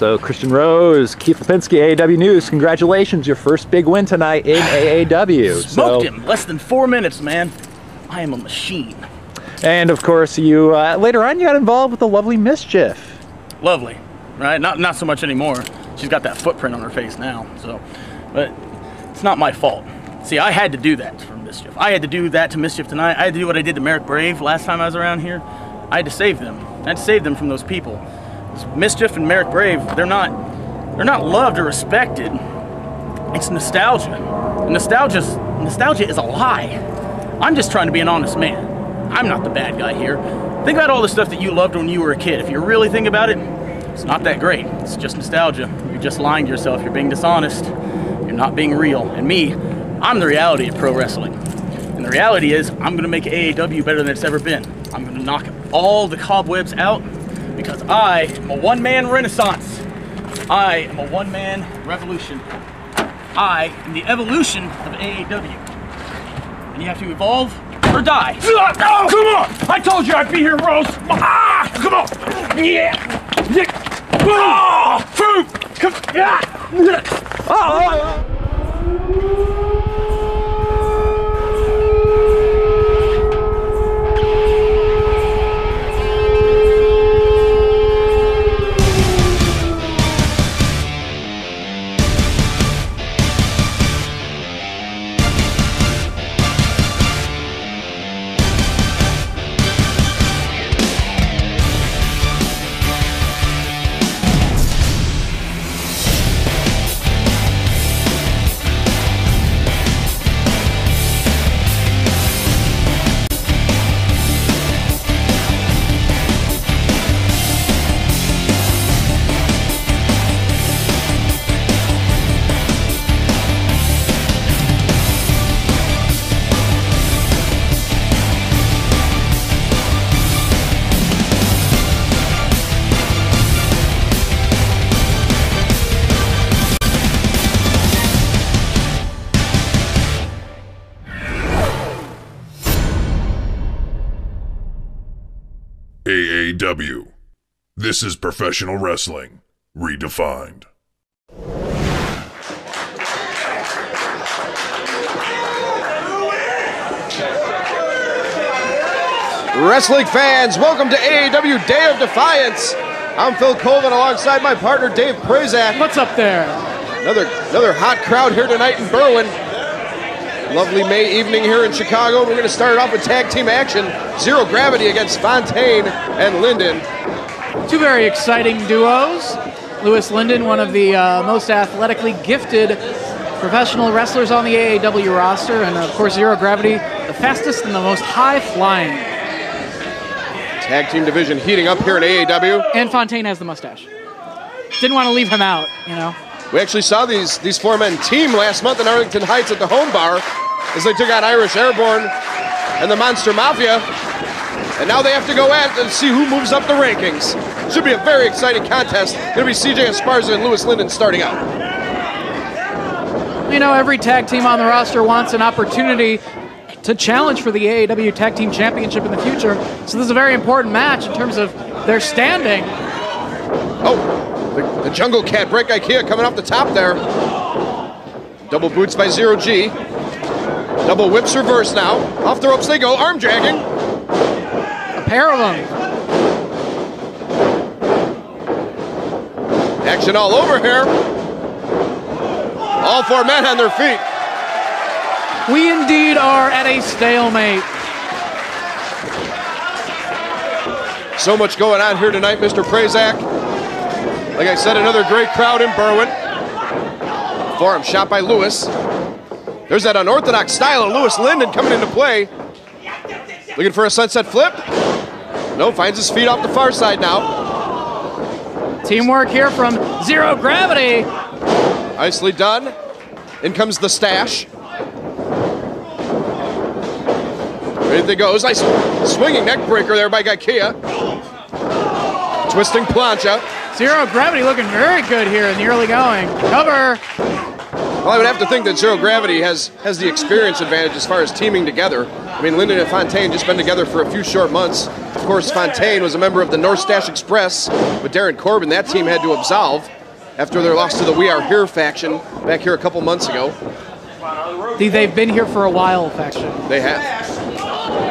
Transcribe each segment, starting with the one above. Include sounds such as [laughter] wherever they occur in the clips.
So Christian Rose, Keith Lipinski, AAW News. Congratulations, your first big win tonight in AAW. [sighs] Smoked So- him. Less than four minutes, man. I am a machine. And of course, you uh, later on you got involved with the lovely mischief. Lovely, right? Not not so much anymore. She's got that footprint on her face now. So, but it's not my fault. See, I had to do that for mischief. I had to do that to mischief tonight. I had to do what I did to Merrick Brave last time I was around here. I had to save them. I had to save them from those people. Mischief and Merrick Brave, they're not they're not loved or respected. It's nostalgia. Nostalgia nostalgia is a lie. I'm just trying to be an honest man. I'm not the bad guy here. Think about all the stuff that you loved when you were a kid. If you really think about it, it's not that great. It's just nostalgia. You're just lying to yourself. You're being dishonest. You're not being real. And me, I'm the reality of pro wrestling. And the reality is, I'm going to make AAW better than it's ever been. I'm going to knock all the cobwebs out because I am a one man renaissance. I am a one man revolution. I am the evolution of AAW. And you have to evolve or die. [laughs] Oh, come on! I told you I'd be here, Rose. Ah, come on! Yeah. Yeah. Oh, food. Come. Yeah. Oh. This is professional wrestling, redefined. Wrestling fans, welcome to AAW Day of Defiance. I'm Phil Colvin alongside my partner Dave Prazak. What's up there? Another another hot crowd here tonight in Berwyn. Lovely May evening here in Chicago. We're going to start it off with tag team action. Zero Gravity against Fontaine and Lyndon. Two very exciting duos. Louis Lyndon, one of the uh, most athletically gifted professional wrestlers on the AAW roster, and of course Zero Gravity, the fastest and the most high flying. Tag team division heating up here in AAW. And Fontaine has the mustache. Didn't want to leave him out, you know. We actually saw these these four men team last month in Arlington Heights at the home bar as they took on Irish Airborne and the Monster Mafia. And now they have to go at it and see who moves up the rankings. Should be a very exciting contest. Gonna be CJ Esparza and Louis Lyndon starting out. You know, every tag team on the roster wants an opportunity to challenge for the AAW Tag Team Championship in the future. So this is a very important match in terms of their standing. Oh, the, the Jungle Cat Brett Gakiya coming off the top there. Double boots by Zero G. Double whips reverse now. Off the ropes they go. Arm dragging. Pair of them. Action all over here. All four men on their feet. We indeed are at a stalemate. So much going on here tonight, Mr. Prazak. Like I said, another great crowd in Berwyn. Forearm shot by Louis. There's that unorthodox style of Louis Lyndon coming into play. Looking for a sunset flip. No, finds his feet off the far side now. Teamwork here from Zero Gravity. Nicely done. In comes the stash. Ready they goes. Nice swinging neck breaker there by Gakiya. Twisting plancha. Zero Gravity looking very good here in the early going. Cover. Well, I would have to think that Zero Gravity has has the experience advantage as far as teaming together. I mean, Lyndon and Fontaine just been together for a few short months. Of course, Fontaine was a member of the North Stash Express with Darin Corbin. That team had to absolve after their loss to the We Are Here faction back here a couple months ago. The They've been here for a while faction. They have.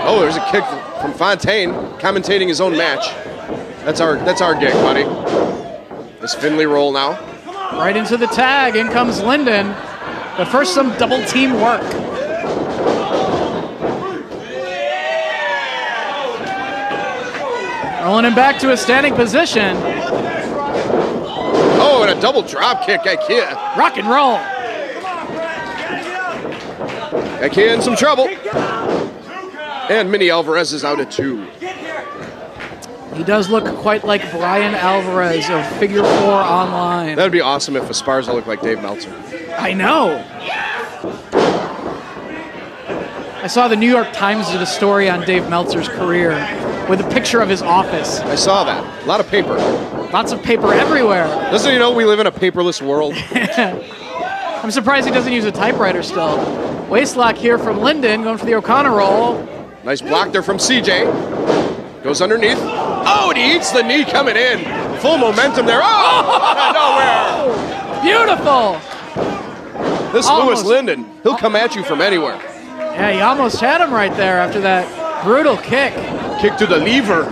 Oh, there's a kick from Fontaine, commentating his own match. That's our that's our gig, buddy. This Finley roll now. Right into the tag. In comes Lyndon. But first, some double team work. Rolling him back to a standing position. Oh, and a double drop kick, Gakiya. Rock and roll. Gakiya in some trouble. And Mini Alvarez is out at two. He does look quite like Bryan Alvarez of Figure Four Online. That'd be awesome if Esparza looked like Dave Meltzer. I know. I saw the New York Times did a story on Dave Meltzer's career with a picture of his office. I saw that. A lot of paper. Lots of paper everywhere. Doesn't he know we live in a paperless world? [laughs] I'm surprised he doesn't use a typewriter still. Waistlock here from Lyndon going for the O'Connor roll. nice block there from CJ. Goes underneath. Oh, and he eats the knee coming in. Full momentum there. Oh, oh! [laughs] nowhere. Beautiful. This Almost. Louis Lyndon, he'll come at you from anywhere. Yeah, he almost had him right there after that brutal kick. Kick to the lever.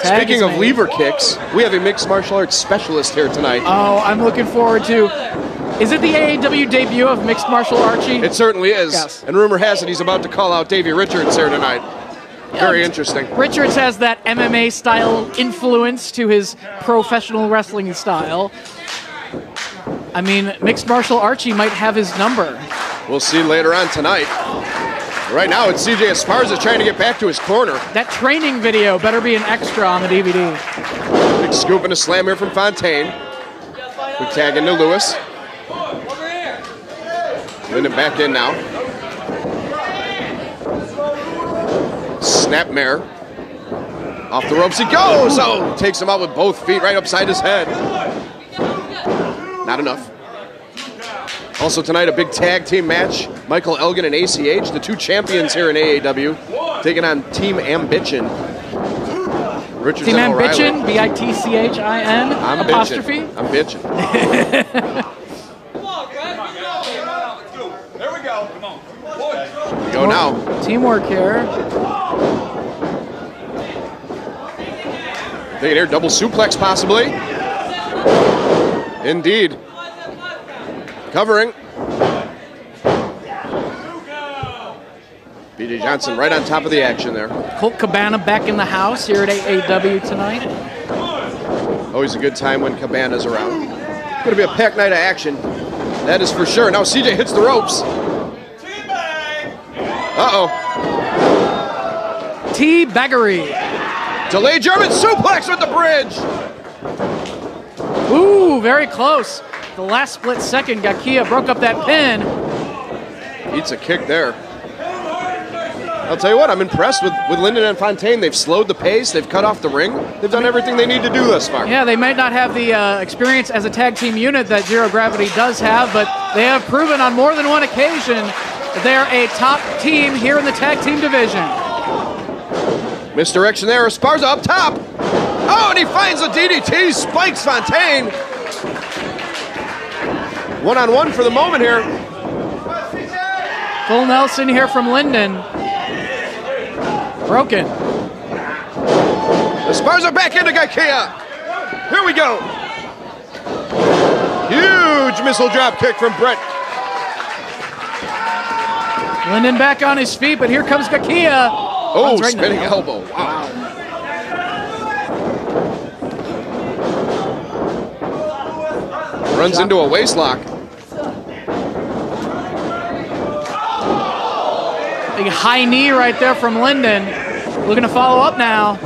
Tag Speaking of made. lever kicks, we have a mixed martial arts specialist here tonight. Oh, I'm looking forward to. Is it the AAW debut of mixed martial archie? It certainly is. Yes. And rumor has it he's about to call out Davey Richards here tonight. Very interesting. Richards has that MMA style influence to his professional wrestling style. I mean, mixed martial Archie might have his number. We'll see later on tonight. Right now, it's CJ Esparza trying to get back to his corner. That training video better be an extra on the DVD. Big scoop and a slam here from Fontaine. Quick tag into Louis. Lyndon back in now. Snapmare. Off the ropes he goes. Oh, takes him out with both feet right upside his head. Not enough. Also tonight, a big tag team match. Michael Elgin and ACH, the two champions here in AAW, taking on Team Ambition. Richards Team and O'Reilly. Ambition, B I T C H I N I'm apostrophe. bitching. I'm bitching. There we go. Come on. We go now. Teamwork here. They here, double suplex possibly. Indeed. Covering. BJ Johnson right on top of the action there. Colt Cabana back in the house here at AAW tonight. Always a good time when Cabana's around. It's Going to be a packed night of action. That is for sure. Now CJ hits the ropes. Uh-oh. T Delayed German suplex with the bridge. Ooh, very close. The last split second, Gakiya broke up that pin. Eats a kick there. I'll tell you what, I'm impressed with, with Lyndon and Fontaine. They've slowed the pace, they've cut off the ring, they've done everything they need to do thus far. Yeah, they might not have the uh, experience as a tag team unit that Zero Gravity does have, but they have proven on more than one occasion that they're a top team here in the tag team division. Misdirection there, Esparza up top. Oh, and he finds the DDT, spikes Fontaine. One on one for the moment here. Full Nelson here from Lyndon. Broken. Esparza back into Gakiya. Here we go. Huge missile drop kick from Brett. Lyndon back on his feet, but here comes Gakiya. Oh, oh Runs right spinning elbow. Wow. Runs into a waistlock. Big high knee right there from Lyndon. Looking to follow up now.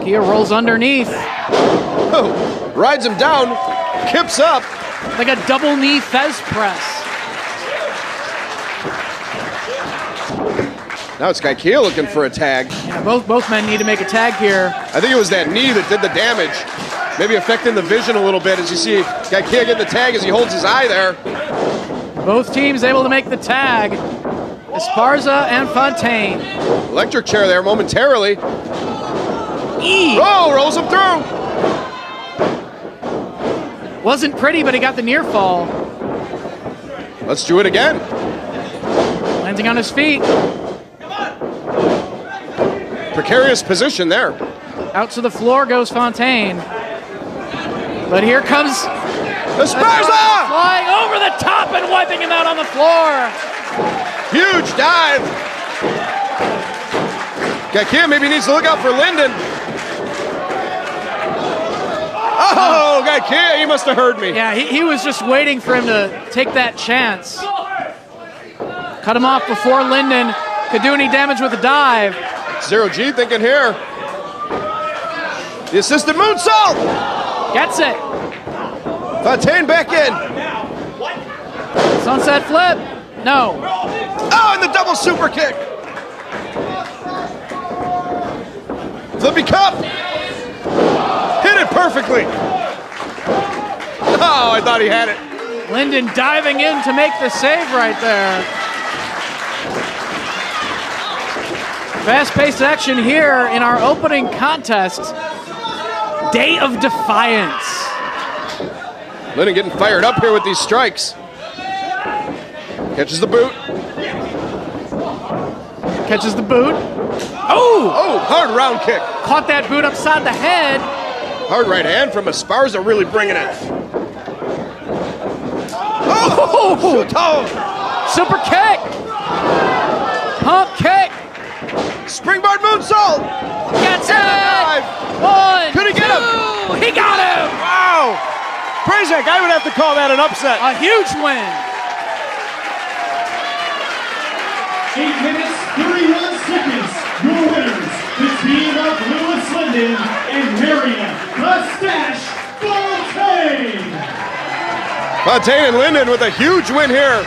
Gakiya rolls underneath. Oh, rides him down, kips up. Like a double knee Thesz press. Now it's Gakiya looking for a tag. Yeah, both both men need to make a tag here. I think it was that knee that did the damage. Maybe affecting the vision a little bit as you see Gakiya getting the tag as he holds his eye there. Both teams able to make the tag. Esparza and Fontaine. Electric chair there momentarily. E. Oh, rolls him through. Wasn't pretty, but he got the near fall. Let's do it again. Landing on his feet. Precarious position there. Out to the floor goes Fontaine. But here comes Esparza! flying over the top and wiping him out on the floor. Huge dive. Gakiya maybe needs to look out for Lyndon. Oh, Gakiya, he must have heard me. Yeah, he, he was just waiting for him to take that chance. Cut him off before Lyndon could do any damage with a dive. Zero G thinking here. The assisted moonsault. Gets it. Fontaine back in. Sunset flip. No. Oh, and the double super kick. Flippy cup. Hit it perfectly. Oh, I thought he had it. Lyndon diving in to make the save right there. Fast-paced action here in our opening contest. Day of Defiance. Lyndon getting fired up here with these strikes. Catches the boot. Catches the boot. Oh! Oh, hard round kick. Caught that boot upside the head. Hard right hand from Esparza really bringing it. Oh! Oh, oh. Super kick. Pump kick. Springboard moonsault. Gets it. Dive. One. Could he get him? He got him. Wow. Prazak, I would have to call that an upset. A huge win. Eight minutes, 31 seconds. Your winners, the team of Louis Lyndon and Marion Mustache Fontaine. Fontaine and Lyndon with a huge win here.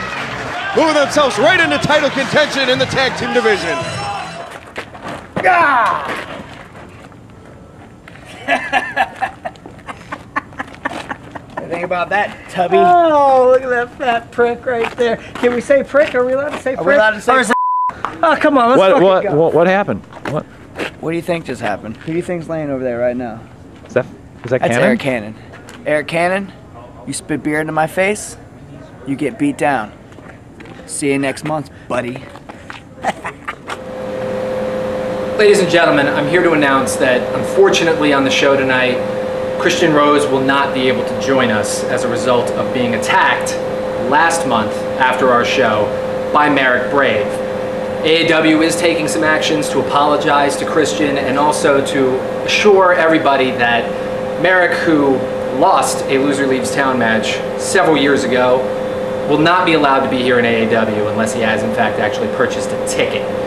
Moving themselves right into title contention in the tag team division. [laughs] Think about that, Tubby. Oh, look at that fat prick right there. Can we say prick? Are we allowed to say prick? Are we allowed to say Or is it- Oh, come on, let's What, fucking what, go. what, what happened? What? What do you think just happened? Who do you think's laying over there right now? Is that, is that That's canon? Eric Cannon. Eric Cannon, you spit beer into my face, you get beat down. See you next month, buddy. [laughs] Ladies and gentlemen, I'm here to announce that unfortunately on the show tonight, Christian Rose will not be able to join us as a result of being attacked last month after our show by Merrick Brave. AAW is taking some actions to apologize to Christian and also to assure everybody that Merrick, who lost a Loser Leaves Town match several years ago, will not be allowed to be here in AAW unless he has in fact actually purchased a ticket.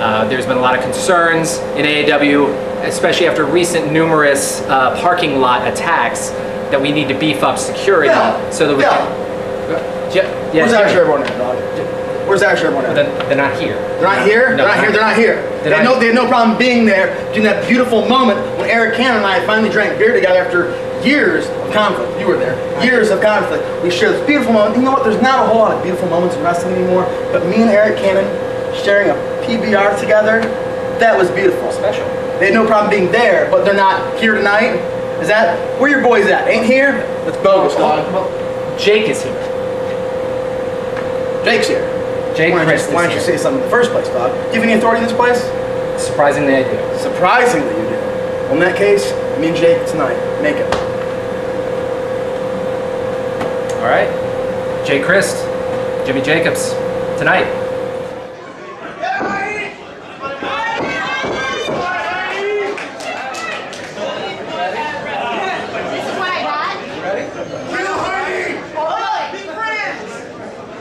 Uh, there's been a lot of concerns in AAW, especially after recent numerous uh, parking lot attacks, that we need to beef up security so that we Yeah. can. Je- yes, Where's actually everyone at. Where's actually everyone at? They're, they're not here. They're not here? No, they're not here, they're not here. They're They not here. they had no problem being there during that beautiful moment when Eric Cannon and I finally drank beer together after years of conflict. You were there. Years of conflict. We shared this beautiful moment. You know what? There's not a whole lot of beautiful moments in wrestling anymore, but me and Eric Cannon sharing a PBR together, that was beautiful. Special. They had no problem being there, but they're not here tonight. Is that where your boys at? Ain't here? That's bogus, dog. Jake is here. Jake's here. Jake Why don't, Christ you, why don't you say something in the first place, dog? Do you have any authority in this place? Surprisingly, I do. Surprisingly, you do. Well, in that case, me and Jake tonight, make it. All right. Jay Crist, Jimmy Jacobs, tonight. This is what I got. Ready? Real hardy. Be friends.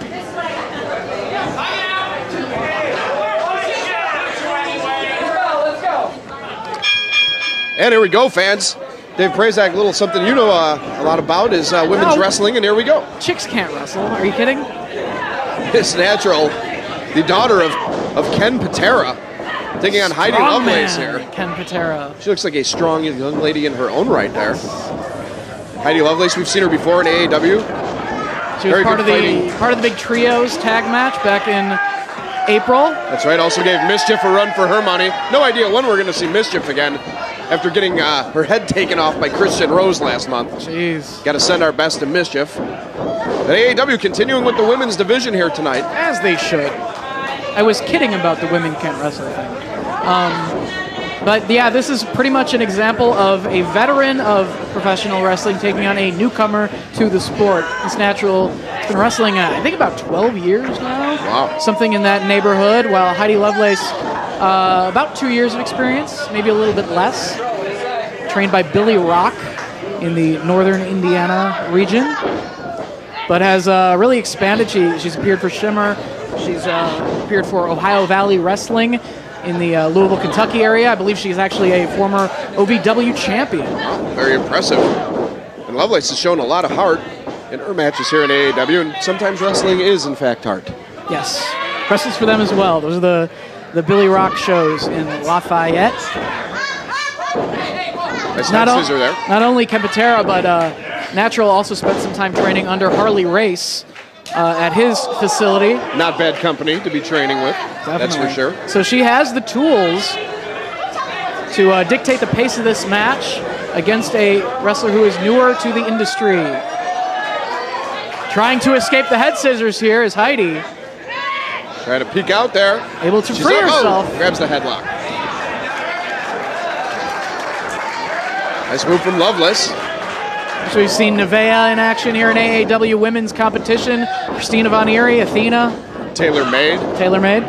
This is what I And here we go, fans. Dave Prazak, a little something you know uh, a lot about is uh, women's No. wrestling, and here we go. Chicks can't wrestle. Are you kidding? It's natural. The daughter of, of Ken Patera taking on Heidi Strong Lovelace man, here. Ken Patera. She looks like a strong young lady in her own right there. Heidi Lovelace, we've seen her before in AAW. She was Very part of the fighting. part of the big trios tag match back in April. That's right. Also gave Mischief a run for her money. No idea when we're going to see Mischief again after getting uh, her head taken off by Christian Rose last month. Jeez. Got to send our best to Mischief. But AAW continuing with the women's division here tonight. As they should. I was kidding about the women can't wrestle thing. Um, but yeah, this is pretty much an example of a veteran of professional wrestling taking on a newcomer to the sport. It's natural. It's been wrestling, uh, I think, about 12 years now. Wow. Something in that neighborhood. While Heidi Lovelace, uh, about two years of experience, maybe a little bit less. Trained by Billy Roc in the northern Indiana region but has uh, really expanded. She, she's appeared for Shimmer. She's uh, appeared for Ohio Valley Wrestling in the uh, Louisville, Kentucky area. I believe she's actually a former OVW champion. Very impressive. And Lovelace has shown a lot of heart in her matches here in AAW, and sometimes wrestling is, in fact, heart. Yes, wrestles for them as well. Those are the the Billy Roc shows in Lafayette. Nice Not, o- there. not only Ken Patera, but uh, Natural also spent some time training under Harley Race uh, at his facility. Not bad company to be training with, that's for sure. So she has the tools to uh, dictate the pace of this match against a wrestler who is newer to the industry. Trying to escape the head scissors here is Heidi. Trying to peek out there. Able to She's free up- oh, herself. grabs the headlock. Nice move from Lovelace. So we've seen Nevaeh in action here in AAW women's competition. Christina Von Eerie, Athena, Taylor Made. Taylor Made.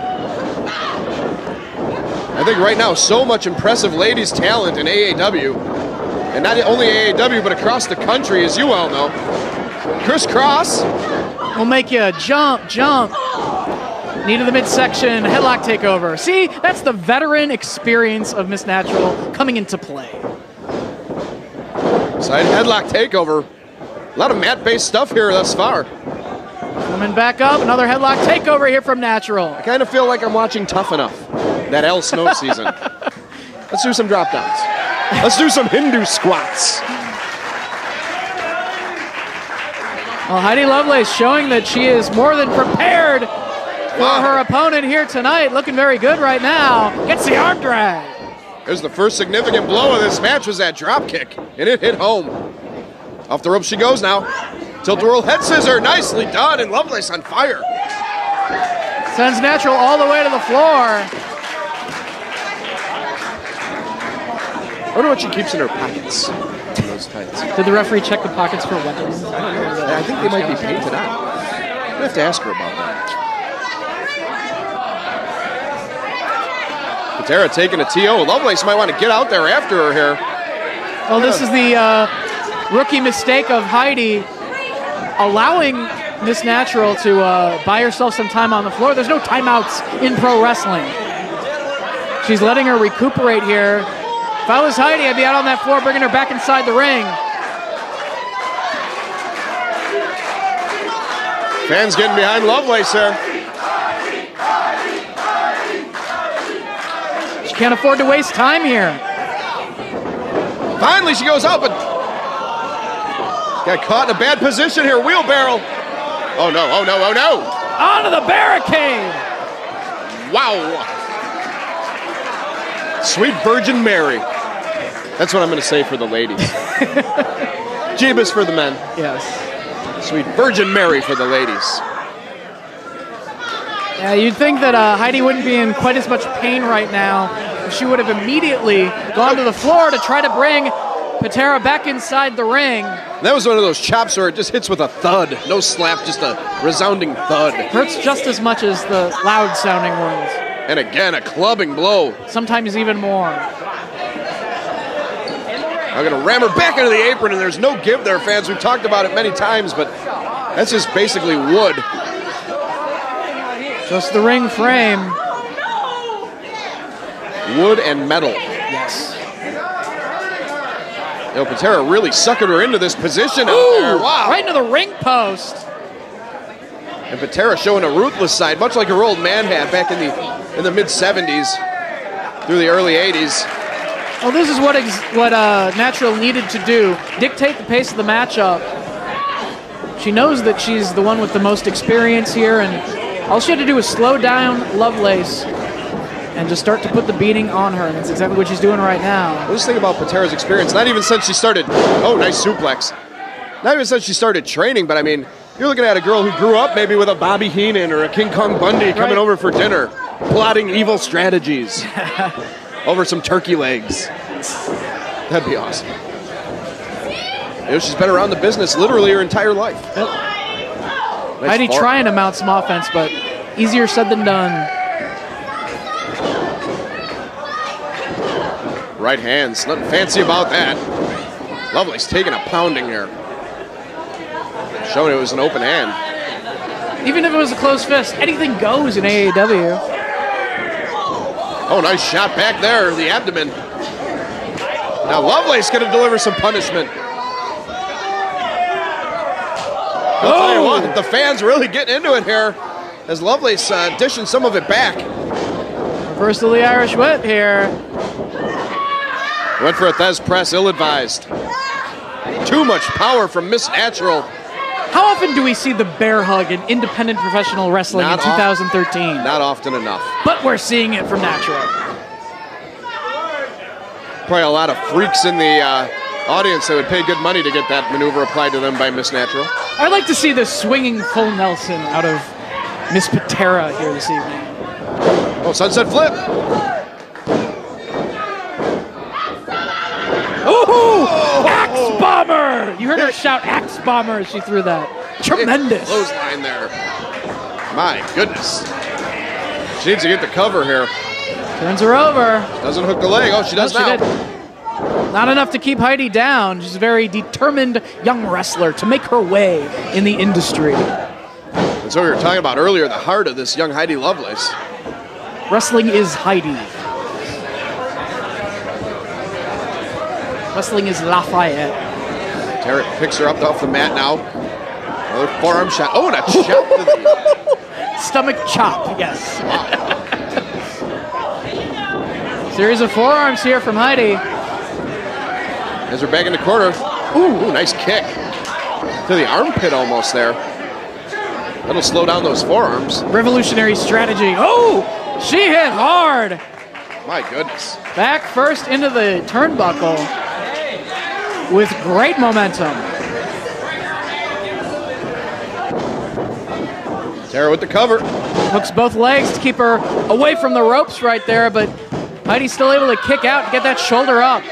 I think right now, so much impressive ladies' talent in AAW. And not only AAW, but across the country, as you all know. Kris Kross. will make you jump, jump. Knee to the midsection, headlock takeover. See, that's the veteran experience of Miss Natural coming into play. Side headlock takeover. A lot of mat-based stuff here thus far. Coming back up, another headlock takeover here from Natural. I kind of feel like I'm watching Tough Enough, that Al Snow [laughs] season. Let's do some drop downs. Let's do some Hindu squats. Well, Heidi Lovelace showing that she is more than prepared for her opponent here tonight. Looking very good right now. Gets the arm drag. There's the first significant blow of this match was that drop kick, and it hit home. Off the rope she goes now. Tilt whirl head scissor, nicely done, and Lovelace on fire. Sends Natural all the way to the floor. I wonder what she keeps in her pockets. in Those tights. Did the referee check the pockets for weapons? I I think they might be painted on. I have to ask her about that. Patera taking a TO. Lovelace might want to get out there after her here. Well, this is the uh, rookie mistake of Heidi allowing Miss Natural to uh, buy herself some time on the floor. There's no timeouts in pro wrestling. She's letting her recuperate here. If I was Heidi, I'd be out on that floor, bringing her back inside the ring. Fans getting behind Lovelace there. Can't afford to waste time here. Finally, she goes out, but got caught in a bad position here. Wheelbarrow. Oh no! Oh no! Oh no! Onto the barricade. Wow! Sweet Virgin Mary. That's what I'm going to say for the ladies. [laughs] Jeebus for the men. Yes. Sweet Virgin Mary for the ladies. Yeah, you'd think that uh, Heidi wouldn't be in quite as much pain right now she would have immediately gone to the floor to try to bring Patera back inside the ring. That was one of those chops where it just hits with a thud. No slap, just a resounding thud. Hurts just as much as the loud sounding ones. And again, a clubbing blow. Sometimes even more. I'm going to ram her back into the apron, and there's no give there, fans. We've talked about it many times, but that's just basically wood. Just the ring frame. Wood and metal. Yes. You know, Patera really suckered her into this position out there. Wow. Right into the ring post. And Patera showing a ruthless side, much like her old man had back in the in the mid 70s through the early 80s. Well, this is what ex- what uh, Natural needed to do: dictate the pace of the matchup. She knows that she's the one with the most experience here, and all she had to do was slow down Lovelace and just start to put the beating on her. And that's exactly what she's doing right now. Well, just think about Patera's experience. Not even since she started. Oh, nice suplex. Not even since she started training, but I mean, you're looking at a girl who grew up maybe with a Bobby Heenan or a King Kong Bundy coming over for dinner, plotting evil strategies [laughs] over some turkey legs. That'd be awesome. You know, she's been around the business literally her entire life. Nice Heidi trying to mount some offense, but easier said than done. Right hands, nothing fancy about that. Lovely's taking a pounding here. Showing it was an open hand. Even if it was a close fist, anything goes in AAW. Oh, nice shot back there, the abdomen. Now Lovelace going to deliver some punishment. I'll tell you what, the fans really getting into it here as Lovelace uh, dishing some of it back. Reversal of the Irish whip here. Went for a Thesz press, ill-advised. Too much power from Miss Natural. How often do we see the bear hug in independent professional wrestling Not in oft- 2013? Not often enough. But we're seeing it from Natural. Probably a lot of freaks in the uh, audience that would pay good money to get that maneuver applied to them by Miss Natural. I'd like to see the swinging full Nelson out of Miss Patera here this evening. Oh, sunset flip. Ooh! Axe oh. bomber! You heard her shout axe bomber as she threw that. Tremendous. Clothesline there. My goodness. She needs to get the cover here. Turns her over. Doesn't hook the leg. Oh, she does No, now. did. Not enough to keep Heidi down. She's a very determined young wrestler to make her way in the industry. That's what we were talking about earlier, the heart of this young Heidi Lovelace. Wrestling is Heidi. Wrestling is Lafayette. Tarrant picks her up off the mat now. Another forearm shot. Oh, and a shot to the [laughs] Stomach chop, yes. [laughs] Series of forearms here from Heidi. as we're back in the corner. Ooh, nice kick. To the armpit almost there. That'll slow down those forearms. Revolutionary strategy. Oh, she hit hard. My goodness. Back first into the turnbuckle with great momentum. Tara with the cover. Hooks both legs to keep her away from the ropes right there, but Heidi's still able to kick out and get that shoulder up.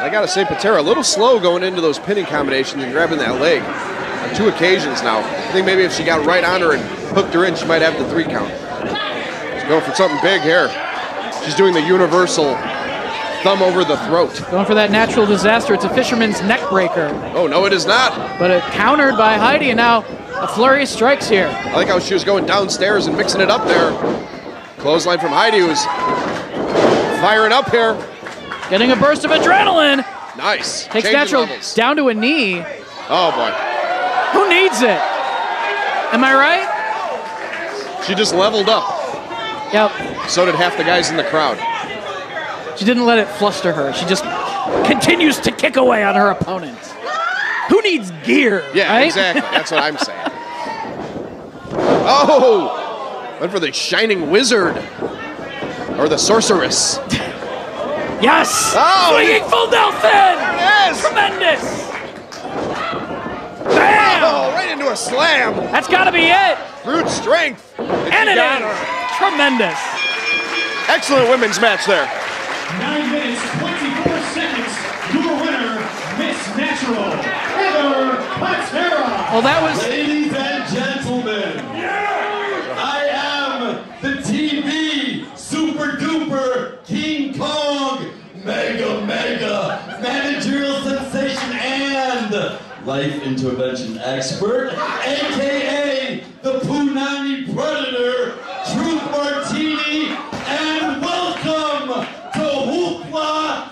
I gotta say, Patera a little slow going into those pinning combinations and grabbing that leg on two occasions now. I think maybe if she got right on her and hooked her in, she might have the three count. She's going for something big here. She's doing the universal thumb over the throat. Going for that natural disaster. It's a fisherman's neck breaker, Oh no, it is not. but it countered by Heidi, and now a flurry of strikes here. I like how she was going downstairs and mixing it up there. Clothesline from Heidi who's firing up here. Getting a burst of adrenaline. Nice. Takes Changing natural levels. down to a knee. Oh boy. Who needs it? Am I right? She just leveled up. Yep. So did half the guys in the crowd. She didn't let it fluster her. She just continues to kick away on her opponent. Who needs gear? Yeah, right? exactly. That's what I'm saying. [laughs] Oh! Went for the Shining Wizard. Or the Sorceress. [laughs] Yes! Oh, Swinging full Nelson! There it is! Tremendous! Bam! Oh, right into a slam. That's gotta be it! Brute strength. And it got is! Tremendous! Excellent women's match there. 9 minutes, 24 seconds. Your winner, Miss Natural, Heather Patera. Well, that was. Ladies and gentlemen, yeah! I am the TV Super Duper King Kong Mega Mega Managerial Sensation and Life Intervention Expert, aka the Punani Predator, Truth Martini, and welcome to Hoopla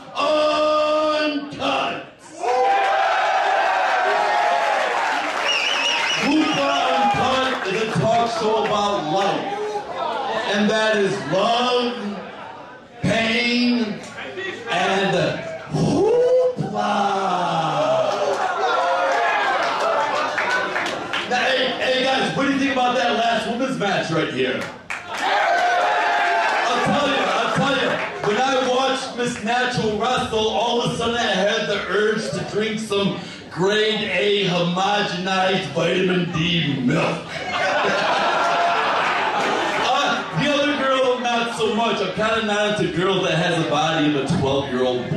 Uncut. Hoopla Uncut is a talk show about life, and that is love, pain, and hoopla. Now, hey, hey guys, what do you think about that last women's match right here? I'll tell you, I'll tell you. When I watched Miss Natural wrestle, all of a sudden I had the urge to drink some grade A homogenized vitamin D milk. [laughs] Uh, the other girl, not so much. I'm kind of not into girls that has the body of a 12 year old boy.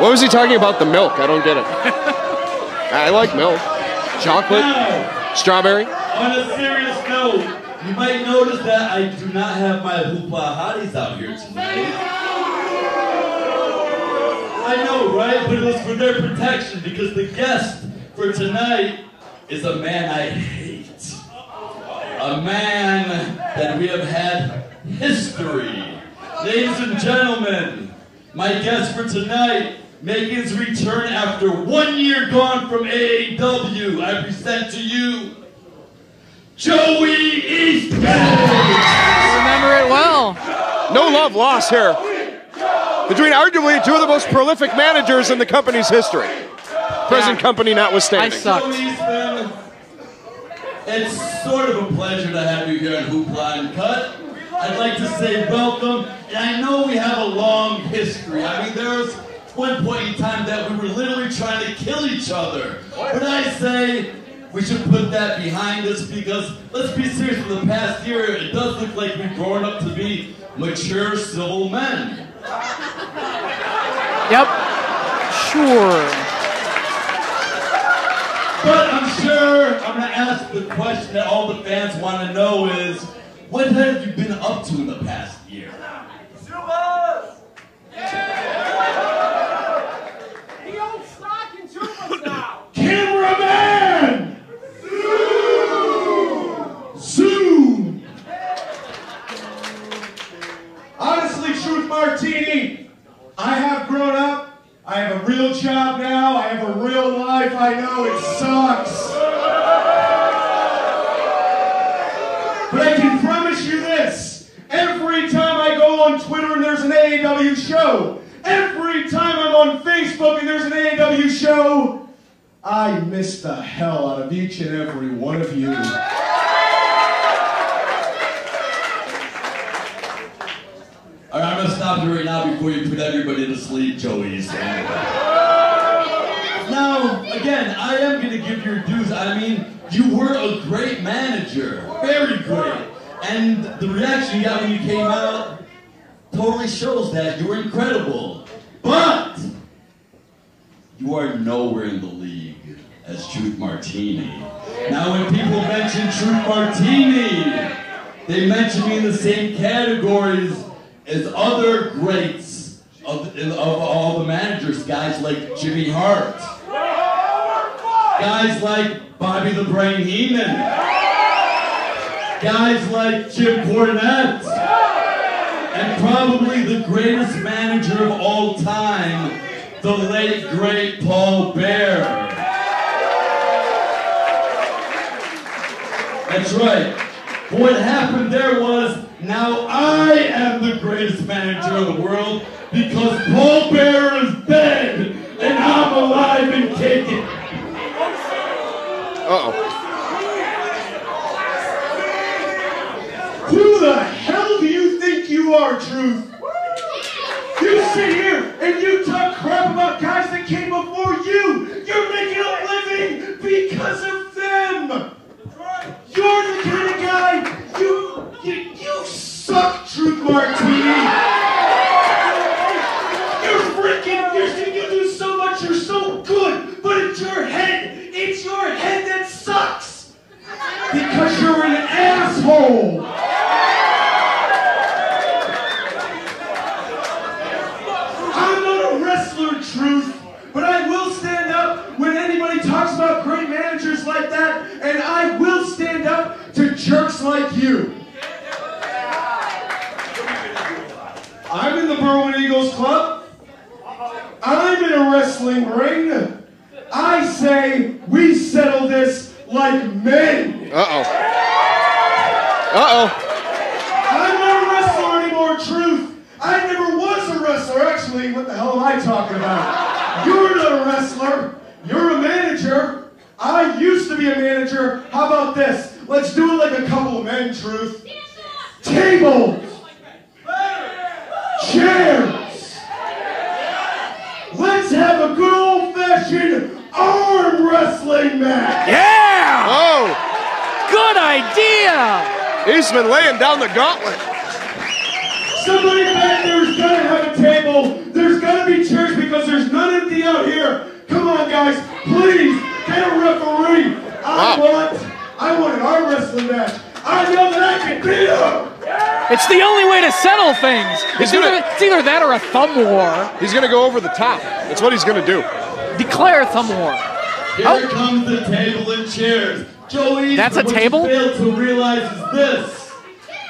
What was he talking about? The milk? I don't get it. [laughs] I like milk. Chocolate, strawberry. On a serious note, you might notice that I do not have my hoopla hotties out here tonight. I know, right? But it was for their protection because the guest for tonight is a man I hate. A man that we have had history. Ladies and gentlemen, my guest for tonight, making his return after one year gone from AAW, I present to you Joey Eastman! Remember it well. No love lost here between arguably two of the most prolific managers in the company's history. Present company notwithstanding. Joey Eastman, it's sort of a pleasure to have you here at Hoopla Uncut. I'd like to say welcome, and I know we have a long history. I mean, there was one point in time that we were literally trying to kill each other. But I say we should put that behind us because, let's be serious, for the past year, it does look like we've grown up to be mature civil men. Yep. Sure. But I'm sure I'm gonna ask the question that all the fans want to know is, what have you been up to in the past year? Cameraman! I have grown up. I have a real job now. I have a real life. I know it sucks. But I can promise you this. Every time I go on Twitter and there's an AAW show, every time I'm on Facebook and there's an AAW show, I miss the hell out of each and every one of you. I'm gonna stop you right now before you put everybody to sleep, Joey. So. Now, again, I am gonna give your dues. I mean, you were a great manager, very great, and the reaction you got when you came out totally shows that you were incredible. But you are nowhere in the league as Truth Martini. Now, when people mention Truth Martini, they mention me in the same categories as other greats of, of all the managers, guys like Jimmy Hart, guys like Bobby the Brain Heenan, guys like Jim Cornette, and probably the greatest manager of all time, the late great Paul Bearer. That's right. What happened there was now I am the greatest manager in the world because Paul Bearer is dead and I'm alive and kicking. Uh-oh. Who the hell do you think you are, Truth? You sit here and you talk crap about guys that came before you. You're making a living because of them. You're the kind of guy you you, suck, Truth Martini. You're freaking. You're, you do so much. You're so good, but it's your head. It's your head that sucks because you're an asshole. I'm not a wrestler, truth, but I will stand up when anybody talks about great managers like that, and I will stand up to jerks like you. I'm in the Berwyn Eagles Club. I'm in a wrestling ring. I say we settle this like men. Uh-oh. Uh-oh. I'm not a wrestler anymore, truth. I never was a wrestler. Actually, what the hell am I talking about? You're not a wrestler. You're a manager. I used to be a manager. How about this? Let's do it like a couple of men, Truth. Tables. Chairs. Let's have a good old fashioned arm wrestling match. Yeah! Oh! Good idea! Eastman laying down the gauntlet. Somebody back there's gotta have a table. There's gotta be chairs because there's none empty out here. Come on, guys, please get a referee. I ah. want, I want an arm wrestling match. I know that I can beat him. It's the only way to settle things. It's either, gonna- it's either that or a thumb war. He's gonna go over the top. That's what he's gonna do. Declare thumb war. Here Oh. comes the table and chairs. Joey, That's a what table? you fail to realize is this.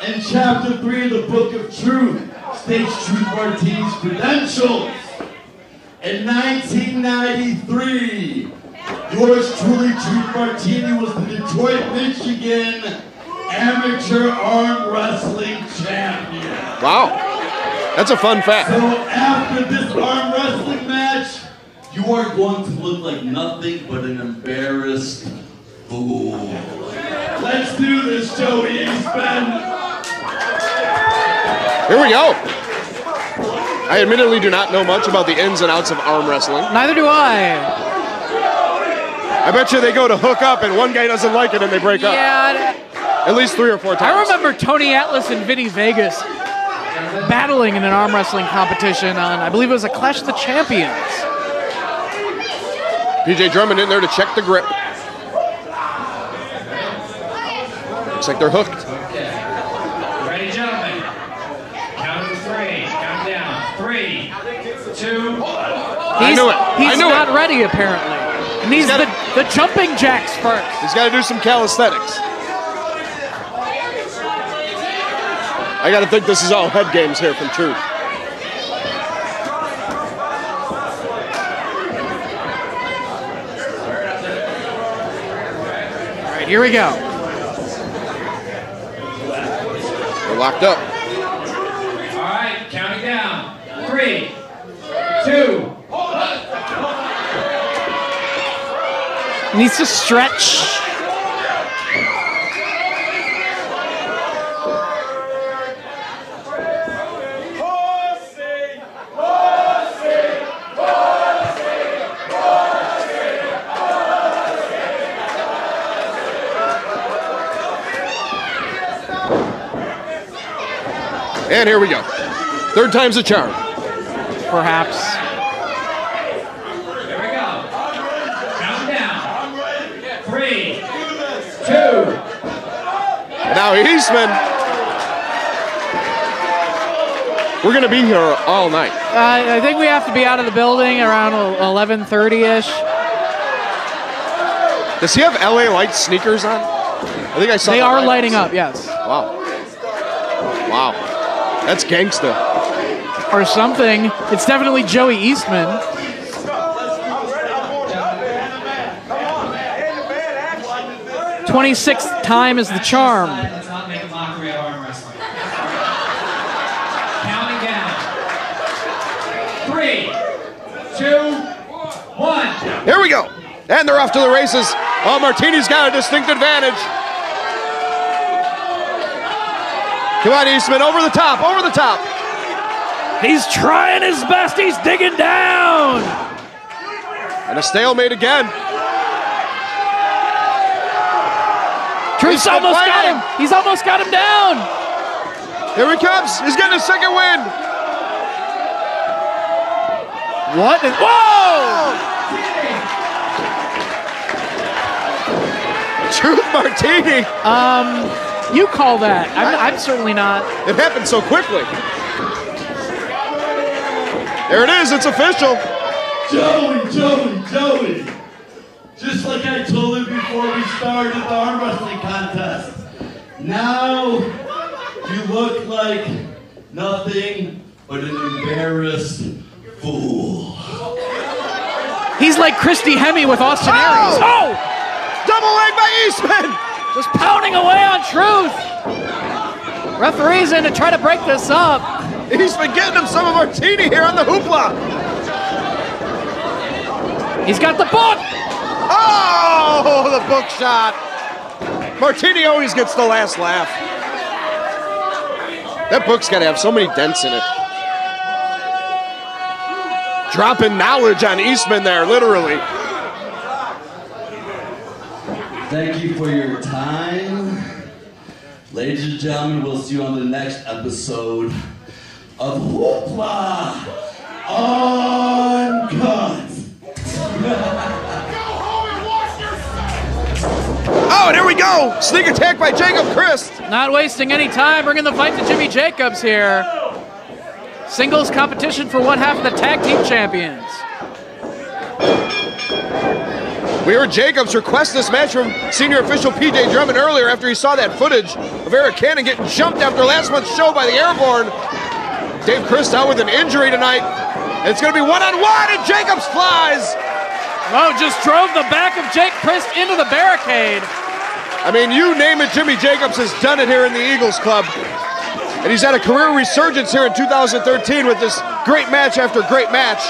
In chapter 3 of the Book of Truth states Truth Martini's credentials. In 1993, yours truly, Truth Martini, was the Detroit, Michigan amateur arm wrestling champion. Wow. That's a fun fact. So after this arm wrestling match, you are going to look like nothing but an embarrassed fool. Let's do this, Joey Eastman. Here we go. I admittedly do not know much about the ins and outs of arm wrestling. Neither do I. I bet you they go to hook up and one guy doesn't like it and they break up. Yeah, At least three or four times. I remember Tony Atlas and Vinny Vegas battling in an arm wrestling competition on, I believe it was a Clash of the Champions. PJ Drummond in there to check the grip. Looks like they're hooked. Ready, gentlemen? Count to three. Count down. Three, two. He's, knew it. I He's knew it. not ready, apparently. He needs the, the jumping jacks first. He's got to do some calisthenics. I got to think this is all head games here from Truth. All right, here we go. We're locked up. All right, counting down. Three, two. Needs to stretch. And here we go. Third time's a charm. Perhaps. Here we go. Count down. Three, two. And now Eastman. We're going to be here all night. Uh, I think we have to be out of the building around 11:30ish. Does he have LA Light sneakers on? I think I saw They are lighting up, yes. Wow. Wow. That's gangsta. Or something. It's definitely Joey Eastman. Twenty-sixth time is the charm. Let's not make a mockery of arm wrestling. Counting down. Three, two, one. Here we go. And they're off to the races. Oh, Martini's got a distinct advantage. Come on, Eastman, over the top, over the top. He's trying his best. He's digging down. And a stalemate again. Eastman almost got him. He's almost got him down. Here he comes. He's getting a second win. What? Whoa! Truth Martini. Um, you call that. I'm, I'm certainly not. It happened so quickly. There it is. It's official. Joey, Joey, Joey. Just like I told you before we started the arm wrestling contest. Now you look like nothing but an embarrassed fool. He's like Christy Hemme with Austin Aries. Oh! oh! Double leg by Eastman. Just pounding away on Truth. Referee's in to try to break this up. He's been getting him some of Martini here on the hoopla. He's got the book. Oh, the book shot. Martini always gets the last laugh. That book's got to have so many dents in it. Dropping knowledge on Eastman there, literally. Thank you for your time. Ladies and gentlemen, we'll see you on the next episode of Hoopla Uncut. [laughs] Oh, and here we go. Sneak attack by Jacob Crist. Not wasting any time, bringing the fight to Jimmy Jacobs here. Singles competition for one half of the tag team champions. We heard Jacobs request this match from senior official PJ Drummond earlier after he saw that footage of Eric Cannon getting jumped after last month's show by the Airborne. Dave Crist out with an injury tonight. It's going to be one on one, and Jacobs flies. Oh, just drove the back of Jake Crist into the barricade. I mean, you name it, Jimmy Jacobs has done it here in the Eagles Club. And he's had a career resurgence here in 2013 with this great match after great match.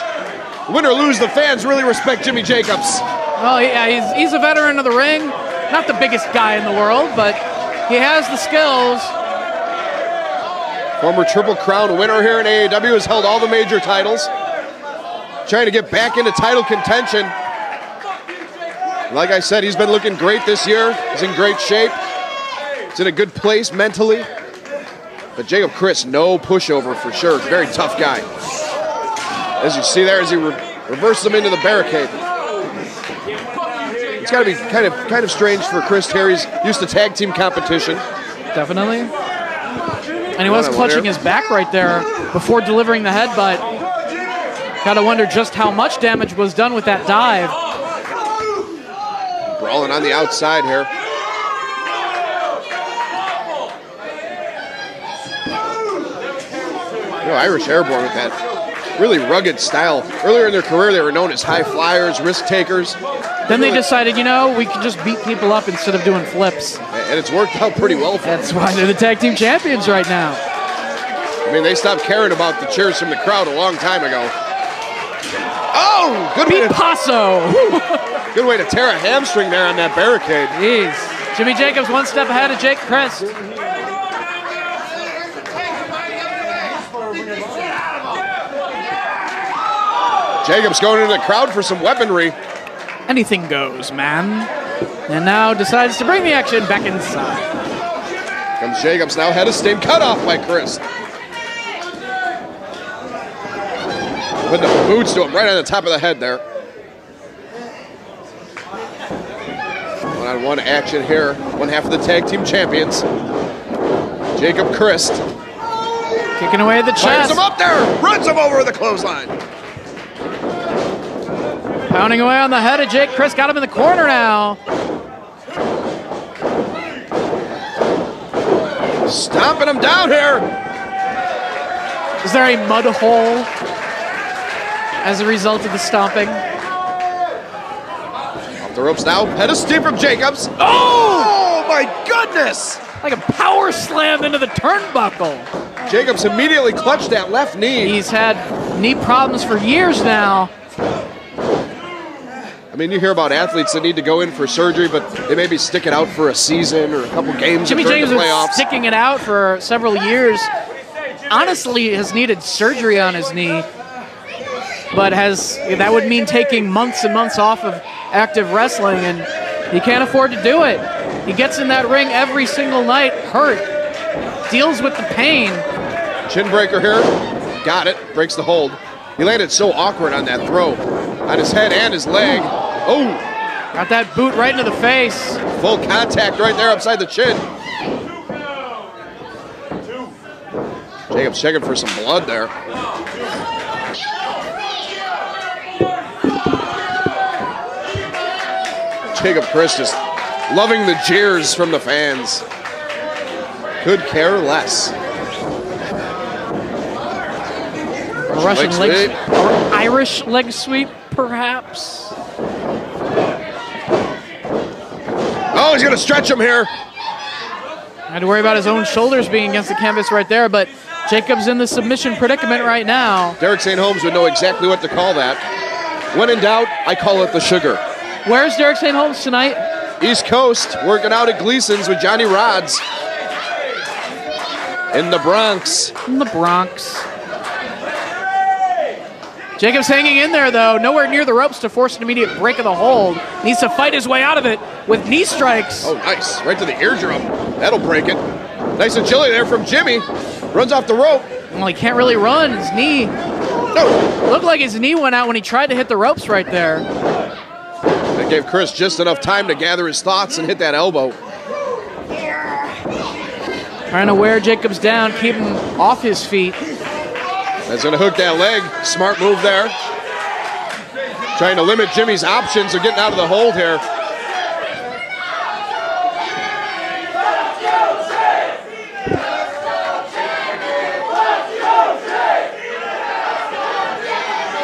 Win or lose, the fans really respect Jimmy Jacobs. Well, yeah, he's, he's a veteran of the ring. Not the biggest guy in the world, but he has the skills. Former Triple Crown winner here in AAW has held all the major titles. Trying to get back into title contention. Like I said, he's been looking great this year. He's in great shape. He's in a good place mentally. But Jacob Crist, no pushover for sure. Very tough guy. As you see there, as he re- reverses him into the barricade. It's got to be kind of kind of strange for Chris Terry's used to tag team competition. Definitely. And he was clutching his back right there before delivering the headbutt. Gotta wonder just how much damage was done with that dive. Brawling on the outside here. You know, Irish Airborne with that really rugged style. Earlier in their career, they were known as high flyers, risk takers. Then they decided, you know, we can just beat people up instead of doing flips. And it's worked out pretty well for them. That's them. why they're the tag team champions right now. I mean, they stopped caring about the cheers from the crowd a long time ago. Oh, good way, Pete to, Paso. good way to tear a hamstring there on that barricade. Jeez. Jimmy Jacobs one step ahead of Jake Crist. Jacobs going into the crowd for some weaponry. Anything goes, man. And now decides to bring the action back inside. Comes Jacobs now head of steam, cut off by Crist. Putting the boots to him right on the top of the head there. One on one action here. One half of the tag team champions. Jacob Crist. Kicking away the chest. him up there. Runs him over the clothesline. Pounding away on the head of Jake Crist. Got him in the corner now. Stomping him down here. Is there a mud hole as a result of the stomping? Off the ropes now. Head of steam from Jacobs. Oh! oh my goodness. Like a power slam into the turnbuckle. Jacobs immediately clutched that left knee. He's had knee problems for years now. I mean, you hear about athletes that need to go in for surgery, but they maybe stick it out for a season or a couple games Jimmy James the was playoffs. sticking it out for several years. Honestly, has needed surgery on his knee, but has that would mean taking months and months off of active wrestling, and he can't afford to do it. He gets in that ring every single night, hurt, deals with the pain. Chin breaker here. Got it. Breaks the hold. He landed so awkward on that throw. On his head and his leg. Oh, Got that boot right into the face. full contact right there upside the chin. Jacobs checking for some blood there. Jacob Crist just loving the jeers from the fans. Could care less. A Russian Leg leg, sweep. Irish leg sweep, perhaps. Oh, he's gonna stretch him here. Had to worry about his own shoulders being against the canvas right there, but Jacobs in the submission predicament right now. Derek St. Holmes would know exactly what to call that. When in doubt, I call it the sugar. Where's Derek St. Holmes tonight? East Coast working out at Gleason's with Johnny Rodz. In the Bronx. In the Bronx. Jacobs hanging in there though, nowhere near the ropes to force an immediate break of the hold. Needs to fight his way out of it with knee strikes. Oh, nice. Right to the eardrum. That'll break it. Nice agility there from Jimmy. Runs off the rope. Well, he can't really run. His knee. No. Looked like his knee went out when he tried to hit the ropes right there. That gave Crist just enough time to gather his thoughts and hit that elbow. Trying to wear Jacobs down, keep him off his feet. That's going to hook that leg. Smart move there. Trying to limit Jimmy's options of getting out of the hold here.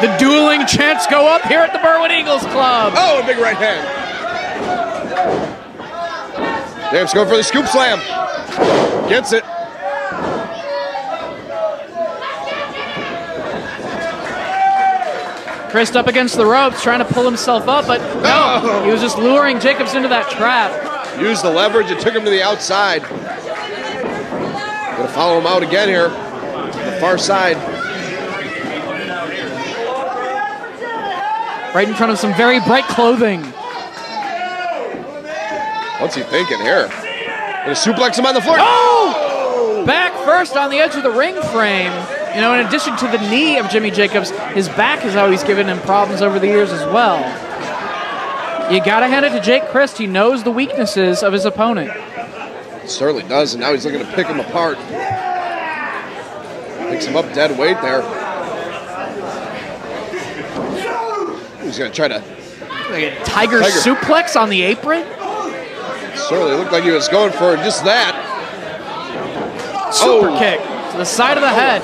The dueling chants go up here at the Berwyn Eagles Club. Oh, a big right hand. James going for the scoop slam. Gets it. Crist up against the ropes, trying to pull himself up, but no, Oh. he was just luring Jacobs into that trap. Used the leverage and took him to the outside. Gonna follow him out again here. The far side. Right in front of some very bright clothing. What's he thinking here? Gonna suplex him on the floor. Oh! Back first on the edge of the ring frame. You know, in addition to the knee of Jimmy Jacobs, his back has always given him problems over the years as well. You gotta hand it to Jake Crist. He knows the weaknesses of his opponent. Certainly does, and now he's looking to pick him apart. Picks him up dead weight there. He's gonna try to. Like a tiger, Tiger. suplex on the apron. Certainly looked like he was going for just that. Super Oh. kick to the side of the head.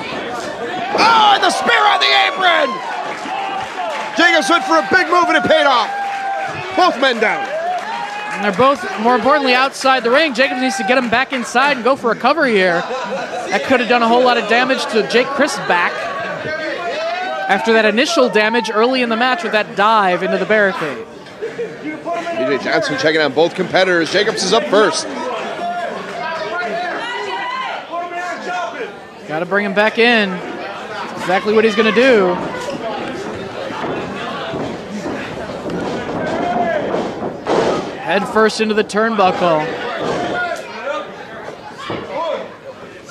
Oh, and the spear on the apron! Jacobs went for a big move and it paid off. Both men down. And they're both, more importantly, outside the ring. Jacobs needs to get him back inside and go for a cover here. That could have done a whole lot of damage to Jake Crist's back after that initial damage early in the match with that dive into the barricade. BJ Johnson checking on both competitors. Jacobs is up first. Got to bring him back in. Exactly what he's going to do. Head first into the turnbuckle.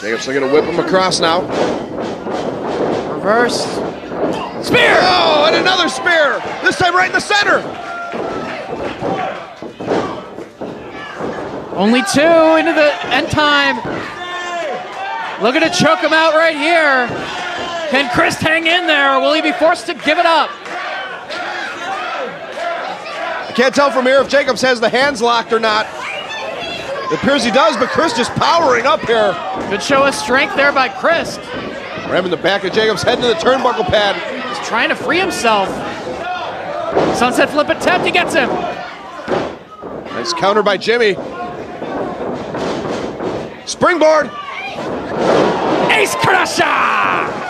Jacobs going to whip him across now. Reverse. Spear! Oh, and another spear! This time right in the center! Only two into the end time. Looking to choke him out right here. Can Crist hang in there or will he be forced to give it up? I can't tell from here if Jacobs has the hands locked or not. It appears he does, but Crist just powering up here. Good show of strength there by Crist. Ramming the back of Jacobs' head into the turnbuckle pad. He's trying to free himself. Sunset flip attempt, he gets him. Nice counter by Jimmy. Springboard. Ace Crusher!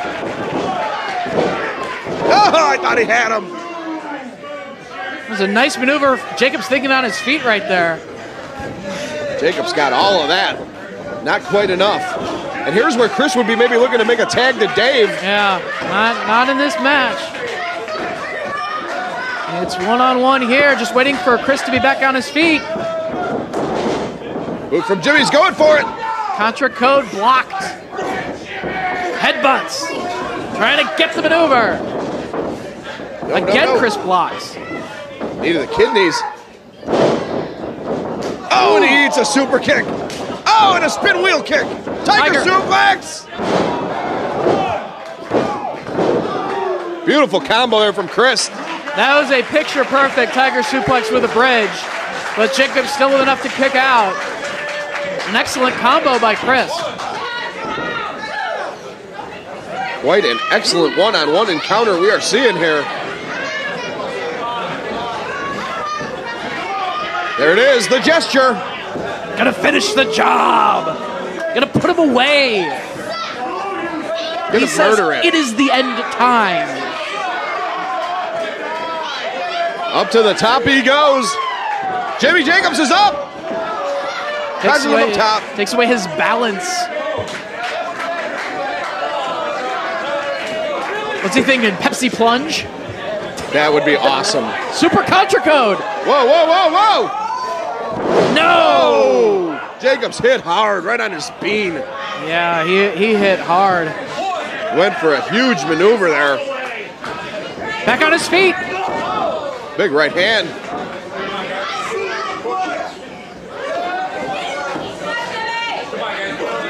Oh, I thought he had him. It was a nice maneuver. Jacobs thinking on his feet right there. Jacob's got all of that. Not quite enough. And here's where Crist would be maybe looking to make a tag to Dave. Yeah, not not in this match. It's one on one here, just waiting for Crist to be back on his feet. Move from Jimmy's going for it. Contra code blocked. Headbutts. Trying to get the maneuver. No, no, Again, no. Crist blocks. Knee to the kidneys. Oh, and he eats a super kick. Oh, and a spin wheel kick. Tiger, Tiger. suplex. Beautiful combo there from Crist. That was a picture perfect Tiger suplex with a bridge, but Jacobs still with enough to kick out. An excellent combo by Crist. Quite an excellent one-on-one encounter we are seeing here. There it is, the gesture. Gonna finish the job. Gonna put him away. Gonna he says murder it. it is the end of time. Up to the top he goes. Jimmy Jacobs is up. Takes Tries away, top. takes away his balance. What's he thinking? Pepsi plunge? That would be awesome. Super contra code. Whoa, whoa, whoa, whoa! No! Jacobs hit hard right on his bean. Yeah, he, he hit hard. Went for a huge maneuver there. Back on his feet. Big right hand.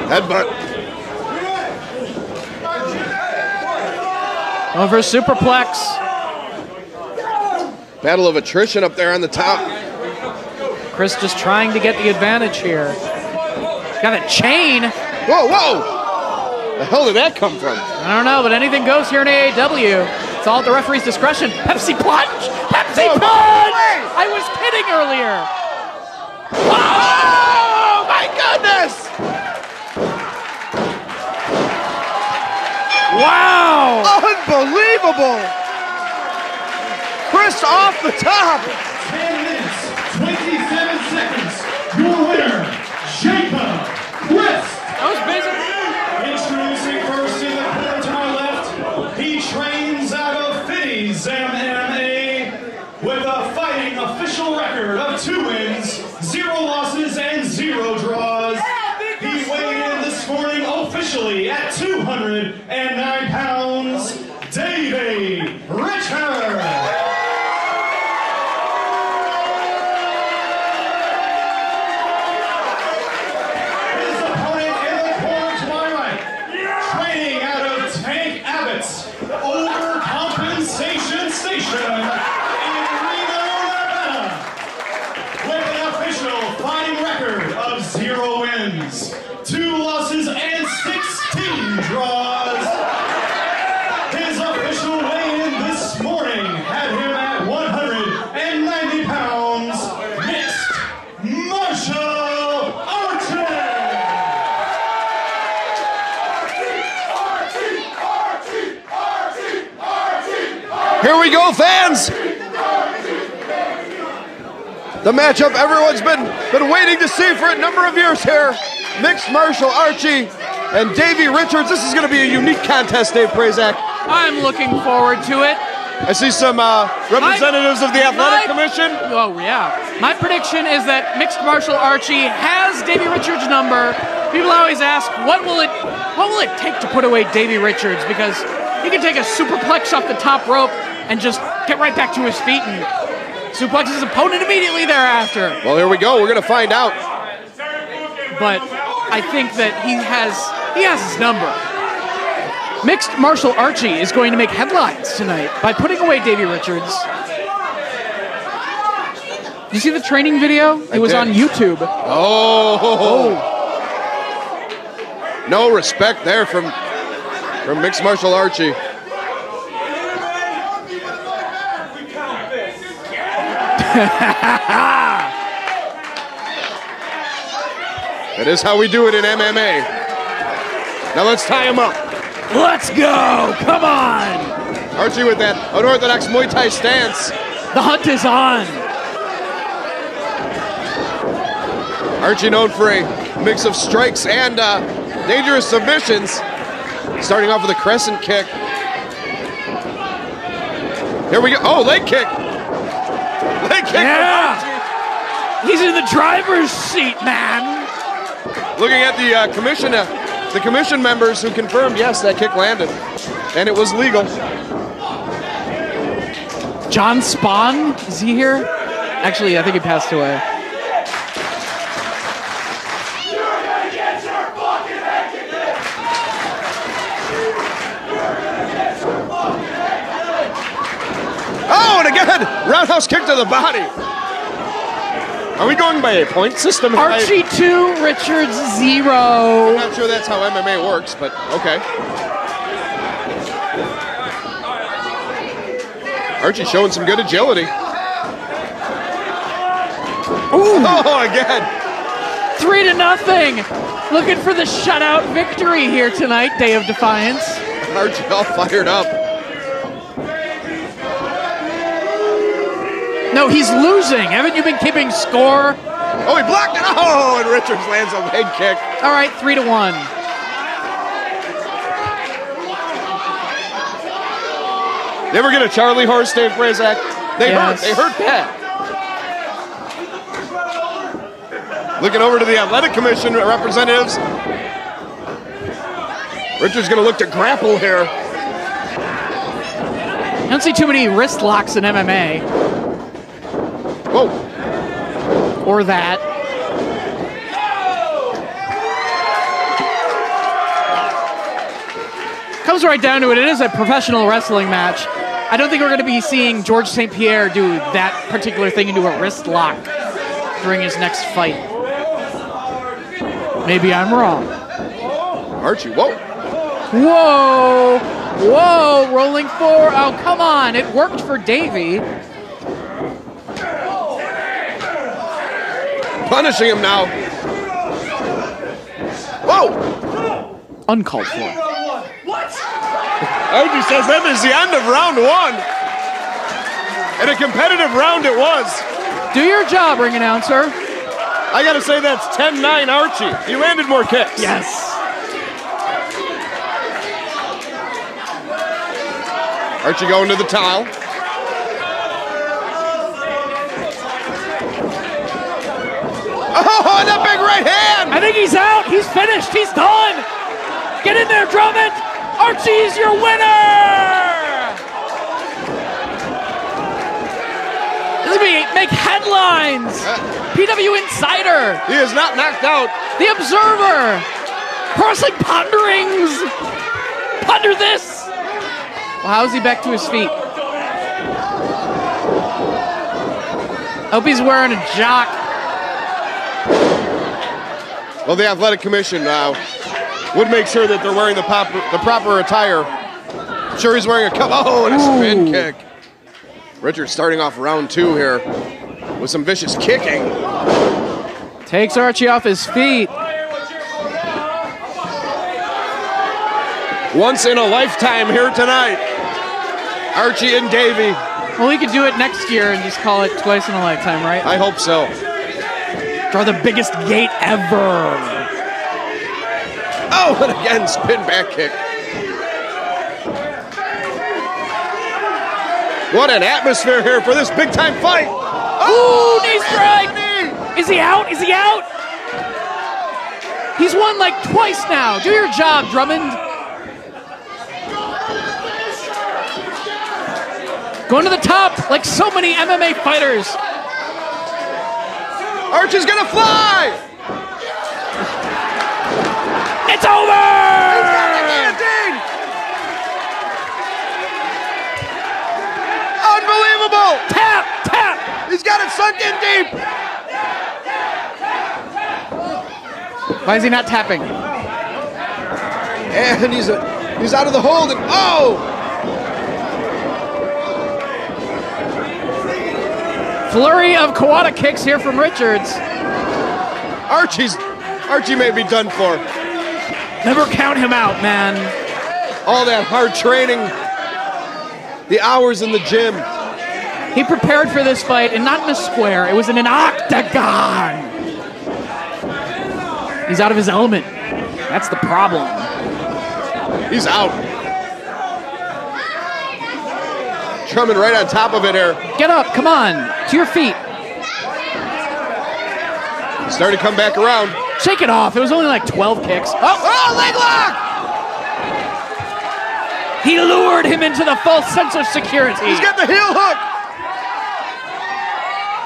Headbutt. Over superplex. Battle of attrition up there on the top. Crist just trying to get the advantage here. Got a chain. Whoa, whoa! The hell did that come from? I don't know, but anything goes here in AAW. It's all at the referee's discretion. Pepsi plunge! Pepsi Oh, plunge! I was kidding earlier. Oh my goodness! Wow! Unbelievable! Crist off the top. Was busy. Introducing first in the corner to my left, he trains out of Finney's MMA with a fighting official record of two wins, zero losses, and zero draws. He weighed in this morning officially at 209 pounds, Davey Richard. His opponent in the corner to my right, training out of Tank Abbott's Overcompensation Station in Reno, Nevada, with an official fighting record of zero wins, two losses, and 16 draws. His official weigh-in this morning had him at 190 pounds, mixed martial Archie. Here we go, fans! The matchup everyone's been been waiting to see for a number of years here. Mixed Martial Archie and Davey Richards. This is going to be a unique contest, Dave Prazak. I'm looking forward to it. I see some uh, representatives of the Athletic my- Commission. Oh yeah. My prediction is that mixed martial Archie has Davey Richards' number. People always ask, what will it what will it take to put away Davey Richards? Because he can take a superplex off the top rope and just get right back to his feet and suplex his opponent immediately thereafter. Well, here we go. We're going to find out. But I think that he has he has his number. Mixed martial Archie is going to make headlines tonight by putting away Davey Richards. Did you see the training video? It I was did. on YouTube. Oh. oh. No respect there from from Mixed Martial Archie. [laughs] That is how we do it in MMA. Now let's tie him up. Let's go! Come on! Archie with that unorthodox Muay Thai stance. The hunt is on. Archie known for a mix of strikes and uh, dangerous submissions. Starting off with a crescent kick. Here we go. Oh, leg kick. Leg kick. from Yeah! He's in the driver's seat, man. Looking at the uh, commission, uh, the commission members who confirmed yes, that kick landed, and it was legal. John Spawn, is he here? Actually, I think he passed away. Oh, and again, roundhouse kick to the body. Are we going by a point system? Archie 2, Richards 0. I'm not sure that's how MMA works, but okay. Archie showing some good agility. Ooh, Oh, again. 3 to nothing. Looking for the shutout victory here tonight, Day of Defiance. Archie all fired up. No, he's losing. Haven't you been keeping score? Oh, he blocked it. Oh, and Richards lands a leg kick. All right, three to one. They ever get a Charlie horse, Dave Prazak? They Yes. hurt. They hurt bad. Looking over to the athletic commission representatives. Richards going to look to grapple here. I don't see too many wrist locks in MMA. Whoa. Or that. Comes right down to it. It is a professional wrestling match. I don't think we're going to be seeing George St. Pierre do that particular thing into a wrist lock during his next fight. Maybe I'm wrong. Archie, whoa. Whoa! Whoa! Rolling four. Oh, come on. It worked for Davey. Punishing him now. Whoa! Uncalled for. What? Archie says that is the end of round one. And a competitive round it was. Do your job, ring announcer. I gotta say that's 10-9 Archie. He landed more kicks. Yes. Archie going to the tile. Oh, and a big right hand! I think he's out. He's finished. He's done. Get in there, Drummond. Archie's your winner. This is be make headlines. PW Insider. He is not knocked out. The Observer. Wrestling Ponderings. Ponder this. Well, how is he back to his feet? I Hope he's wearing a jock. Well, the athletic commission uh, would make sure that they're wearing the, pop- the proper attire. Sure, he's wearing a cup. Oh, and a spin kick. Richard starting off round two here with some vicious kicking. Takes Archie off his feet. Once in a lifetime here tonight. Archie and Davey. Well, we could do it next year and just call it twice in a lifetime, right? I hope so. Draw the biggest gate ever. Oh, and again, spin back kick. What an atmosphere here for this big time fight. Ooh, oh, knee strike. Is he out? Is he out? He's won like twice now. Do your job, Drummond. Going to the top like so many MMA fighters. Archie's gonna fly! It's over! He's got the guillotine! Unbelievable! Tap, tap! He's got it sunk in deep! Why is he not tapping? And he's a, he's out of the hold and oh! Flurry of Kawada kicks here from Richards. Archie's Archie may be done for. Never count him out, man. All that hard training, the hours in the gym. He prepared for this fight and not in a square. It was in an octagon. He's out of his element. That's the problem. He's out. Drummond right on top of it here. Get up, come on, to your feet. He's starting to come back around. Shake it off. It was only like 12 kicks. Oh, Oh, leg lock! he lured him into the false sense of security. He's got the heel hook.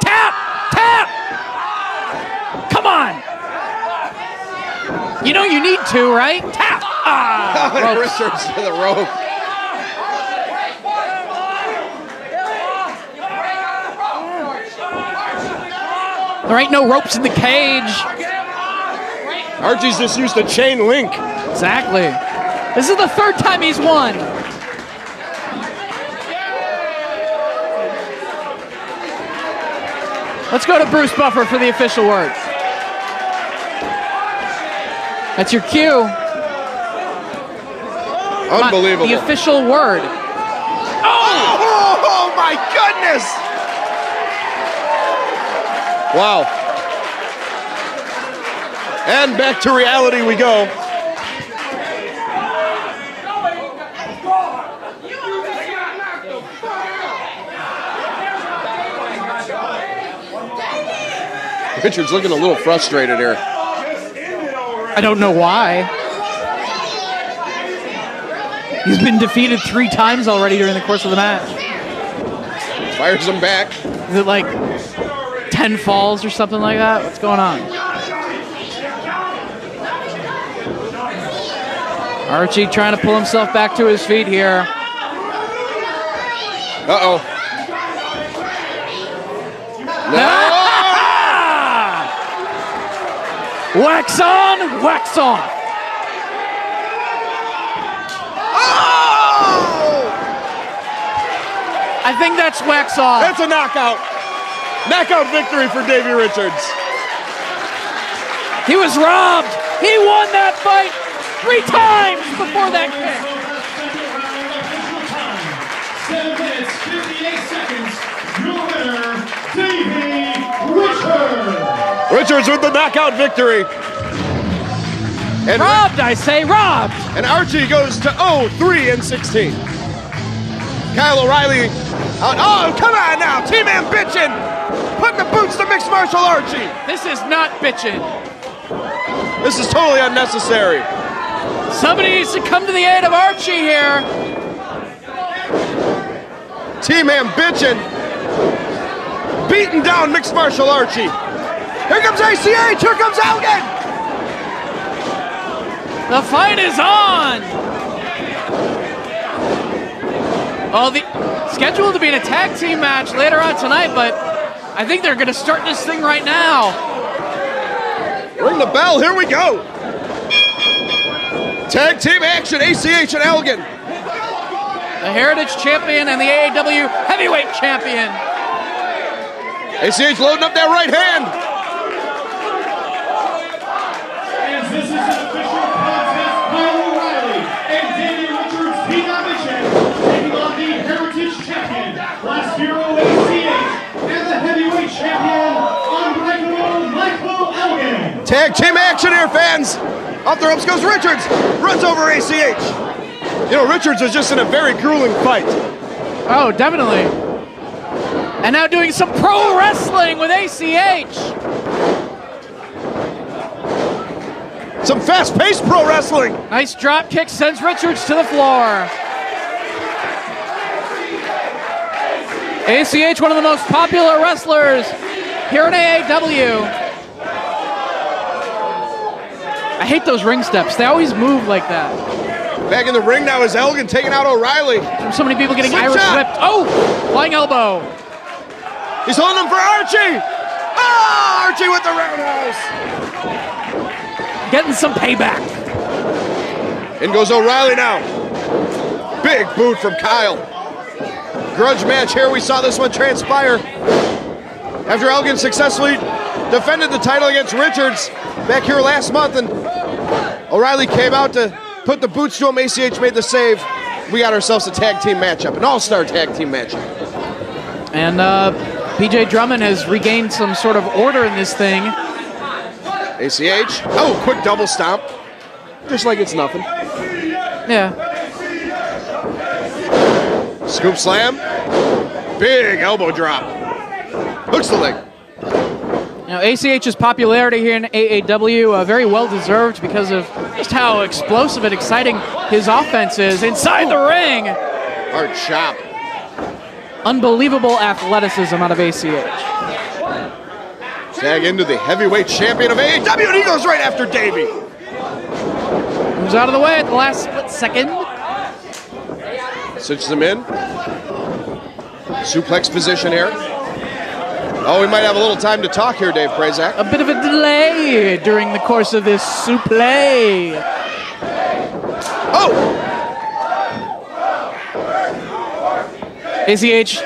tap, tap. Come on. You know you need to, right? Tap. Ah, [laughs] Oh, the rope. There ain't no ropes in the cage. Archie's just used to chain link. Exactly. This is the third time he's won. Let's go to Bruce Buffer for the official word. That's your cue. Unbelievable. the official word. Oh, oh my goodness! Wow. And back to reality we go. Richard's looking a little frustrated here. I don't know why. He's been defeated three times already during the course of the match. Fires him back. Is it like 10 falls or something like that? What's going on? Archie trying to pull himself back to his feet here. Uh oh. No! Wax on, wax off. I think that's wax off. That's a knockout. Knockout victory for Davey Richards. He was robbed. He won that fight three times before that kick. Seven minutes, 58 seconds. Your winner, Davey Richards. Richards with the knockout victory. And robbed, I say, robbed. And Archie goes to 0, 3 and 16. Kyle O'Reilly out. Oh, come on now. Team Ambition. Putting the boots to mixed martial Archie. This is not bitching. This is totally unnecessary. Somebody needs to come to the aid of Archie here. Team Ambition. Beating down mixed martial Archie. Here comes ACH. Here comes Elgin. The fight is on. Oh, the scheduled to be in a tag team match later on tonight, but I think they're going to start this thing right now. Ring the bell. Here we go. Tag team action. ACH and Elgin. The Heritage Champion and the AAW Heavyweight Champion. ACH loading up that right hand. And this is an official contest. Kyle O'Reilly and Davey Richards, Pete Mitchell, taking on the Heritage Champion, Last Hero ACH, and the Heavyweight Champion, Unbreakable Michael Elgin. Tag team action here, fans. Off the ropes goes Richards. Runs over ACH. You know, Richards was just in a very grueling fight. Oh, definitely. And now doing some pro wrestling with ACH. Some fast paced pro wrestling. Nice drop kick sends Richards to the floor. ACH, one of the most popular wrestlers here in AAW. I hate those ring steps. They always move like that. Back in the ring now is Elgin taking out O'Reilly. So many people getting. Irish whipped. Oh, flying elbow. He's holding him for Archie. Oh, Archie with the roundhouse. Getting some payback. In goes O'Reilly now. Big boot from Kyle. Grudge match here. We saw this one transpire. After Elgin successfully defended the title against Richards back here last month, and O'Reilly came out to put the boots to him. ACH made the save. We got ourselves a tag team matchup, an all-star tag team matchup. And uh, PJ Drummond has regained some sort of order in this thing. ACH. Oh, quick double stomp. Just like it's nothing. Yeah. Scoop slam. Big elbow drop. Hooks the leg. You know, ACH's popularity here in AAW uh, very well deserved because of just how explosive and exciting his offense is inside the ring. Hard chop. Unbelievable athleticism out of ACH. Tag into the heavyweight champion of AAW, and he goes right after Davey. Moves out of the way at the last split second. Switches him in. Suplex position here. Oh, we might have a little time to talk here, Dave Prazak. A bit of a delay during the course of this supplay. Oh! ACH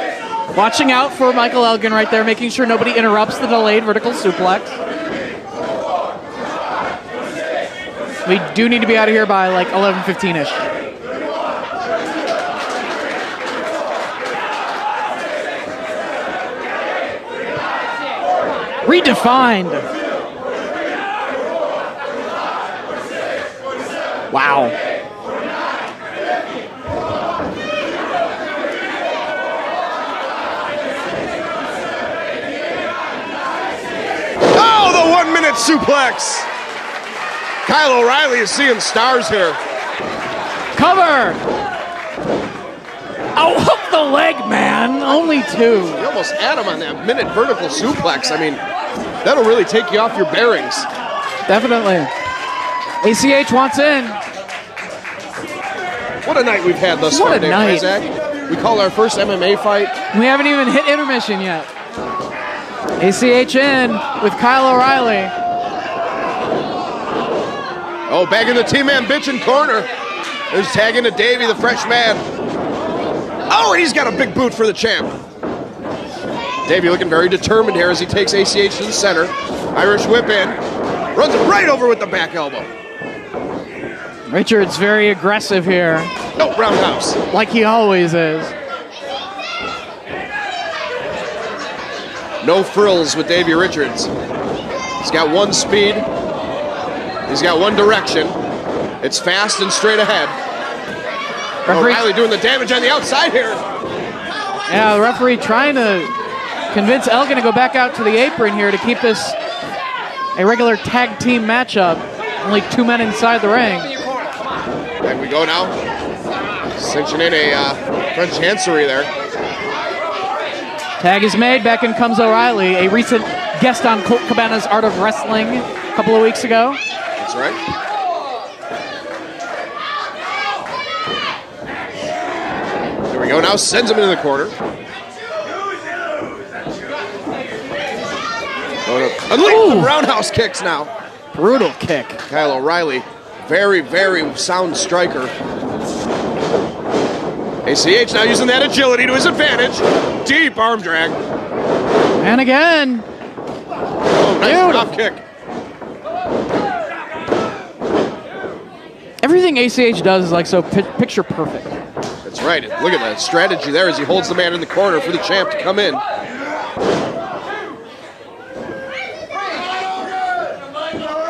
watching out for Michael Elgin right there, making sure nobody interrupts the delayed vertical suplex. We do need to be out of here by like 11:15 ish. Redefined. Wow. Oh, the one minute suplex. Kyle O'Reilly is seeing stars here. Cover. Oh, hook the leg, man. Only two. You almost had him on that minute vertical suplex. I mean, that'll really take you off your bearings. Definitely. ACH wants in. What a night we've had thus What far, a Dave night. Isaac. We call our first MMA fight. We haven't even hit intermission yet. ACH in with Kyle O'Reilly. Oh, back in the T-Man bitchin' corner. There's tagging to Davey, the fresh man. Oh, and he's got a big boot for the champ. Davey looking very determined here as he takes ACH to the center. Irish whip in. Runs him right over with the back elbow. Richards very aggressive here. No, roundhouse. Like he always is. No frills with Davey Richards. He's got one speed. He's got one direction. It's fast and straight ahead. Referee- O'Reilly doing the damage on the outside here. Yeah, the referee trying to convince Elgin to go back out to the apron here to keep this a regular tag team matchup. Only two men inside the ring. Back we go now. Cinching in a uh, French chancery there. Tag is made. Back in comes O'Reilly, a recent guest on Colt Cabana's Art of Wrestling a couple of weeks ago. That's right. There we go. Now sends him into the corner. Up. Unleash the roundhouse kicks now. Brutal kick. Kyle O'Reilly, very, very sound striker. ACH now using that agility to his advantage. Deep arm drag. And again. Oh, nice drop kick. Everything ACH does is like so pi- picture perfect. That's right. Look at that strategy there as he holds the man in the corner for the champ to come in.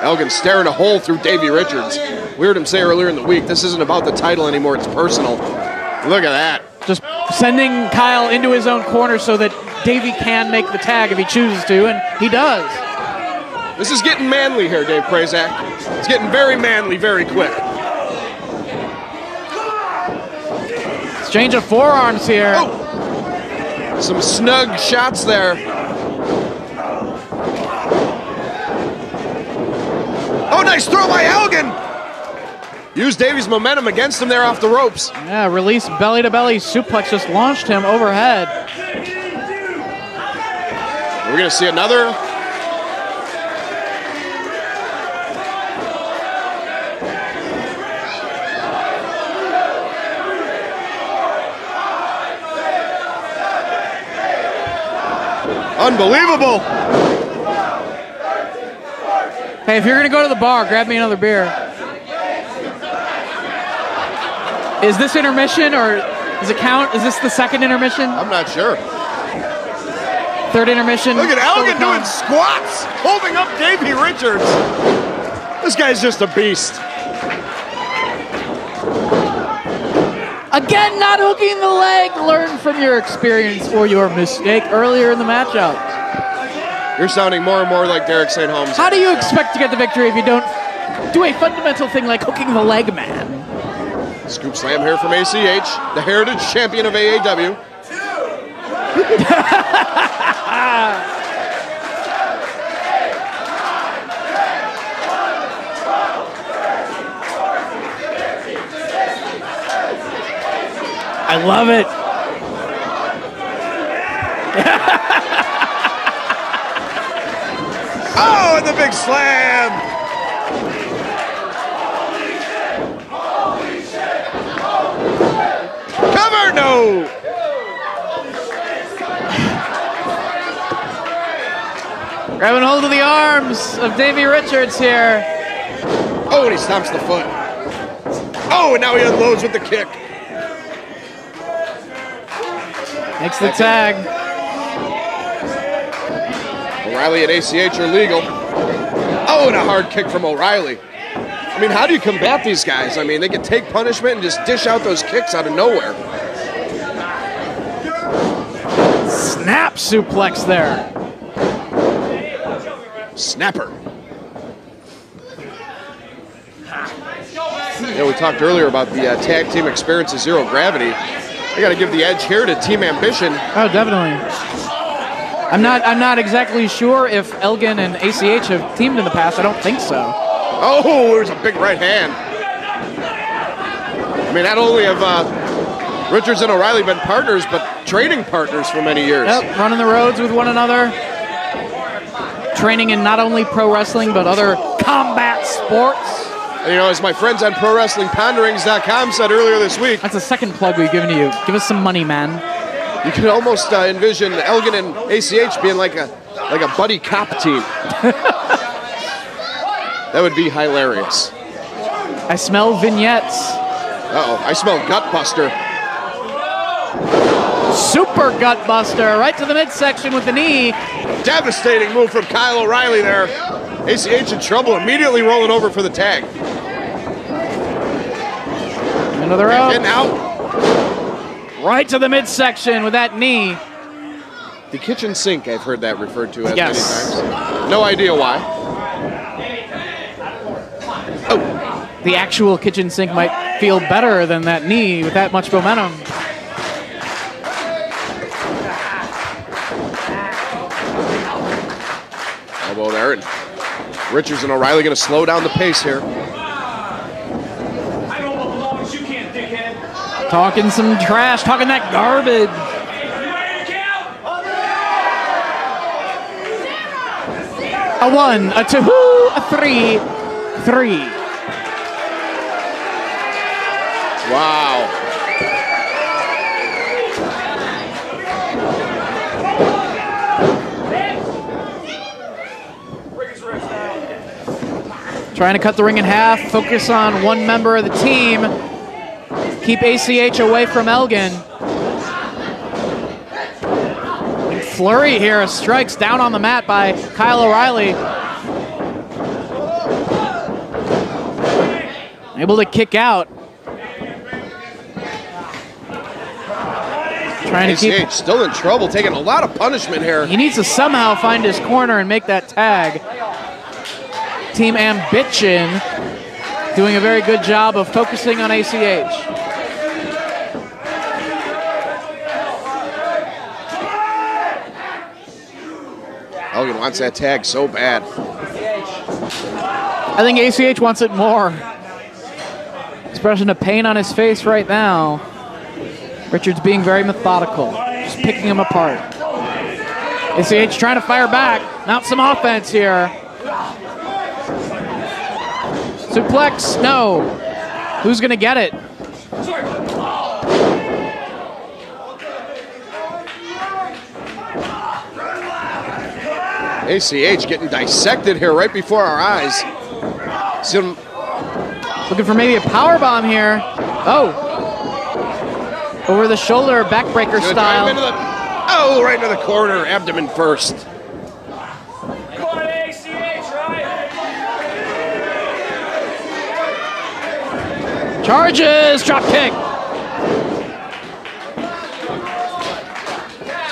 Elgin staring a hole through Davey Richards. We heard him say earlier in the week, this isn't about the title anymore, it's personal. Look at that. Just sending Kyle into his own corner so that Davey can make the tag if he chooses to, and he does. This is getting manly here, Dave Prazak. It's getting very manly very quick. Exchange of forearms here. Oh! Some snug shots there. Oh, nice throw by Elgin. Use Davey's momentum against him there off the ropes. Yeah, release belly to belly suplex just launched him overhead. We're going to see another. Unbelievable. Hey, if you're gonna go to the bar, grab me another beer. Is this intermission or does it count? Is this the second intermission? I'm not sure. Third intermission. Look at Elgin doing squats, holding up Davey Richards. This guy's just a beast. Again, not hooking the leg. Learn from your experience or your mistake earlier in the matchup. You're sounding more and more like Derek St. Holmes. How do you expect to get the victory if you don't do a fundamental thing like hooking the leg, man? Scoop slam here from ACH, the heritage champion of AAW. [laughs] I love it. [laughs] Oh, and the big slam! Cover, no! Grabbing hold of the arms of Davey Richards here. Oh, and he stomps the foot. Oh, and now he unloads with the kick. Makes the tag. O'Reilly and ACH are legal. Oh, and a hard kick from O'Reilly. I mean, how do you combat these guys? I mean, they can take punishment and just dish out those kicks out of nowhere. Snap suplex there. Snapper. Yeah, we talked earlier about the uh, tag team experience of zero gravity. I got to give the edge here to Team Ambition. Oh, definitely. I'm not. I'm not exactly sure if Elgin and ACH have teamed in the past. I don't think so. Oh, there's a big right hand. I mean, not only have uh, Richards and O'Reilly been partners, but training partners for many years. Yep, running the roads with one another. Training in not only pro wrestling but other combat sports. And, you know, as my friends on ProWrestlingPonderings.com said earlier this week, That's the second plug we've given to you. Give us some money, man. You can almost uh, envision Elgin and ACH being like a like a buddy cop team. [laughs] that would be hilarious. I smell vignettes. Uh oh, I smell Gutbuster. Super gutbuster right to the midsection with the knee. Devastating move from Kyle O'Reilly there. ACH in trouble, immediately rolling over for the tag. Another rope. Getting out. Right to the midsection with that knee. The kitchen sink, I've heard that referred to as Yes. many times. No idea why. Oh. The actual kitchen sink might feel better than that knee with that much momentum. Elbow there, and Richards and O'Reilly going to slow down the pace here. Talking some trash, talking that garbage. A one, a two, a three, three. Wow. Trying to cut the ring in half, focus on one member of the team. Keep ACH away from Elgin. Flurry here strikes down on the mat by Kyle O'Reilly. Able to kick out. Trying to keep. ACH still in trouble, taking a lot of punishment here. He needs to somehow find his corner and make that tag. Team Ambition doing a very good job of focusing on ACH. Elgin wants that tag so bad. I think ACH wants it more. Expression of pain on his face right now. Richards being very methodical, just picking him apart. ACH trying to fire back, mount some offense here. Suplex, no. Who's gonna get it? ACH getting dissected here right before our eyes. See him Looking for maybe a power bomb here. Oh. Over the shoulder, backbreaker Gonna drive him into style. the, oh, right into the corner, abdomen first. Charges, drop kick.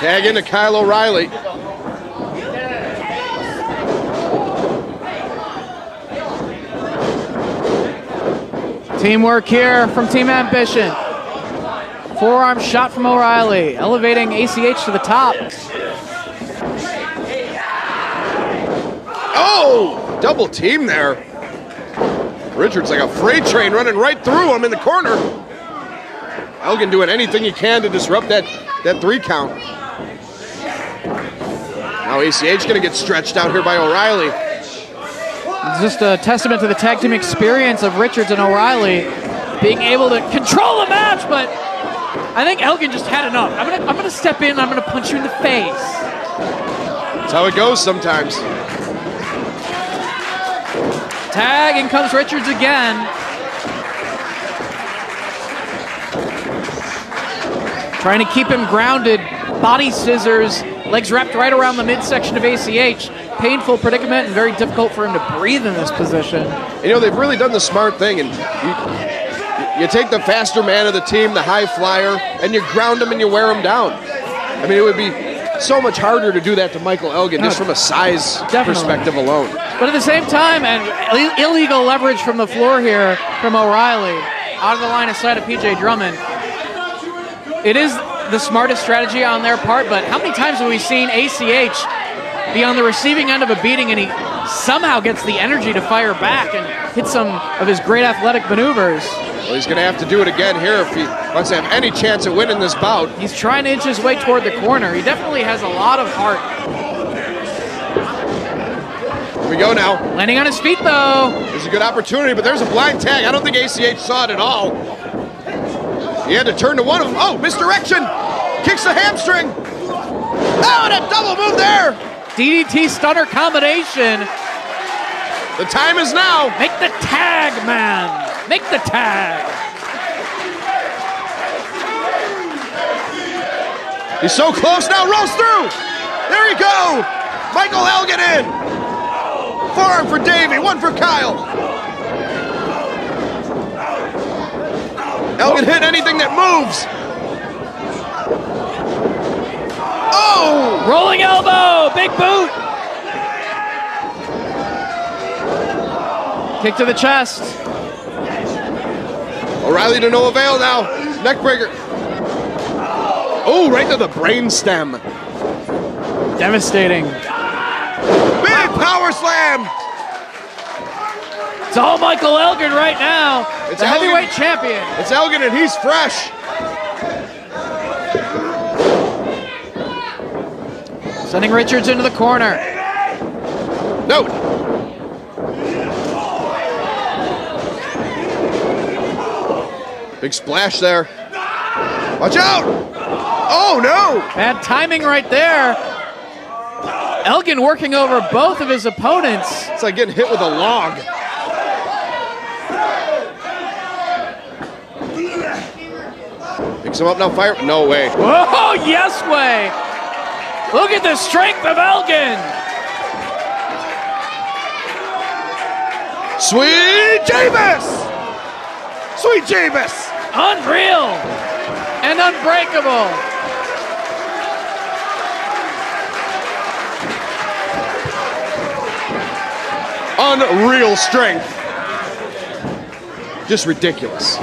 Tag into Kyle O'Reilly. Teamwork here from Team Ambition. Forearm shot from O'Reilly, elevating ACH to the top. Oh, double team there. Richards like a freight train running right through him in the corner. Elgin doing anything he can to disrupt that, that three count. Now ACH is gonna get stretched out here by O'Reilly. It's just a testament to the tag team experience of Richards and O'Reilly being able to control the match, but I think Elgin just had enough. I'm gonna, I'm gonna step in, I'm gonna punch you in the face. That's how it goes sometimes. Tag, and comes Richards again. Trying to keep him grounded. Body scissors Legs wrapped right around the midsection of ACH. Painful predicament and very difficult for him to breathe in this position. You know, they've really done the smart thing, and you, you take the faster man of the team, the high flyer, and you ground him and you wear him down. I mean, it would be so much harder to do that to Michael Elgin just from a size Definitely. perspective alone. But at the same time, and illegal leverage from the floor here from O'Reilly, out of the line of sight of PJ Drummond. It is the smartest strategy on their part, but how many times have we seen ACH be on the receiving end of a beating and he somehow gets the energy to fire back and hit some of his great athletic maneuvers? Well, he's going to have to do it again here if he wants to have any chance at winning this bout. He's trying to inch his way toward the corner. He definitely has a lot of heart. Here we go now. Landing on his feet, though. There's a good opportunity, but there's a blind tag. I don't think ACH saw it at all. He had to turn to one of them. Oh, misdirection! Kicks the hamstring. Oh, and a double move there. DDT stunner combination. The time is now. Make the tag, man. Make the tag. He's so close now. Rolls through. There you go. Michael Elgin in. Forearm for Davey. One for Kyle. Elgin hit anything that moves. Oh! Rolling elbow. Big boot. Kick to the chest. O'Reilly to no avail now. Neckbreaker. Oh, right to the brain stem. Devastating. Big power slam. It's all Michael Elgin right now. It's the Elgin. heavyweight champion. It's Elgin and he's fresh. Sending Richards into the corner. No. Big splash there. Watch out! Oh no! Bad timing right there. Elgin working over both of his opponents. It's like getting hit with a log. Picks him up now, fire. No way. Whoa, yes way. Look at the strength of Elgin. Sweet Jameis! Sweet Jameis! Unreal and unbreakable. Unreal strength. Just ridiculous.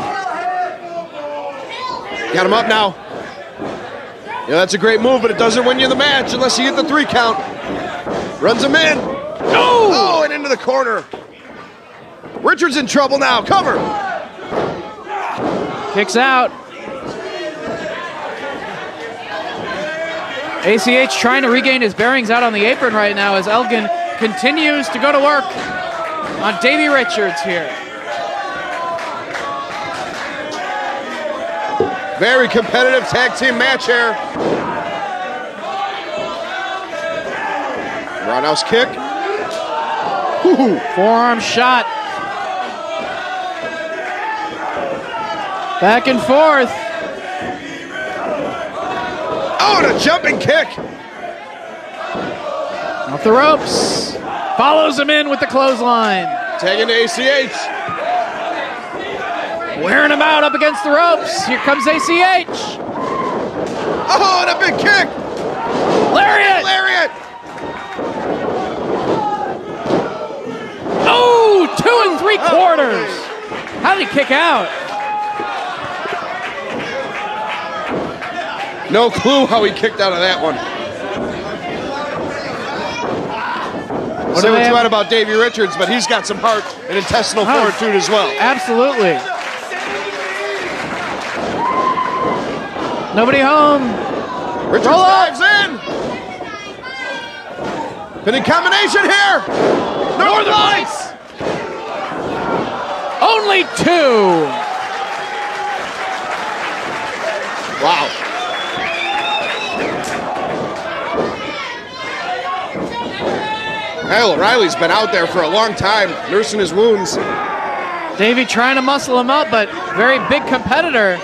Got him up now. Yeah, that's a great move, but it doesn't win you the match unless you get the three count. Runs him in. Oh! Oh, and into the corner. Richards in trouble now. Cover. Kicks out. ACH trying to regain his bearings out on the apron right now as Elgin continues to go to work on Davey Richards here. Very competitive tag team match here. Roundhouse kick. Woo-hoo. Forearm shot. Back and forth. Oh, and a jumping kick. Off the ropes. Follows him in with the clothesline. Tagging to ACH. Wearing him out up against the ropes. Here comes ACH. Oh, and a big kick. Lariat. Lariat. Oh, two and three oh, quarters. How did he kick out? No clue how he kicked out of that one. What Say do what you want about Davey Richards, but he's got some heart and intestinal Oh. fortitude as well. Absolutely. Nobody home. Richards Roll dives in. Pinning combination here. Northern Lights. Only two. Wow. Kyle O'Reilly's been out there for a long time, nursing his wounds. Davey trying to muscle him up, but very big competitor.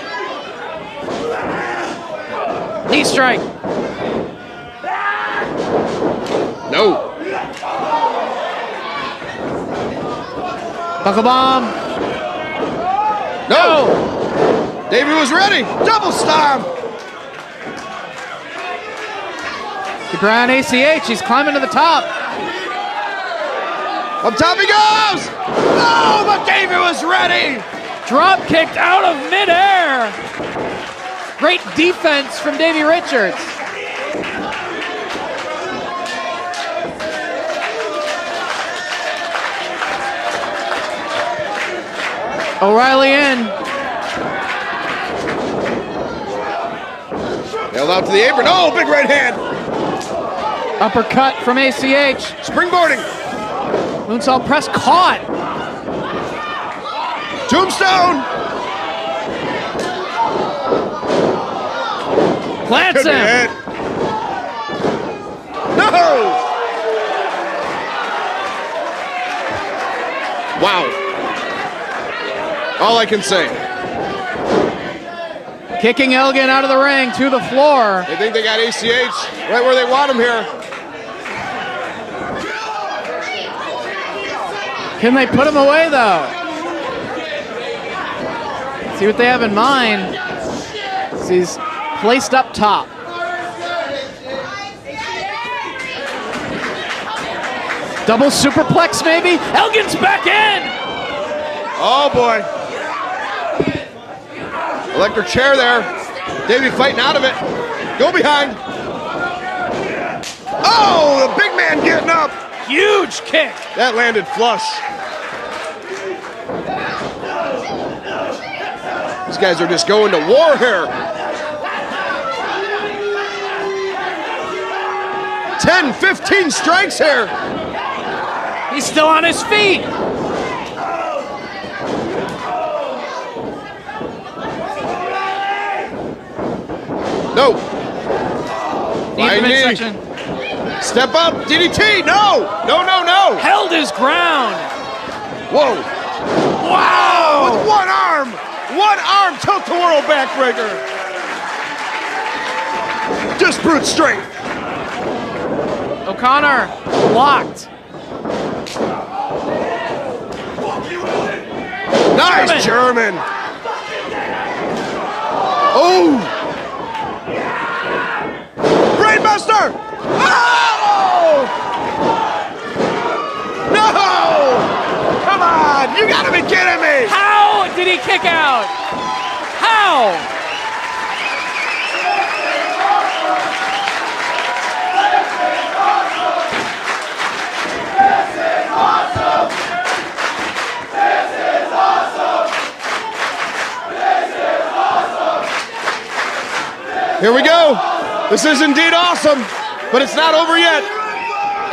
Knee strike. No. Buckle bomb. No. David was ready. Double stomp. Keep eye on ACH. He's climbing to the top. Up top he goes. No, but Davey was ready. Drop kicked out of midair. Great defense from Davey Richards. O'Reilly in. Held out to the apron. Oh, big right hand. Uppercut from ACH. Springboarding. Moonsault press caught. Tombstone. Plants Could him. No. Wow. All I can say. Kicking Elgin out of the ring to the floor. They think they got ACH right where they want him here. Can they put him away though? See what they have in mind. He's placed up top. Double superplex maybe? Elgin's back in! Oh boy. Electric chair there. Davey fighting out of it. Go behind. Oh, the big man getting up. Huge kick. That landed flush. These guys are just going to war here. 10, 15 strikes here. He's still on his feet. No. Knee in the knee. midsection. Step up, DDT. No, no, no, no. Held his ground. Whoa. Wow. With one arm. One arm tilt the world backbreaker. Just brute strength. O'Connor blocked. Nice German. Oh. Brainbuster. Oh. No. Come on. You gotta be kidding me. How did he kick out? How? Here we go. This is indeed awesome, but it's not over yet.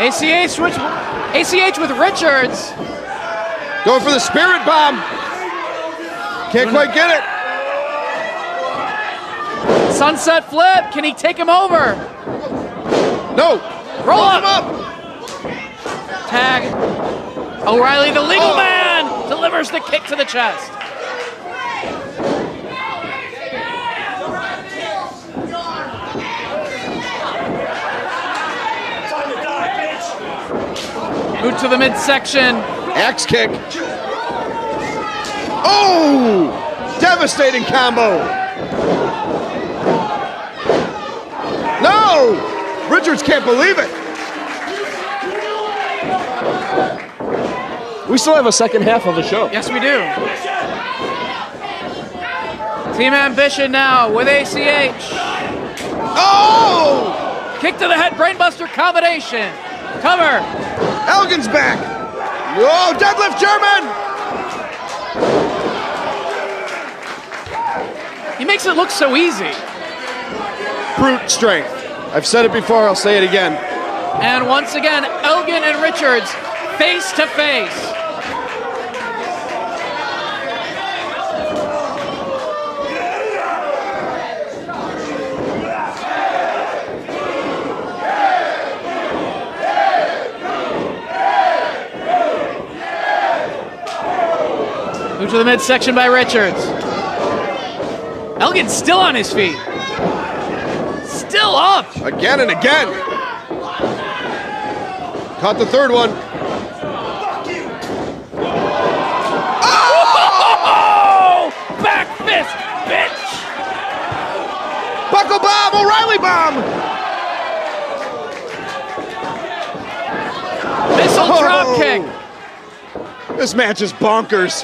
ACH, Rich, ACH with Richards. Going for the spirit bomb. Can't quite get it. Sunset flip. Can he take him over? No. Roll Roll up. him up. Tag. O'Reilly, the legal Oh. man, delivers the kick to the chest. Boot to the midsection. Axe kick. Oh! Devastating combo. No! Richards can't believe it. We still have a second half of the show. Yes, we do. Team Ambition now with ACH. Oh! Kick to the head, brainbuster combination. Cover. Elgin's back. Whoa, deadlift German. He makes it look so easy. Brute strength. I've said it before, I'll say it again. And once again, Elgin and Richards face to face. To the midsection by Richards. Elgin's still on his feet. Still up. Again and again. Caught the third one. Oh! Back fist, bitch! Buckle bomb, O'Reilly bomb. Missile drop oh. kick. This match is bonkers.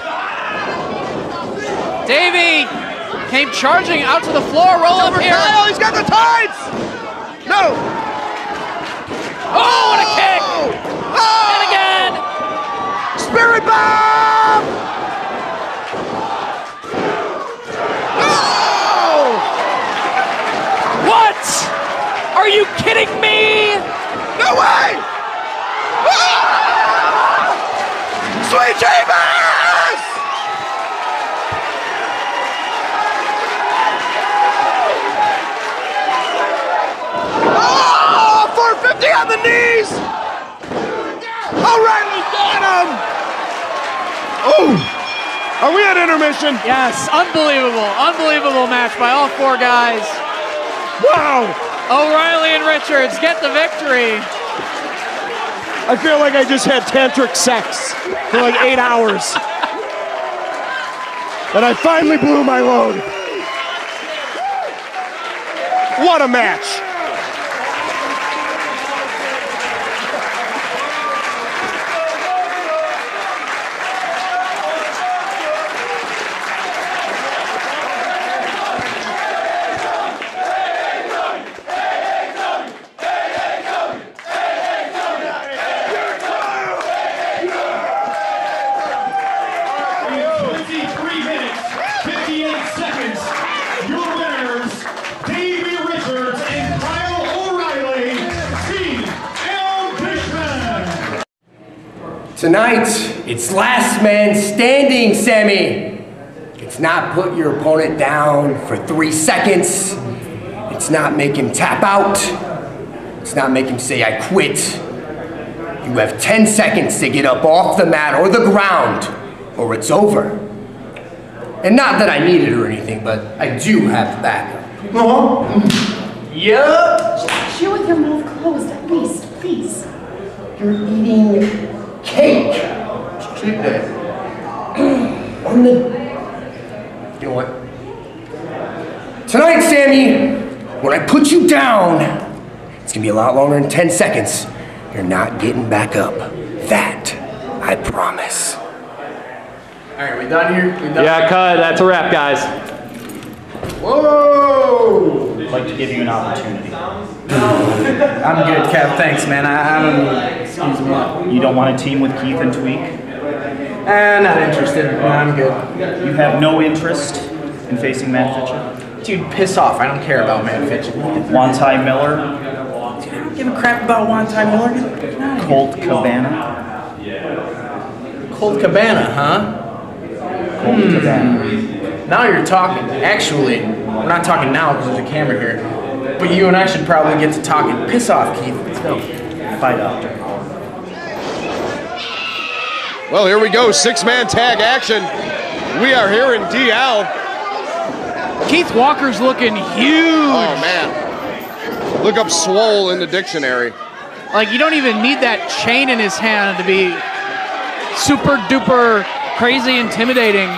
Davey came charging out to the floor. Roll up here. Kyle, he's got the tides. No. Oh, what a kick! Oh! And again. Spirit bomb. Oh! What? Are you kidding me? No way! Ah! Sweet Chambers! Oh, 450 on the knees! O'Reilly got him! Oh! Are we at intermission? Yes, unbelievable, unbelievable match by all four guys. Wow! O'Reilly and Richards get the victory. I feel like I just had tantric sex for like eight [laughs] hours. and I finally blew my load. What a match! Tonight, it's last man standing, Sammy. It's not put your opponent down for three seconds. It's not make him tap out. It's not make him say, I quit. You have 10 seconds to get up off the mat or the ground, or it's over. And not that I need it or anything, but I do have the backup. Uh-huh. Yup. Chew with your mouth closed, at least, please. You're eating cake. Keep that. On the. You know what? Tonight, Sammy, when I put you down, it's gonna be a lot longer than 10 seconds. You're not getting back up. That, I promise. All right, we done here? We done Yeah, cut. That's a wrap, guys. Whoa! I'd like to give you an opportunity. [laughs] I'm good, Kev. Thanks, man. I, I'm. Excuse me. You don't want to team with Keith and Tweek? Uh, not interested. No, I'm good. You have no interest in facing Mat Fitchett? Dude, piss off. I don't care about Matt Fitch. Juntai Miller? Dude, I don't give a crap about Juntai Miller. Get out of here. Colt Cabana? Colt Cabana, huh? Colt Hmm. Cabana. Now you're talking. Actually, we're not talking now because there's a camera here. But you and I should probably get to talking. Piss off, Keith. Let's go. Bye, Doctor. Well, here we go. Six man tag action. We are here in DL. Keith Walker's looking huge. Oh, man. Look up swole in the dictionary. Like you don't even need that chain in his hand to be super duper crazy intimidating.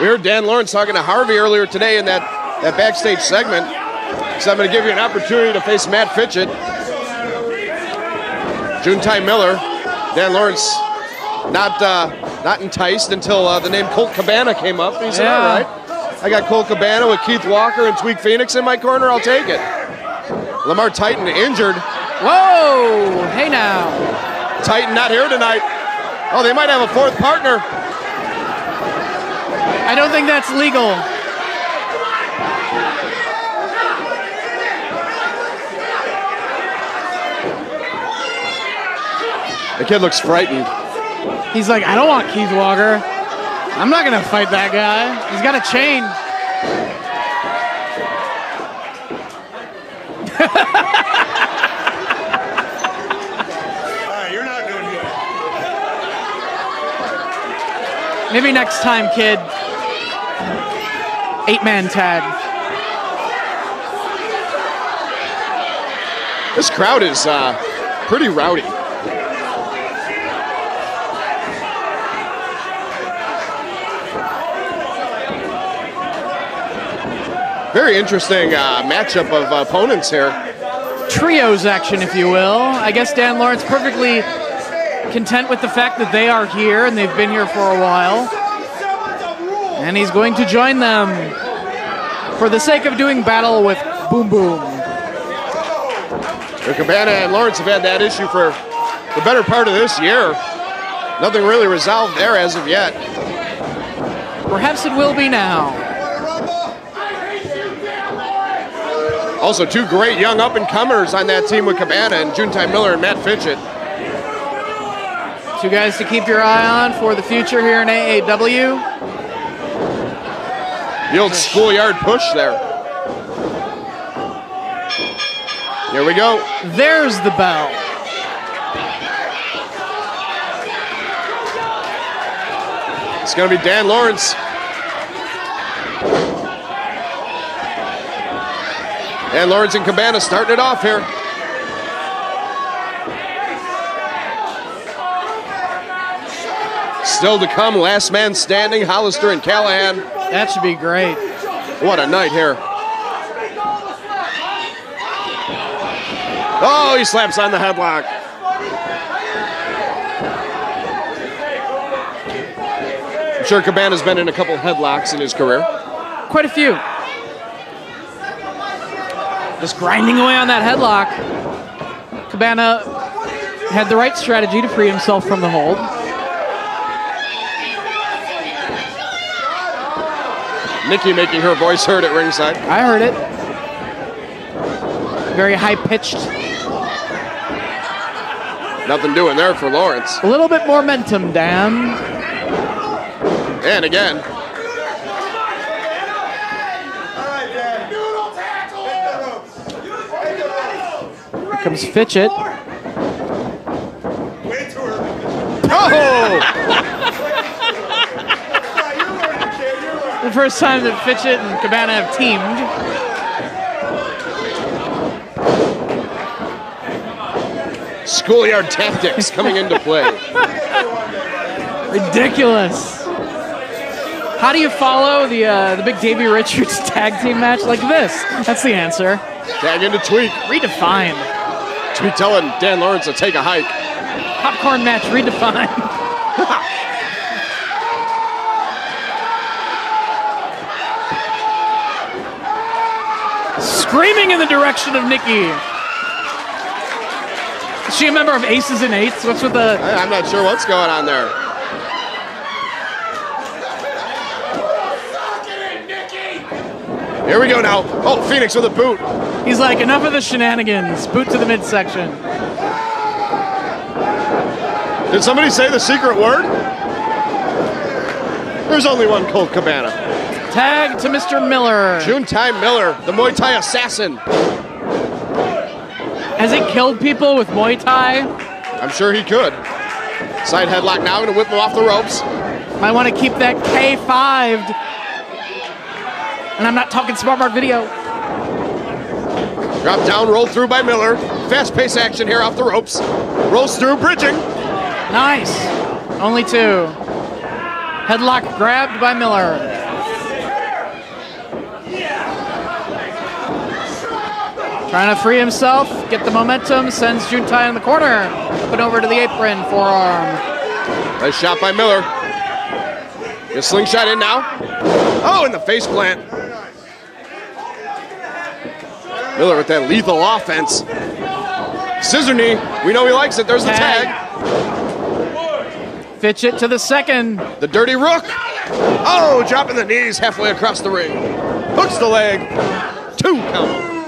We heard Dan Lawrence talking to Harvey earlier today in that, that backstage segment. So I'm going to give you an opportunity to face Mat Fitchett. Juntai Miller. Dan Lawrence not uh, not enticed until uh, the name Colt Cabana came up. He said, Yeah. all right. I got Colt Cabana with Keith Walker and Tweek Phoenix in my corner. I'll take it. Lamar Titan injured. Whoa! Hey now. Titan not here tonight. Oh, they might have a fourth partner. I don't think that's legal. The kid looks frightened. He's like, I don't want Keith Walker. I'm not gonna fight that guy. He's got a chain. you're not doing good. Maybe next time, kid. Eight man tag. This crowd is uh, pretty rowdy. Very interesting uh, matchup of uh, opponents here. Trios action, if you will. I guess Dan Lawrence perfectly content with the fact that they are here and they've been here for a while. And he's going to join them for the sake of doing battle with Boom Boom. The Cabana and Lawrence have had that issue for the better part of this year. Nothing really resolved there as of yet. Perhaps it will be now. Also, two great young up and comers on that team with Cabana and Juntai Miller and Mat Fitchett. Two guys to keep your eye on for the future here in AAW. The old schoolyard push there. Here we go. There's the bell. It's going to be Dan Lawrence. And Lawrence and Cabana starting it off here. Still to come, last man standing, Hollister and Callihan. That should be great. What a night here. Oh, he slaps on the headlock. I'm sure Cabana's been in a couple headlocks in his career. Quite a few. Just grinding away on that headlock. Cabana had the right strategy to free himself from the hold. Nikki making her voice heard at ringside. I heard it. Very high pitched. Nothing doing there for Lawrence. A little bit more momentum, Dan. And again. Here comes Fitchett. Oh! The first time that Fitchett and Cabana have teamed. Schoolyard tactics coming into play. [laughs] Ridiculous. How do you follow the uh, the big Davey Richards [laughs] tag team match like this? That's the answer. Tag into Tweek. Redefine. Tweek telling Dan Lawrence to take a hike. Popcorn match redefined. [laughs] Screaming in the direction of Nikki. Is she a member of Aces and Eights? What's with the? I- I'm not sure what's going on there. Here we go now. Oh, Phoenix with a boot. He's like, enough of the shenanigans. Boot to the midsection. Did somebody say the secret word? There's only one Colt Cabana. Tag to Mr. Miller. Juntai Miller, the Muay Thai assassin. Has he killed people with Muay Thai? I'm sure he could. Side headlock now, gonna whip him off the ropes. Might want to keep that K5'd. And I'm not talking Smart Mark video. Drop down, rolled through by Miller. Fast pace action here off the ropes. Rolls through, bridging. Nice. Only two. Headlock grabbed by Miller. Trying to free himself, get the momentum, sends Juntai in the corner. Up and over to the apron, forearm. Nice shot by Miller. Get slingshot in now. Oh, in the face plant. Miller with that lethal offense. Scissor knee. We know he likes it. There's the Tag. tag. Fitchett to the second. The dirty rook. Oh, dropping the knees halfway across the ring. Hooks the leg. Two count.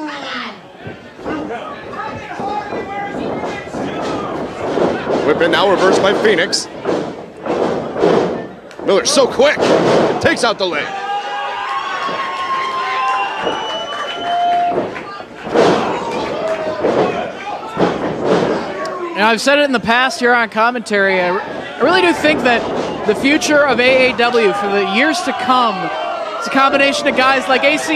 Whip in now, reversed by Phoenix. Miller so quick. Takes out the leg. Now, I've said it in the past here on commentary. I, I really do think that the future of AAW for the years to come is a combination of guys like ACH,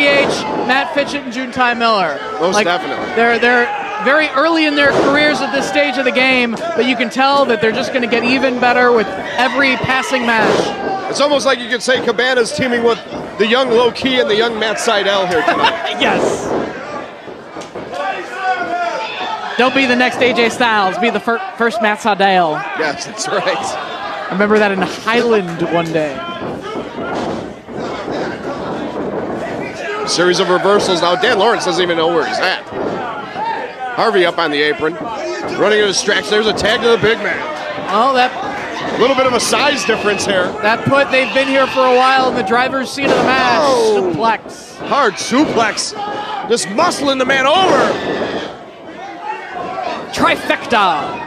Mat Fitchett, and Juntai Miller. Most Like, definitely. They're they're very early in their careers at this stage of the game, but you can tell that they're just going to get even better with every passing match. It's almost like you could say Cabana's teaming with the young Low Ki and the young Matt Sydal here tonight. [laughs] yes. Don't be the next AJ Styles. Be the fir- first Matt Sydal. yes, that's right. I remember that in Highland one day. Series of reversals. Now Dan Lawrence doesn't even know where he's at. Harvey up on the apron, running into stretch. There's a tag to the big man. Oh, that A little bit of a size difference here. that put they've been here for a while in the driver's seat of the match. Oh. Suplex. Hard suplex. Just muscling the man over. Trifecta.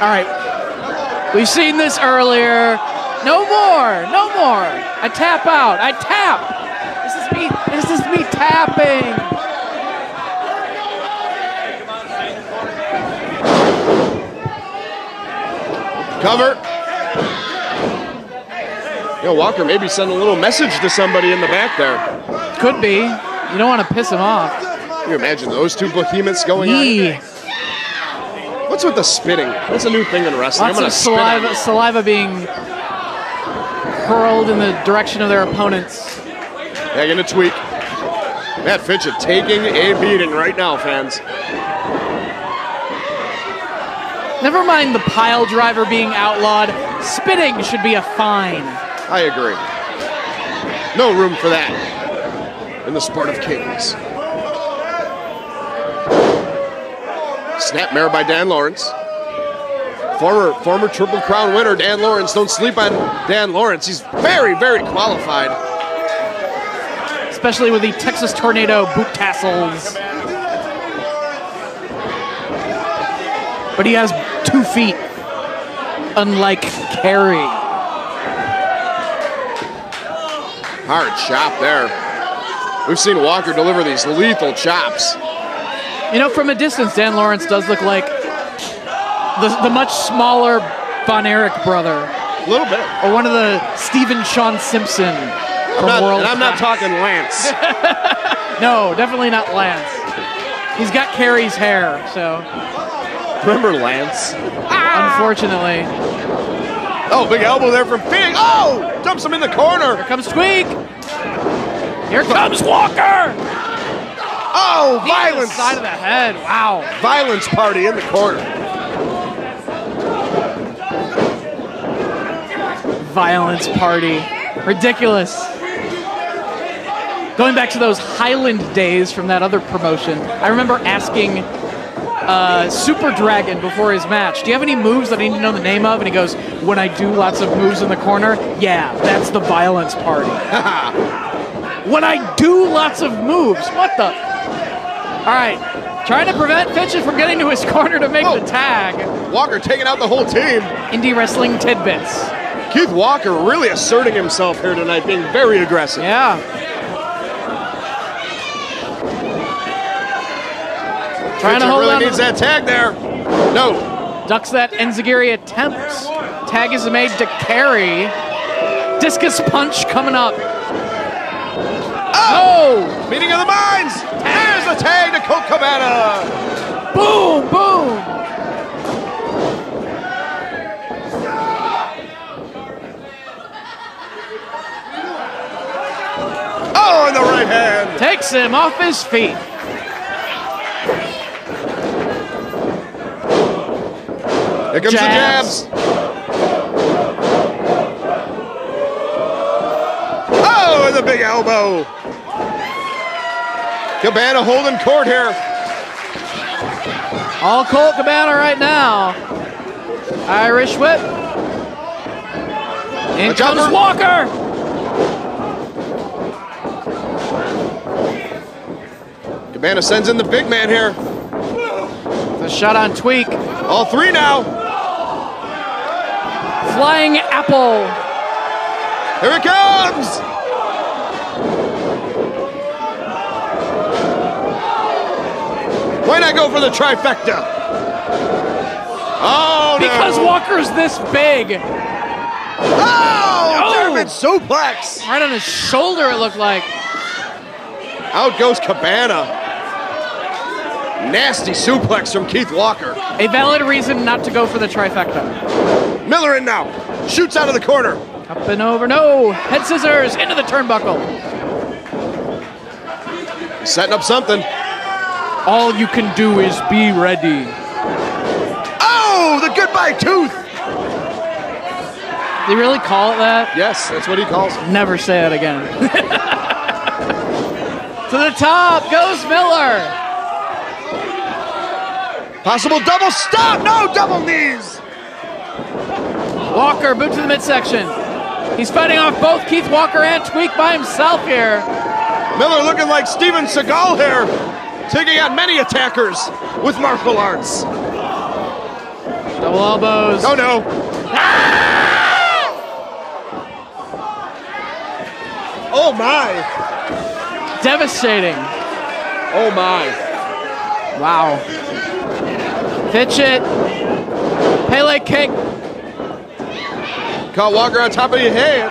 All right. We've seen this earlier. No more. No more. I tap out. I tap. This is me. This is me tapping. Cover. You know, Walker maybe send a little message to somebody in the back there. Could be. You don't want to piss him off. Can you imagine those two behemoths going Yee. at it? What's with the spitting? That's a new thing in wrestling. Lots I'm gonna of saliva, saliva being hurled in the direction of their opponents. Taking a tweak. Mat Fitchett taking a beating right now, fans. Never mind the pile driver being outlawed. Spitting should be a fine. I agree. No room for that in the sport of kings. Snapmare by Dan Lawrence. Former former Triple Crown winner Dan Lawrence. Don't sleep on Dan Lawrence. He's very, very qualified. Especially with the Texas Tornado boot tassels. But he has feet, unlike Kerry. Hard chop there. We've seen Walker deliver these lethal chops. You know, from a distance, Dan Lawrence does look like the, the much smaller Von Erich brother. A little bit. Or one of the Stephen Sean Simpson I'm from not, World and I'm not talking Lance. [laughs] [laughs] No, definitely not Lance. He's got Kerry's hair, so Remember Lance? unfortunately. Oh, big elbow there from Phoenix. Oh, dumps him in the corner. Here comes Squeak. Here comes Walker. Oh, Knee to the violence. side of the head. Wow. Violence party in the corner. Violence party. Ridiculous. Going back to those Highland days from that other promotion, I remember asking uh, Super Dragon before his match, Do you have any moves that I need to know the name of? And he goes, When I do lots of moves in the corner, yeah, that's the violence party. [laughs] when I do lots of moves, what the? All right, trying to prevent Fitchett from getting to his [laughs] corner to make the tag. Walker taking out the whole team. Indie wrestling tidbits. Keith Walker really asserting himself here tonight, being very aggressive. Yeah. Trying to hold really on needs that tag there. No. Ducks that enzuigiri attempts. Tag is made to carry. Discus punch coming up. Oh! Meeting of the minds. There's the tag to Colt Cabana. Boom! Boom! Oh, in the right hand. Takes him off his feet. Here comes Jabs. the jabs. Oh, and the big elbow. Cabana holding court here. All Colt Cabana right now. Irish whip. In A comes jumper. Walker. Cabana sends in the big man here. The shot on Tweek. All three now. Flying apple. Here it comes. Why not go for the trifecta? Oh, no. Because Walker's this big. Oh, oh! German suplex. Right on his shoulder, it looked like. Out goes Cabana. nasty suplex from Keith Walker. A valid reason not to go for the trifecta. Miller in now. Shoots out of the corner. Up and over. No. Head scissors into the turnbuckle. Setting up something. All you can do is be ready. Oh, the goodbye tooth. They really call it that? Yes, that's what he calls it. Never say it again. [laughs] to the top goes Miller. Possible double stop. No double knees. Walker, boot to the midsection. He's fighting off both Keith Walker and Tweek by himself here. Miller looking like Steven Seagal here, taking out many attackers with martial arts. Double elbows. Oh no. Ah! Oh my. Devastating. Oh my. Wow. Pitch it. Pele kick. Caught Walker on top of your head.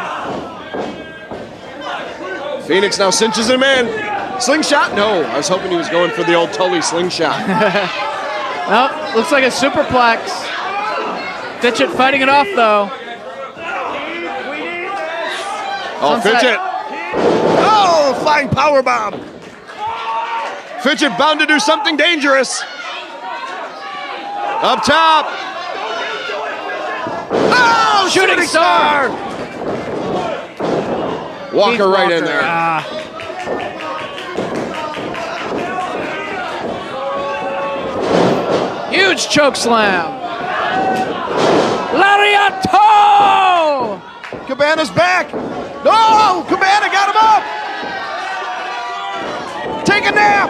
Phoenix now cinches him in. Slingshot? No, I was hoping he was going for the old Tully slingshot. [laughs] Well, looks like a superplex. Fitchett fighting it off though. Oh. Fitchett. Oh, flying power bomb. Fitchett bound to do something dangerous. Up top. Ah! Oh, Shooting shooting, star. star. Walker Keith right in there. Ah. Huge choke slam. Lariato! Cabana's back. No, Cabana got him up. Take a nap.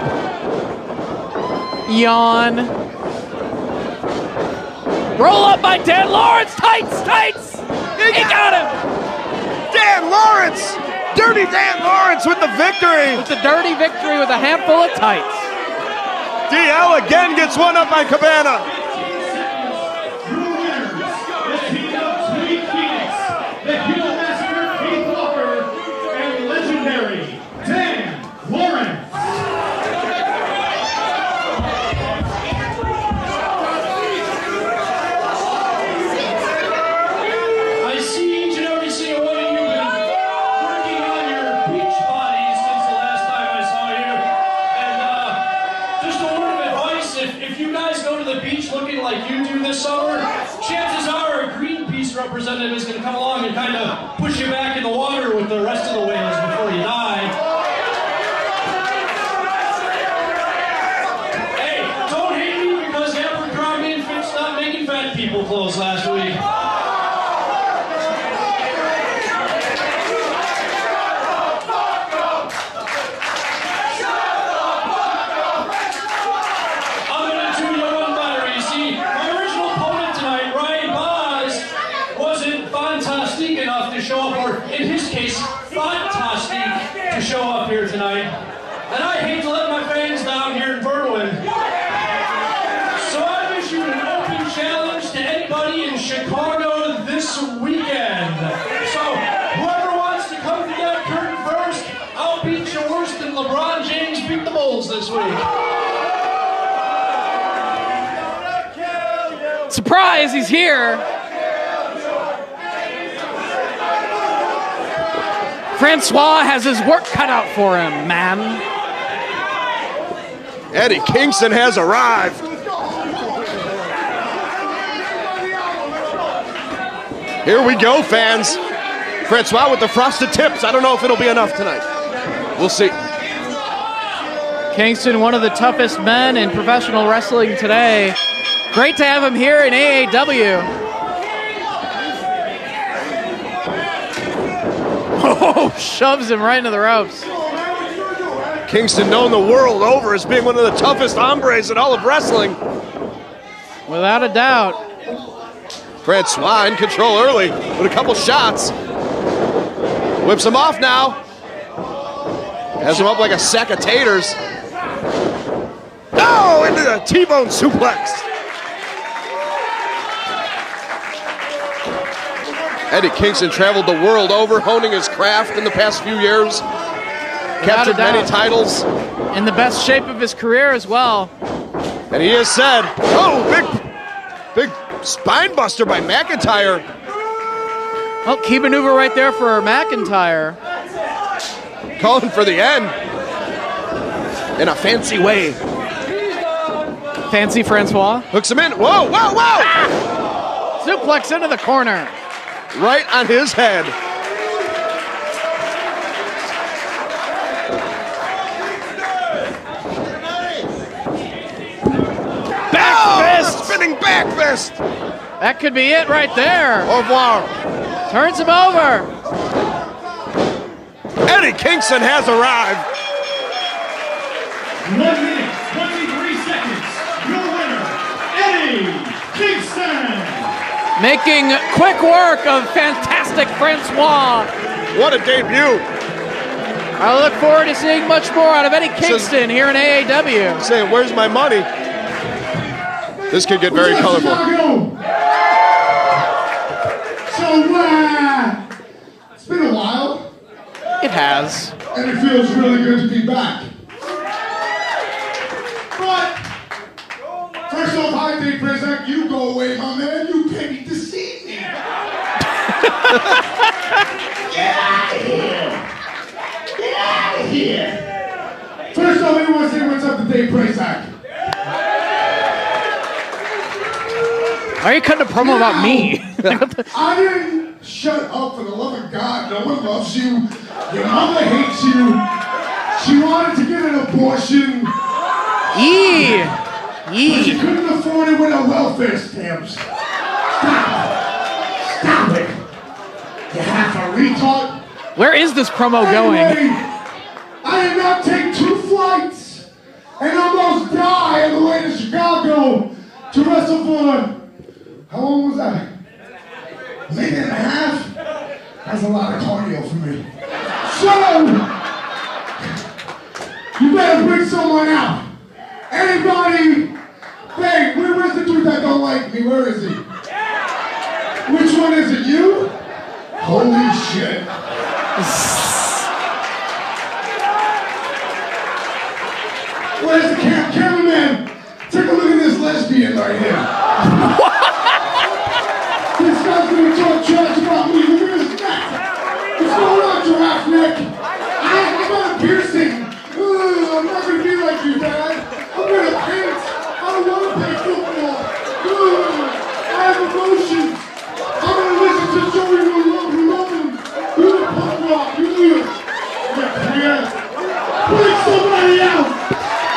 Yawn. Roll up by Dan Lawrence. Tights, tights. He got him. Dan Lawrence. Dirty Dan Lawrence with the victory. With the dirty victory with a handful of tights. DL again gets one up by Cabana. The rest of the whales before you die. Hey, don't hate me because Abercrombie and Fitch stopped making fat people clothes last week. I'm gonna do you one better. You see, my original opponent tonight, Ryan Boz, wasn't fantastic enough to show up, or in his case, fantastic to show up here tonight. And I hate to let my fans down here in Berwyn. So I've issued an open challenge to anybody in Chicago this weekend. So whoever wants to come to that curtain first, I'll beat you worse than LeBron James beat the Bulls this week. Surprise, he's here. Francois has his work cut out for him, man. Eddie Kingston has arrived. Here we go, fans. Francois with the frosted tips. I don't know if it'll be enough tonight. We'll see. Kingston, one of the toughest men in professional wrestling today. Great to have him here in AAW. [laughs] Oh, shoves him right into the ropes. Kingston known the world over as being one of the toughest hombres in all of wrestling. Without a doubt. Francois in control early with a couple shots. Whips him off now. Has him up like a sack of taters. Oh, into the T-bone suplex. Eddie Kingston traveled the world over, honing his craft in the past few years. Captured many titles. In the best shape of his career as well. And he has said, oh, big, big spine buster by McIntyre. Oh, well, key maneuver right there for McIntyre. Calling for the end in a fancy way. Fancy Francois. Hooks him in. Whoa, whoa, whoa! Suplex into the corner. Right on his head. Back oh, fist! Spinning back fist! That could be it right there. Au revoir. Turns him over. Eddie Kingston has arrived. One minute, 23 seconds. Your winner, Eddie Kingston. Making quick work of fantastic Francois. What a debut. I look forward to seeing much more out of Eddie Kingston here in AAW. Saying, where's my money? This could get very colorful. So, uh, it's been a while, It has. and it feels really good to be back. First off, hi, Dave Prazak. You go away, my man. You can't deceive me. [laughs] Get out of here. Get out of here. First off, I want to say what's up to Dave Prazak. Why are you cutting a promo about me? I didn't shut up for the love of God. No one loves you. Your mother hates you. She wanted to get an abortion. Yee. But she couldn't afford it with her welfare stamps. Stop. Stop it. You half a retard. Where is this promo going? Anyway, I did not take two flights and almost die on the way to Chicago to wrestle for. How long was that? A Minute and a half? That's a lot of cardio for me. So, you better bring someone out. Anybody? Hey, where, where's the dude that don't like me? Where is he? Which one is it? You? Holy shit. Where's the cam- cameraman? Take a look at this lesbian right here. this guy's gonna talk trash about me. Look at his neck. What's going on, giraffe neck? I, I got a piercing. Ugh, I'm not gonna be like you, Dad. I'm gonna paint. I don't wanna play football. Ugh, I have emotions. I'm gonna listen to Joey Rogan. You the punk rock. You the yeah, Bring somebody out.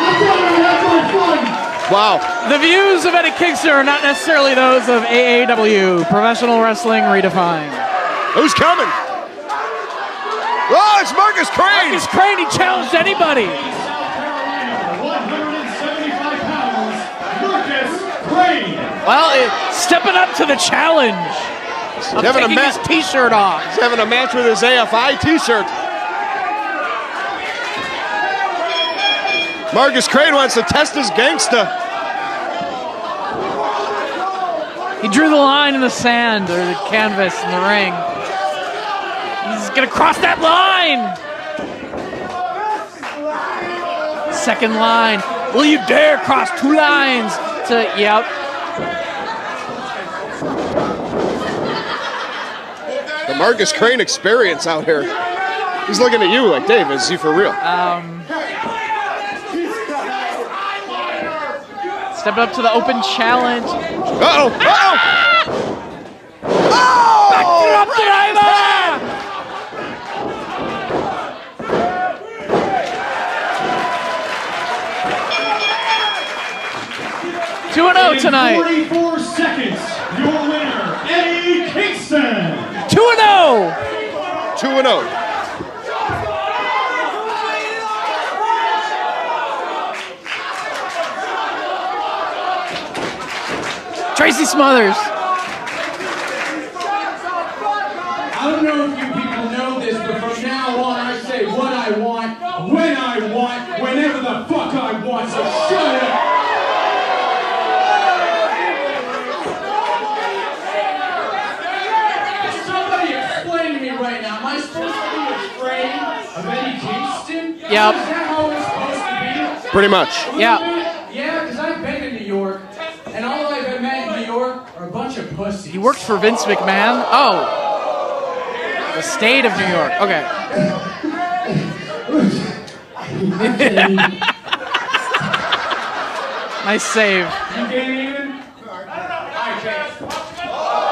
I thought I had my fun. Wow. The views of Eddie Kingston are not necessarily those of AAW, Professional Wrestling Redefined. Who's coming? Oh, it's Markus Crane. Markus Crane, he challenged anybody. 175 pounds, Marcus Well, it, stepping up to the challenge. Of having a taking ma- his t-shirt off. He's having a match with his AFI t-shirt. Markus Crane wants to test his gangsta. He drew the line in the sand or the canvas in the ring. He's gonna cross that line. Second line. Will you dare cross two lines? To yep. The Markus Crane experience out here. He's looking at you like, Dave, is he for real? Um, stepping up to the open challenge. Uh-oh, uh-oh! Oh! Backdrop driver! Two and zero In tonight. 44 seconds, your winner, Eddie Kingston. Two and oh. zero. 2 and oh. Tracy Smothers. I don't know if you people know this, but from now on I say what I want, when I want, whenever the fuck I want, so shut up! Somebody explain to me right now, am I supposed to be afraid of Eddie Kingston? Yep. Is that how it's supposed to be? Pretty much. Yeah. Yeah, because I've been in worked for Vince McMahon. Oh, the state of New York. Okay. [laughs] nice save.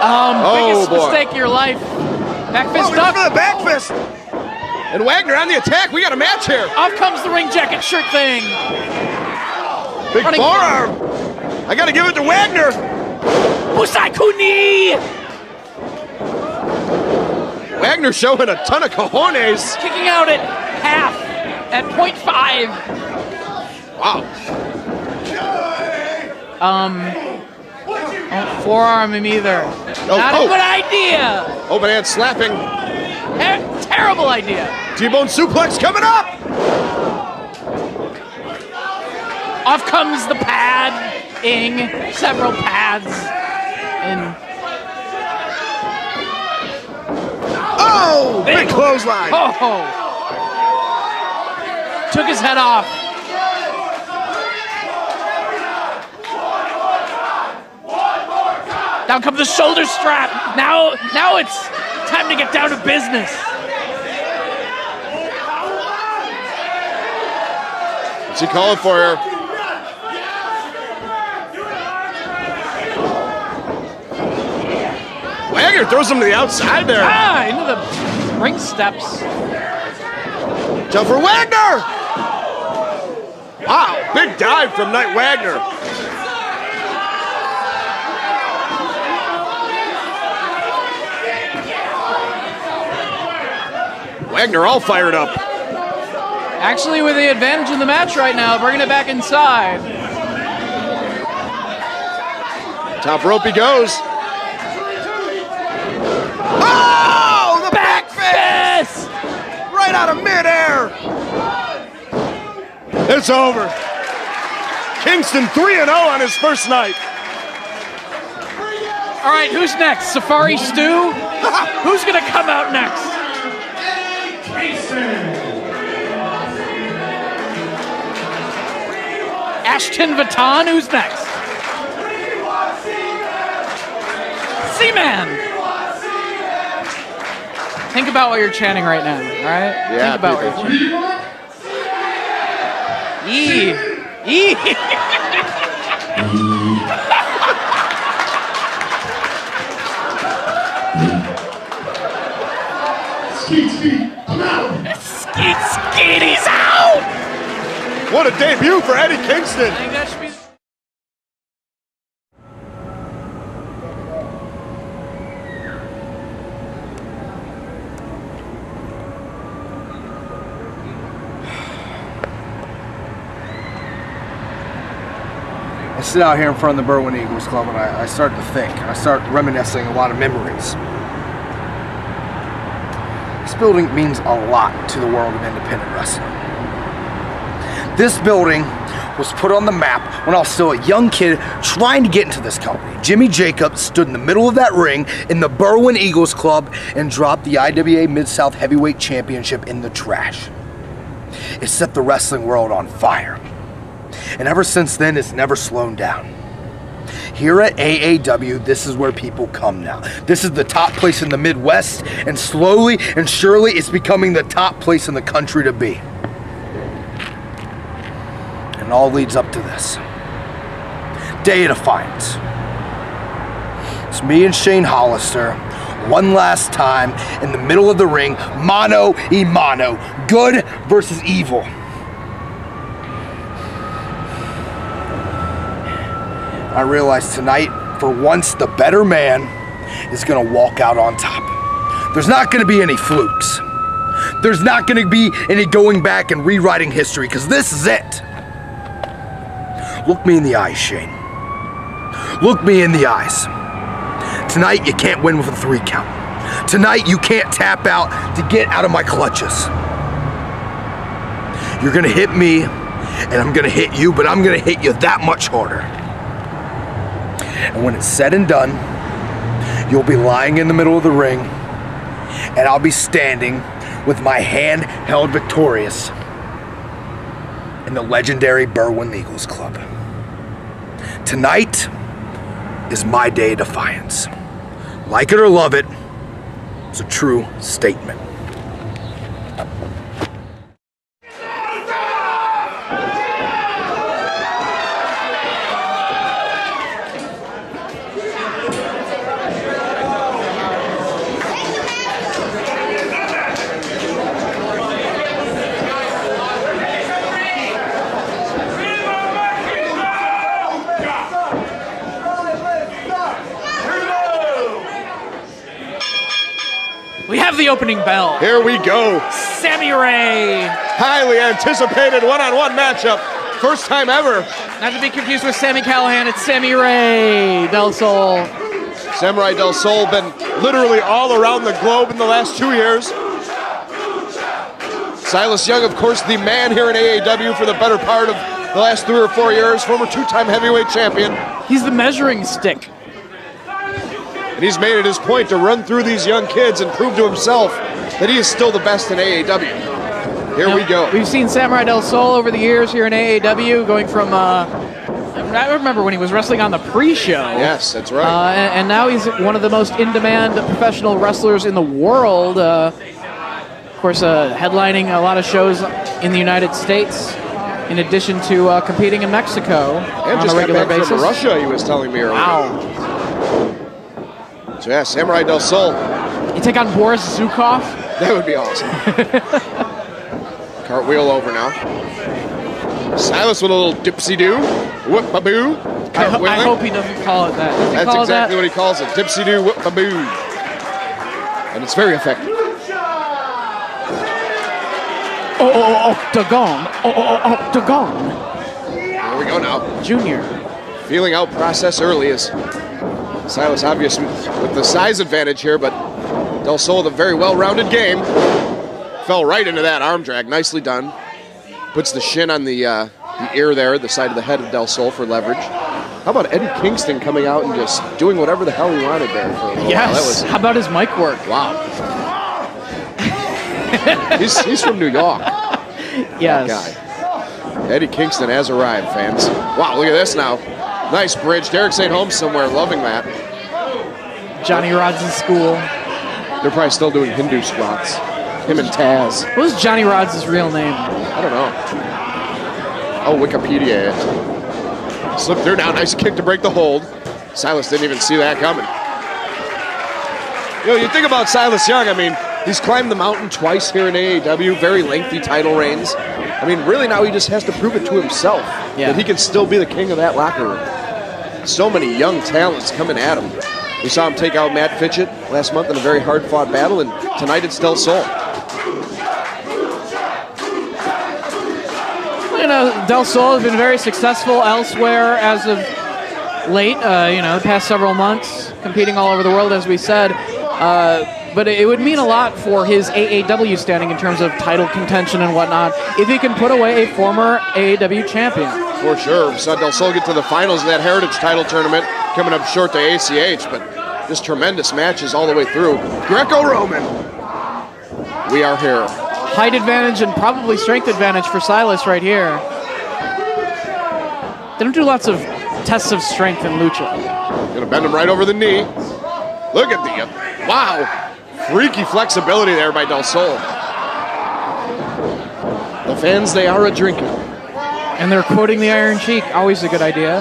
Um, Oh, biggest boy. mistake of your life. Back Oh, up. the back fist. And Wagner on the attack. We got a match here. Off comes the ring jacket shirt thing. Big Running- forearm. I got to give it to Wagner. Busaiku Knee! Wagner showing a ton of cojones. Kicking out at half, at point five. Wow. Um, don't forearm him either. Not oh. a good idea. Open hand slapping. Ter- terrible idea. T-bone suplex coming up. Off comes the pad. Ing, several pads. And Oh, big clothesline. Oh! Took his head off. Down comes the shoulder strap. Now, now it's time to get down to business. What's he calling for here? Wagner throws him to the outside there. Ah, into the ring steps. Jump for Wagner! Wow, big dive from Knight Wagner. Wagner all fired up. Actually, with the advantage in the match right now, bringing it back inside. Top rope he goes. Oh, the back fist! Right out of midair. It's over. Kingston 3 0 on his first night. All right, who's next? Safari Stew? [laughs] who's gonna come out next? Ashton Vatan, who's next? Seaman! Think about what you're chanting right now, all right? Yeah, Think about what you're chanting. E. Skeet, skeet, I'm out. Skeet, skeet, he's out! What a debut for Eddie Kingston. I think that should be. I sit out here in front of the Berwyn Eagles Club and I, I start to think. I start reminiscing a lot of memories. This building means a lot to the world of independent wrestling. This building was put on the map when I was still a young kid trying to get into this company. Jimmy Jacobs stood in the middle of that ring in the Berwyn Eagles Club and dropped the IWA Mid South Heavyweight Championship in the trash. It set the wrestling world on fire. And ever since then, it's never slowed down. Here at AAW, this is where people come now. This is the top place in the Midwest, and slowly and surely it's becoming the top place in the country to be. And all leads up to this Day of Defiance. It's me and Shane Hollister, one last time in the middle of the ring, mano y mano, good versus evil. I realize tonight, for once, the better man is gonna walk out on top. There's not gonna be any flukes. There's not gonna be any going back and rewriting history, because this is it. Look me in the eyes, Shane. Look me in the eyes. Tonight, you can't win with a three count. Tonight, you can't tap out to get out of my clutches. You're gonna hit me, and I'm gonna hit you, but I'm gonna hit you that much harder. And when it's said and done, you'll be lying in the middle of the ring, and I'll be standing with my hand held victorious in the legendary Berwyn Eagles Club. Tonight is my day of defiance. Like it or love it, it's a true statement. The opening bell. Here we go. Sammy Ray. Highly anticipated one-on-one matchup. First time ever. Not to be confused with Sami Callihan, it's Sammy Ray Del Sol. Samuray Del Sol been literally all around the globe in the last two years. Silas Young, of course, the man here in AAW for the better part of the last three or four years, former two-time heavyweight champion. He's the measuring stick. And he's made it his point to run through these young kids and prove to himself that he is still the best in AAW. Here we go. We've seen Samuray Del Sol over the years here in AAW, going from. Uh, I remember when he was wrestling on the pre-show. Yes, that's right. Uh, and, and now he's one of the most in-demand professional wrestlers in the world. Uh, of course, uh, headlining a lot of shows in the United States, in addition to uh, competing in Mexico and on just a regular back basis. from Russia, he was telling me earlier. Wow. So yeah, Samuray Del Sol. You take on Boris Zhukov? [laughs] That would be awesome. [laughs] Cartwheel over now. Silas with a little dipsy-do. Whoop-a-boo. I, ho- I hope he doesn't call it that. Does That's exactly that? what he calls it. Dipsy-do, whoop-a-boo. And it's very effective. Oh, oh, oh, oh octagon. Oh, oh, oh, oh octagon. Here we go now. Junior. Feeling out process early is Silas obvious with the size advantage here, but Del Sol with a very well-rounded game. Fell right into that arm drag. Nicely done. Puts the shin on the uh, the ear there, the side of the head of Del Sol for leverage. How about Eddie Kingston coming out and just doing whatever the hell he wanted there for a little Yes. while? That was How about his mic work? Wow. he's, he's from New York. [laughs] Yes. That guy. Eddie Kingston has arrived, fans. Wow, look at this now. Nice bridge. Derek St. Holmes somewhere loving that. Johnny Rodz' school. They're probably still doing Hindu squats. Him and Taz. What was Johnny Rodz' real name? I don't know. Oh, Wikipedia it. Slipped through now. Nice kick to break the hold. Silas didn't even see that coming. You know, you think about Silas Young, I mean, he's climbed the mountain twice here in AAW, very lengthy title reigns. I mean, really now he just has to prove it to himself Yeah. that he can still be the king of that locker room. So many young talents coming at him. We saw him take out Mat Fitchett last month in a very hard-fought battle, and tonight it's Del Sol. You know, Del Sol has been very successful elsewhere as of late. Uh, you know, the past several months, competing all over the world, as we said. Uh, but it would mean a lot for his AAW standing in terms of title contention and whatnot if he can put away a former AAW champion. For sure. Saw Del Sol get to the finals of that Heritage title tournament, coming up short to ACH, but just tremendous matches all the way through. Greco-Roman. We are here. Height advantage and probably strength advantage for Silas right here. They don't do lots of tests of strength in Lucha. Gonna bend him right over the knee. Look at the, wow. Freaky flexibility there by Del Sol. The fans, they are a drinking. And they're quoting the Iron Sheik, always a good idea.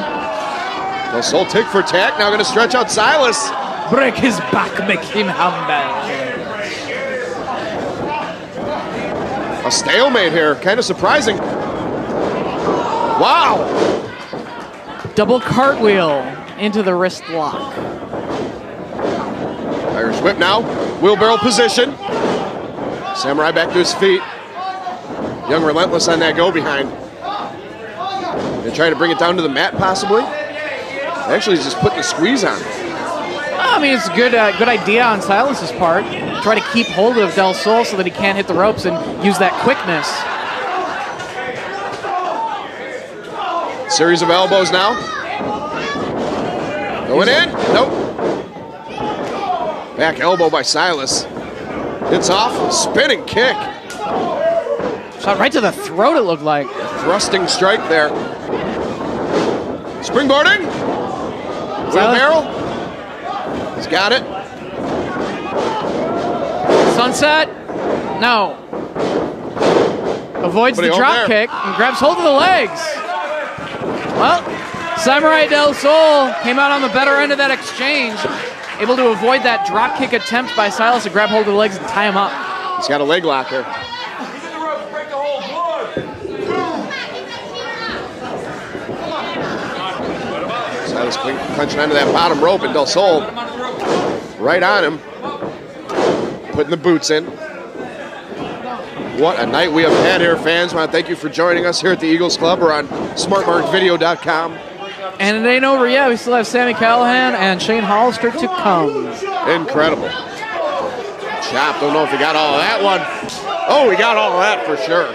Del Sol tick for tack, now gonna stretch out Silas. Break his back, make him humble. A stalemate here, kind of surprising. Wow. Double cartwheel into the wrist lock. Irish whip now, wheelbarrow position. Samuray back to his feet. Young relentless on that go behind. They try to bring it down to the mat possibly. Actually, he's just putting the squeeze on. I mean, it's a good, uh, good idea on Silas's part. Try to keep hold of Del Sol so that he can't hit the ropes and use that quickness. Series of elbows now. Going in. Nope. Back elbow by Silas. Hits off. Spinning kick. Shot right to the throat, it looked like. Thrusting strike there. Springboarding. Silas- Wheelbarrow. He's got it. Sunset. No. Avoids the drop kick and grabs hold of the legs. Well, Samuray Del Sol came out on the better end of that exchange, able to avoid that drop kick attempt by Silas to grab hold of the legs and tie him up. He's got a leg lock here. Silas clenching onto that bottom rope, and Del Sol right on him, putting the boots in. What a night we have had here, fans. want to thank you for joining us here at the Eagles Club or on smartmarkvideo.com. And it ain't over yet. We still have Sami Callihan and Shane Hollister to come. Incredible. Chop, don't know if he got all of that one. Oh, he got all of that for sure.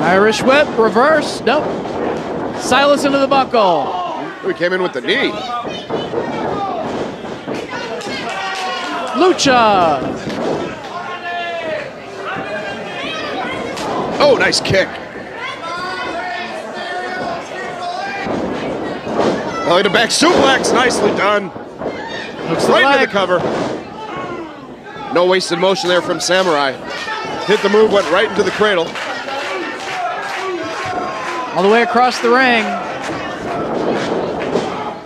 Irish whip, reverse. Nope. Silas into the buckle. We came in with the knee. Lucha. Oh, nice kick. Oh, Belly to back suplex, nicely done. Looks the right into the cover. No wasted motion there from Samuray. Hit the move, went right into the cradle. All the way across the ring.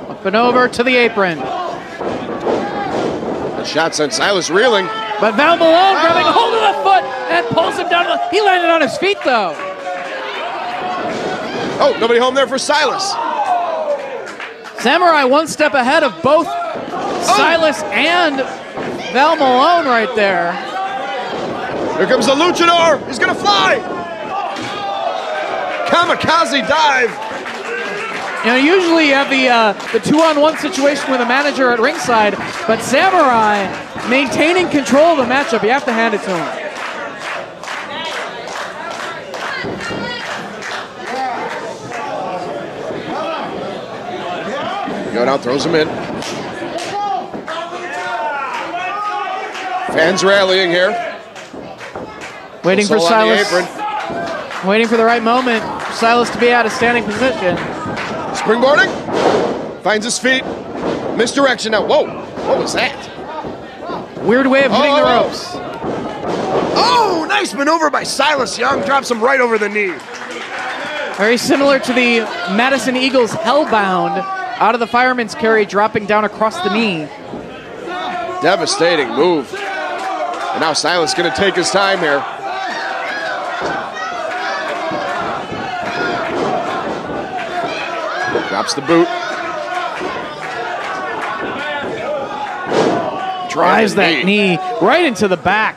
Up and over to the apron. The shot sent Silas reeling. But Val Malone grabbing hold of the foot and pulls him down. the- He landed on his feet though. Oh, nobody home there for Silas. Samuray one step ahead of both Silas and Val Malone right there. Here comes the luchador. He's gonna fly. Kamikaze dive. You know, usually you have the uh, the two-on-one situation with a manager at ringside, but Samuray maintaining control of the matchup. You have to hand it to him. Go down, throws him in. Fans rallying here. Waiting for the Silas. Waiting for the right moment. for Silas to be out of standing position. Springboarding. Finds his feet. Misdirection now. Whoa. What was that? Weird way of hitting oh, the Oh. ropes. Oh, nice maneuver by Silas Young. Drops him right over the knee. Very similar to the Madison Eagles Hellbound out of the fireman's carry, dropping down across the knee. Devastating move. And now Silas going to take his time here. Drops the boot. Drives that knee right into the back.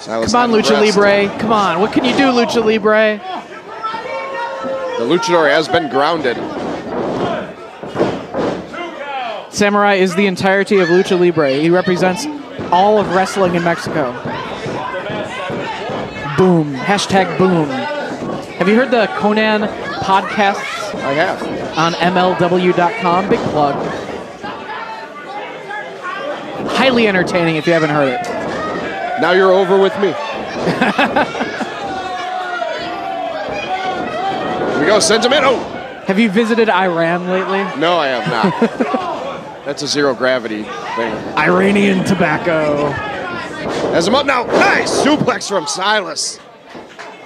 Silas Come on, Lucha. Libre. Come on. What can you do, Lucha Libre? The luchador has been grounded. Samuray is the entirety of Lucha Libre. He represents all of wrestling in Mexico. Boom. Hashtag boom. Have you heard the Konnan podcasts? I have. On MLW.com. Big plug. Highly entertaining if you haven't heard it. Now you're over with me. [laughs] Here we go, sentiment. Oh, Have you visited Iran lately? no, I have not. [laughs] That's a zero gravity thing. Iranian tobacco. Has him up now. Nice suplex from Silas.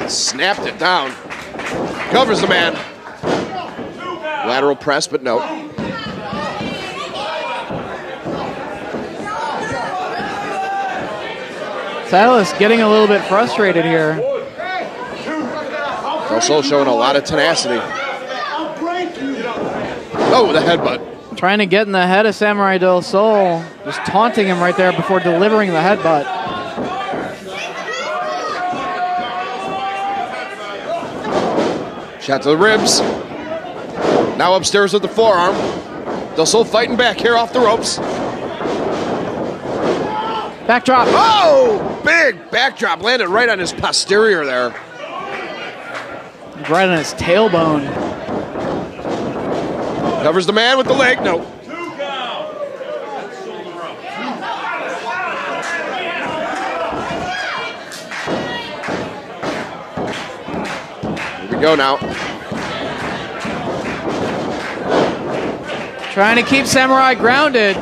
Snapped it down. Covers the man. Lateral press, but no. Silas getting a little bit frustrated here. Also showing a lot of tenacity. Oh, the headbutt. Trying to get in the head of Samuray Del Sol. Just taunting him right there before delivering the headbutt. Shot to the ribs. Now upstairs with the forearm. Del Sol fighting back here off the ropes. Backdrop. Oh, big backdrop. Landed right on his posterior there. Right on his tailbone. Covers the man with the leg. No. Here we go now. Trying to keep Samuray grounded.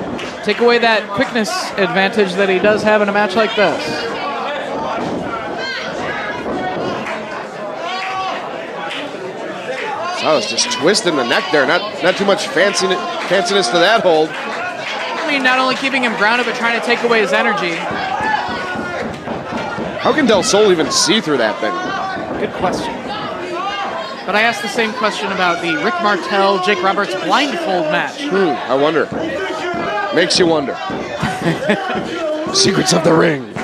Take away that quickness advantage that he does have in a match like this. Silas just twisting the neck there. Not not too much fancy, fanciness to that hold. I mean, not only keeping him grounded, but trying to take away his energy. How can Del Sol even see through that thing? Good question. But I asked the same question about the Rick Martel, Jake Roberts blindfold match. Hmm, I wonder. Makes you wonder. [laughs] Secrets of the ring.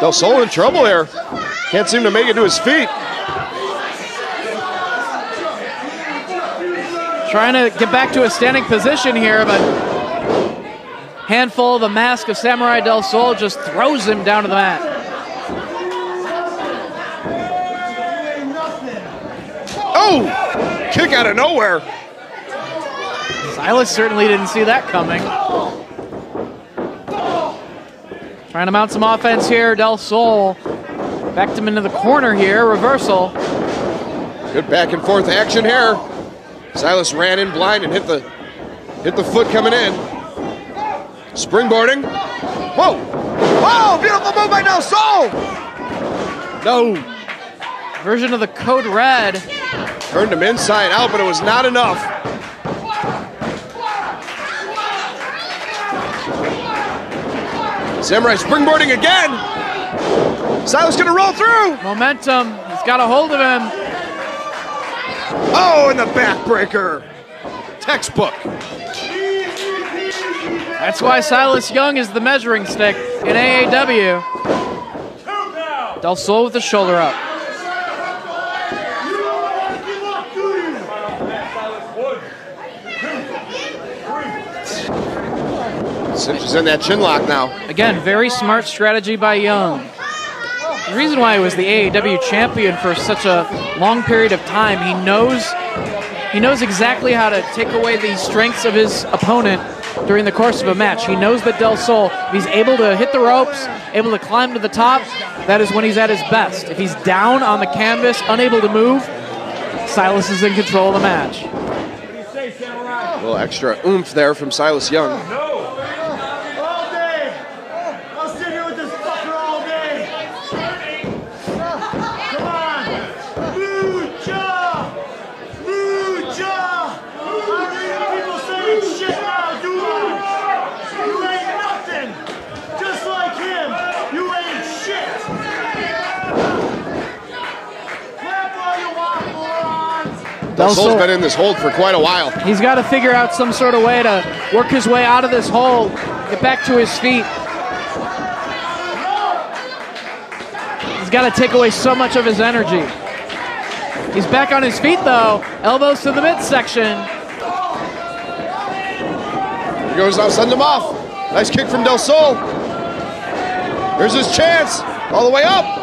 Del Sol in trouble here. Can't seem to make it to his feet. Trying to get back to a standing position here, but handful of the mask of Samuray Del Sol just throws him down to the mat. Oh! Kick out of nowhere. Silas certainly didn't see that coming. Trying to mount some offense here, Del Sol. Backed him into the corner here, reversal. Good back and forth action here. Silas ran in blind and hit the hit the foot coming in. Springboarding. Whoa! Whoa! Beautiful move by Del Sol! No. Version of the code red. Turned him inside out, but it was not enough. Samuray springboarding again. Silas gonna roll through. Momentum. He's got a hold of him. Oh, and the backbreaker. Textbook. That's why Silas Young is the measuring stick in AAW. Del Sol with the shoulder up. Is in that chin lock now. Again, very smart strategy by Young. The reason why he was the AAW champion for such a long period of time, he knows he knows exactly how to take away the strengths of his opponent during the course of a match. He knows that Del Sol, if he's able to hit the ropes, able to climb to the top, that is when he's at his best. If he's down on the canvas, unable to move, Silas is in control of the match. A little extra oomph there from Silas Young. All day. I'll sit here with this fucker all day. Come on. Lucha. Lucha. I'm hearing people saying shit now, do I? You ain't nothing. Just like him. You ain't shit. Clap all you want, morons. Del Sol's Sol- been in this hold for quite a while. He's got to figure out some sort of way to work his way out of this hole, get back to his feet. He's got to take away so much of his energy. He's back on his feet though, elbows to the midsection. Here goes now, send him off. Nice kick from Del Sol. Here's his chance. All the way up.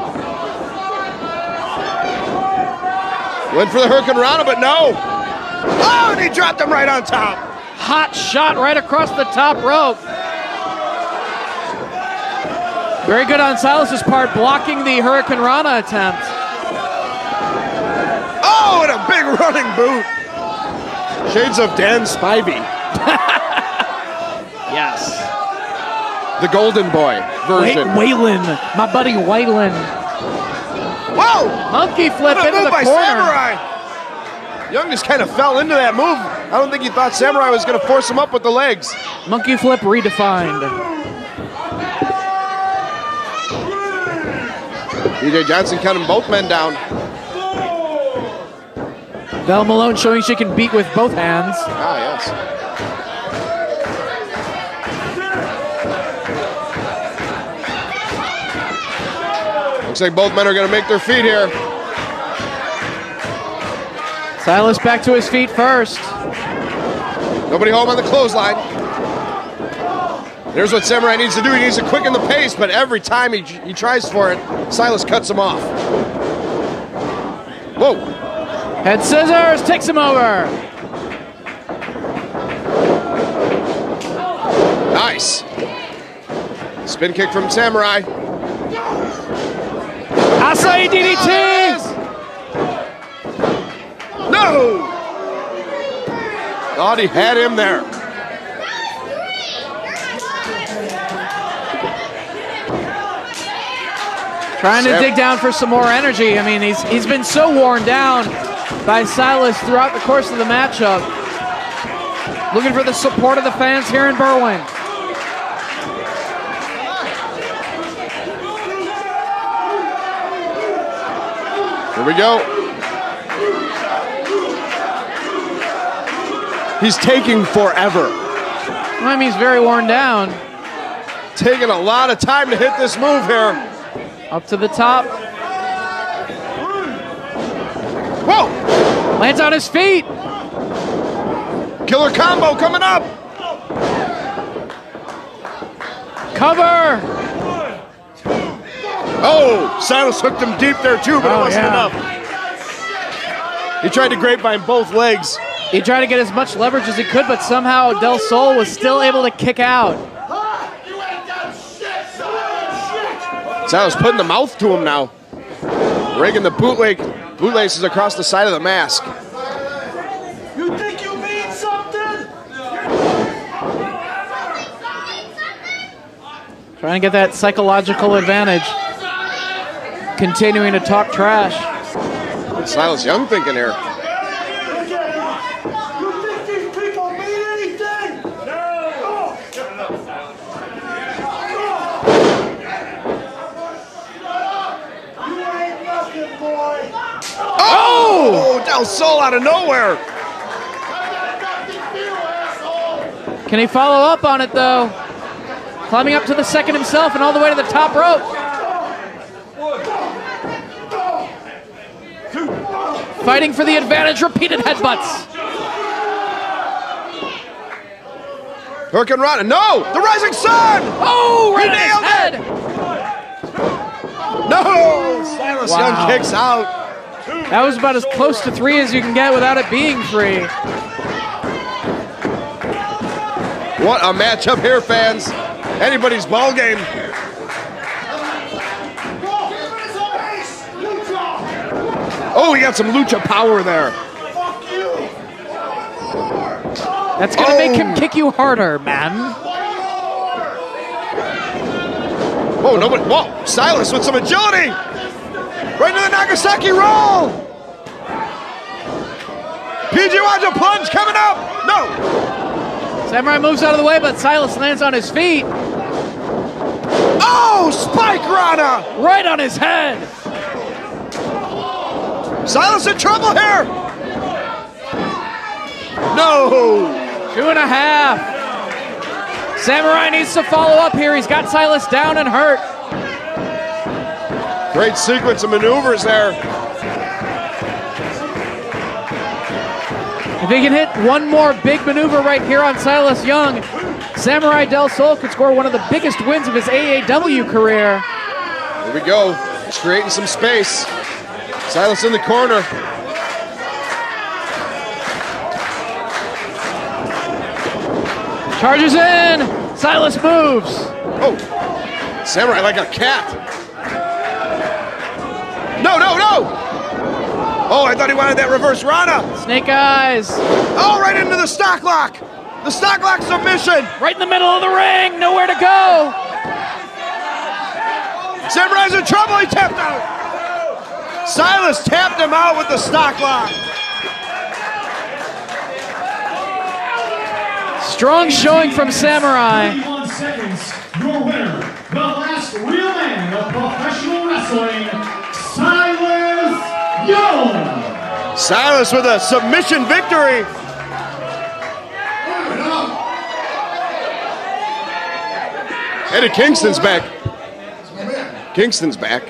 Went for the Hurricane Rana, but no. Oh, and he dropped him right on top. Hot shot right across the top rope. Very good on Silas's part, blocking the Hurricane Rana attempt. Oh, and a big running boot. Shades of Dan Spivey. [laughs] yes. The Golden Boy version. Wait, Waylon, my buddy Waylon. Whoa! Monkey flip into the by corner. Samuray. Young just kind of fell into that move. I don't think he thought Samuray was going to force him up with the legs. Monkey flip redefined. DJ Johnson cutting both men down. Val Malone showing she can beat with both hands. Ah, yes. Looks like both men are going to make their feet here. Silas back to his feet first. Nobody home on the clothesline. Here's what Samuray needs to do. He needs to quicken the pace, but every time he, he tries for it, Silas cuts him off. Whoa. Head scissors takes him over. Nice. Spin kick from Samuray. Acai DDT. No. Thought he had him there. Trying to dig down for some more energy. I mean, he's he's been so worn down by Silas throughout the course of the matchup. Looking for the support of the fans here in Berwyn. We go. He's taking forever. I mean, he's very worn down. Taking a lot of time to hit this move here. Up to the top. Whoa! Lands on his feet. Killer combo coming up. Cover. Oh, Silas hooked him deep there too, but Oh, it wasn't yeah. enough. He tried to grapevine both legs. He tried to get as much leverage as he could, but somehow Del Sol was still able to kick out. Silas putting the mouth to him now. Rigging the bootleg, bootlaces across the side of the mask. You think you mean something? Trying to get that psychological advantage. Continuing to talk trash. What's Silas Young thinking here? You think these people mean anything? No. You ain't nothing, boy. Oh! oh Del Sol out of nowhere. Can he follow up on it though? Climbing up to the second himself and all the way to the top rope. Fighting for the advantage, repeated headbutts. Hurricane Rana. No! The Rising Sun! Oh, right nailed head. No! Silas Wow. Young kicks out. That was about as close to three as you can get without it being three. What a matchup here, fans. Anybody's ball game. Oh, he got some lucha power there. That's gonna make him Oh. kick you harder, man. Whoa, nobody. Whoa, Silas with some agility. Right into the Nagasaki roll. PG Wanja plunge coming up. No. Samuray moves out of the way, but Silas lands on his feet. Oh, Spike Rana. Right on his head. Silas in trouble here. No. Two and a half. Samuray needs to follow up here. He's got Silas down and hurt. Great sequence of maneuvers there. If he can hit one more big maneuver right here on Silas Young, Samuray Del Sol could score one of the biggest wins of his AAW career. Here we go. He's creating some space. Silas in the corner. Charges in. Silas moves. Oh, Samuray like a cat. No, no, no. Oh, I thought he wanted that reverse Rana. Snake eyes. Oh, right into the stock lock. The stock lock submission. Right in the middle of the ring. Nowhere to go. Samuray's in trouble. He tapped out. Silas tapped him out with the stock lock. Strong showing from Samuray. 31 seconds, your winner, the last real man of professional wrestling, Silas Young. Silas with a submission victory. Eddie Kingston's back. Kingston's back.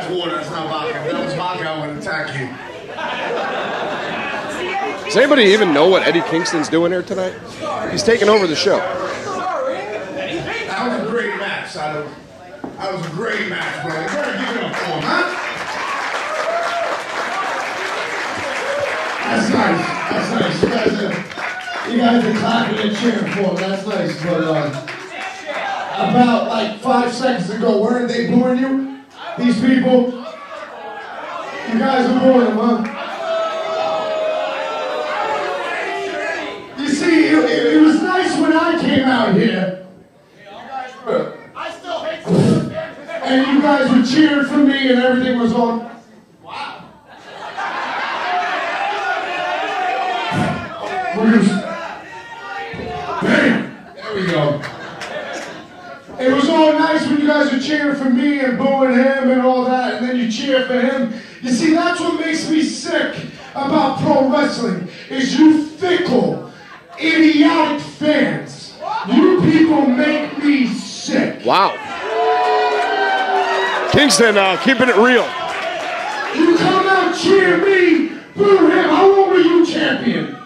That's water, that's not vodka. That was vodka, I would attack you. Does anybody even know what Eddie Kingston's doing here tonight? He's taking over the show. That was a great match, Sato. That was a great match, bro. You better give it up for him, huh? That's nice. That's nice. You guys are, you guys are clapping and cheering for him. That's nice. But uh, about like five seconds ago, weren't they booing you? These people? You guys are booing him, huh? I came out here. I still hate And you guys were cheering for me and everything was on. Just- Bam! There we go. It was all nice when you guys were cheering for me and booing him and all that, and then you cheer for him. You see, that's what makes me sick about pro wrestling, is you fickle, idiotic fans. You people make me sick. Wow. Kingston uh, keeping it real. You come out cheer me, boo him. How long were you champion?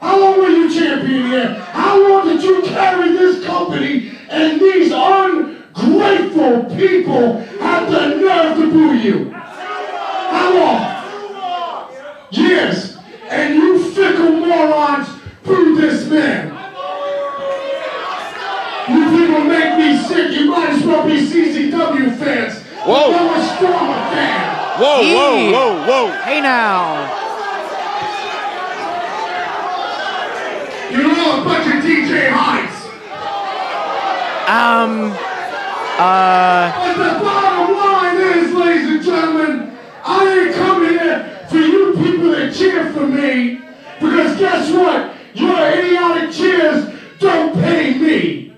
How long were you champion here? How long did you carry this company and these ungrateful people have the nerve to boo you? How long? Years. And you fickle morons boo this man. You people make me sick. You might as well be CCW fans. Whoa. I'm a Stormer fan. Whoa, whoa, whoa, whoa. Hey now. You're all a bunch of DJ Hydes. Um. Uh. But the bottom line is, ladies and gentlemen, I ain't come here for you people to cheer for me. Because guess what? Your idiotic cheers don't pay me.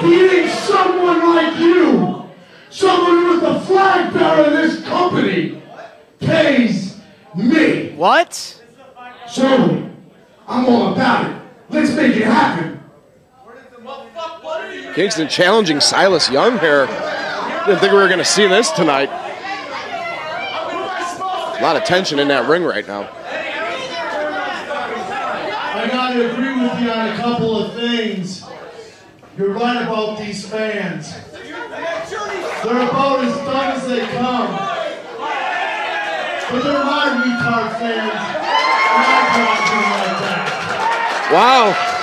Beating someone like you, someone who's the flag bearer of this company, pays me. What? So, I'm all about it. Let's make it happen. Kingston challenging Silas Young here. Didn't think we were going to see this tonight. A lot of tension in that ring right now. I gotta agree with you on a couple of things. You're right about these fans. They're about as dumb as they come. But they're my retard fans. I talk to them like that. Wow.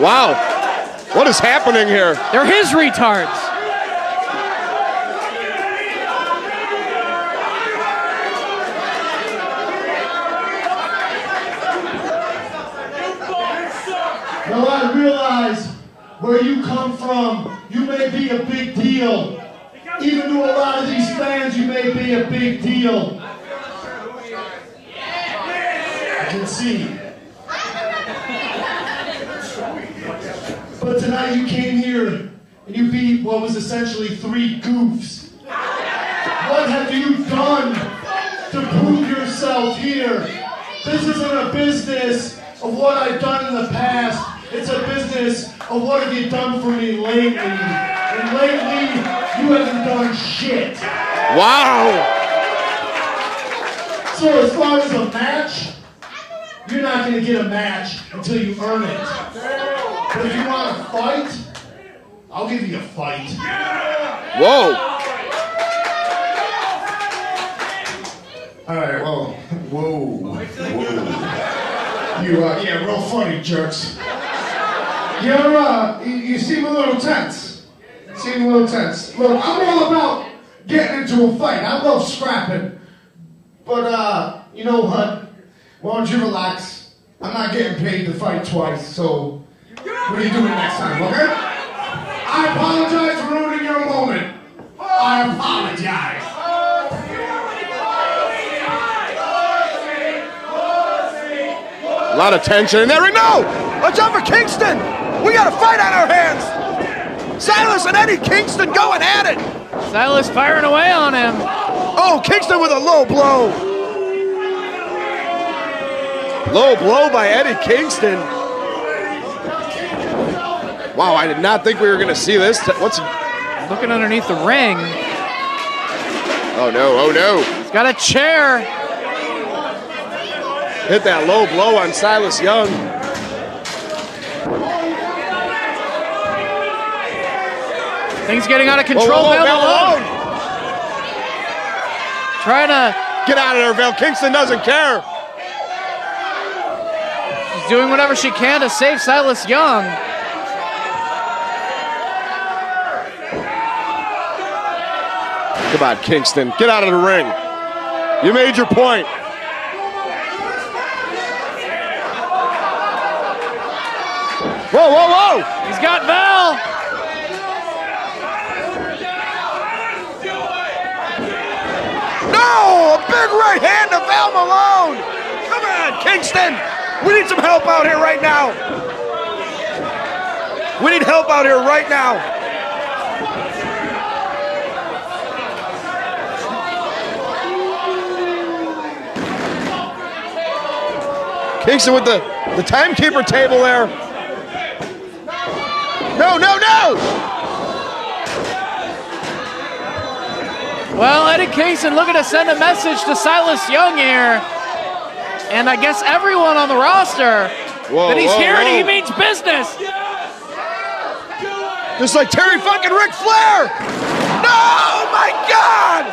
Wow. What is happening here? They're his retards. Now I realize where you come from, you may be a big deal. Even to a lot of these fans, you may be a big deal. I can see. But tonight you came here and you beat what was essentially three goofs. What have you done to prove yourself here? This isn't a business of what I've done in the past. It's a business of what have you done for me lately. And lately, you haven't done shit. Wow. So as far as a match, you're not going to get a match until you earn it. But if you want to fight, I'll give you a fight. Whoa. All right, well, whoa, whoa. You, uh, yeah, real funny, jerks. You're, uh, you, you seem a little tense. Seem a little tense. Look, I'm all about getting into a fight. I love scrapping. But, uh, you know what? Why don't you relax? I'm not getting paid to fight twice, so what are you doing next time, okay? I apologize for ruining your moment. I apologize. A lot of tension in there. ring. No! Watch out for Kingston! We got a fight on our hands! Silas and Eddie Kingston going at it! Silas firing away on him. Oh, Kingston with a low blow. Low blow by Eddie Kingston. Wow, I did not think we were going to see this. What's looking underneath the ring? Oh no! Oh no! He's got a chair. Hit that low blow on Silas Young. Things getting out of control. whoa, whoa, Malone. Trying to Get out of there, Val. Kingston doesn't care. She's doing whatever she can to save Silas Young. Come on, Kingston, get out of the ring. You made your point. Whoa, whoa, whoa! He's got Val. No! A big right hand to Val Malone! Come on, Kingston! We need some help out here right now! We need help out here right now! Kingston with the, the timekeeper table there. No, no, no! Well, Eddie Kingston looking to send a message to Silas Young here. And I guess everyone on the roster Whoa, that he's whoa, here and he means business. Just like Terry fucking Ric Flair! No, my God!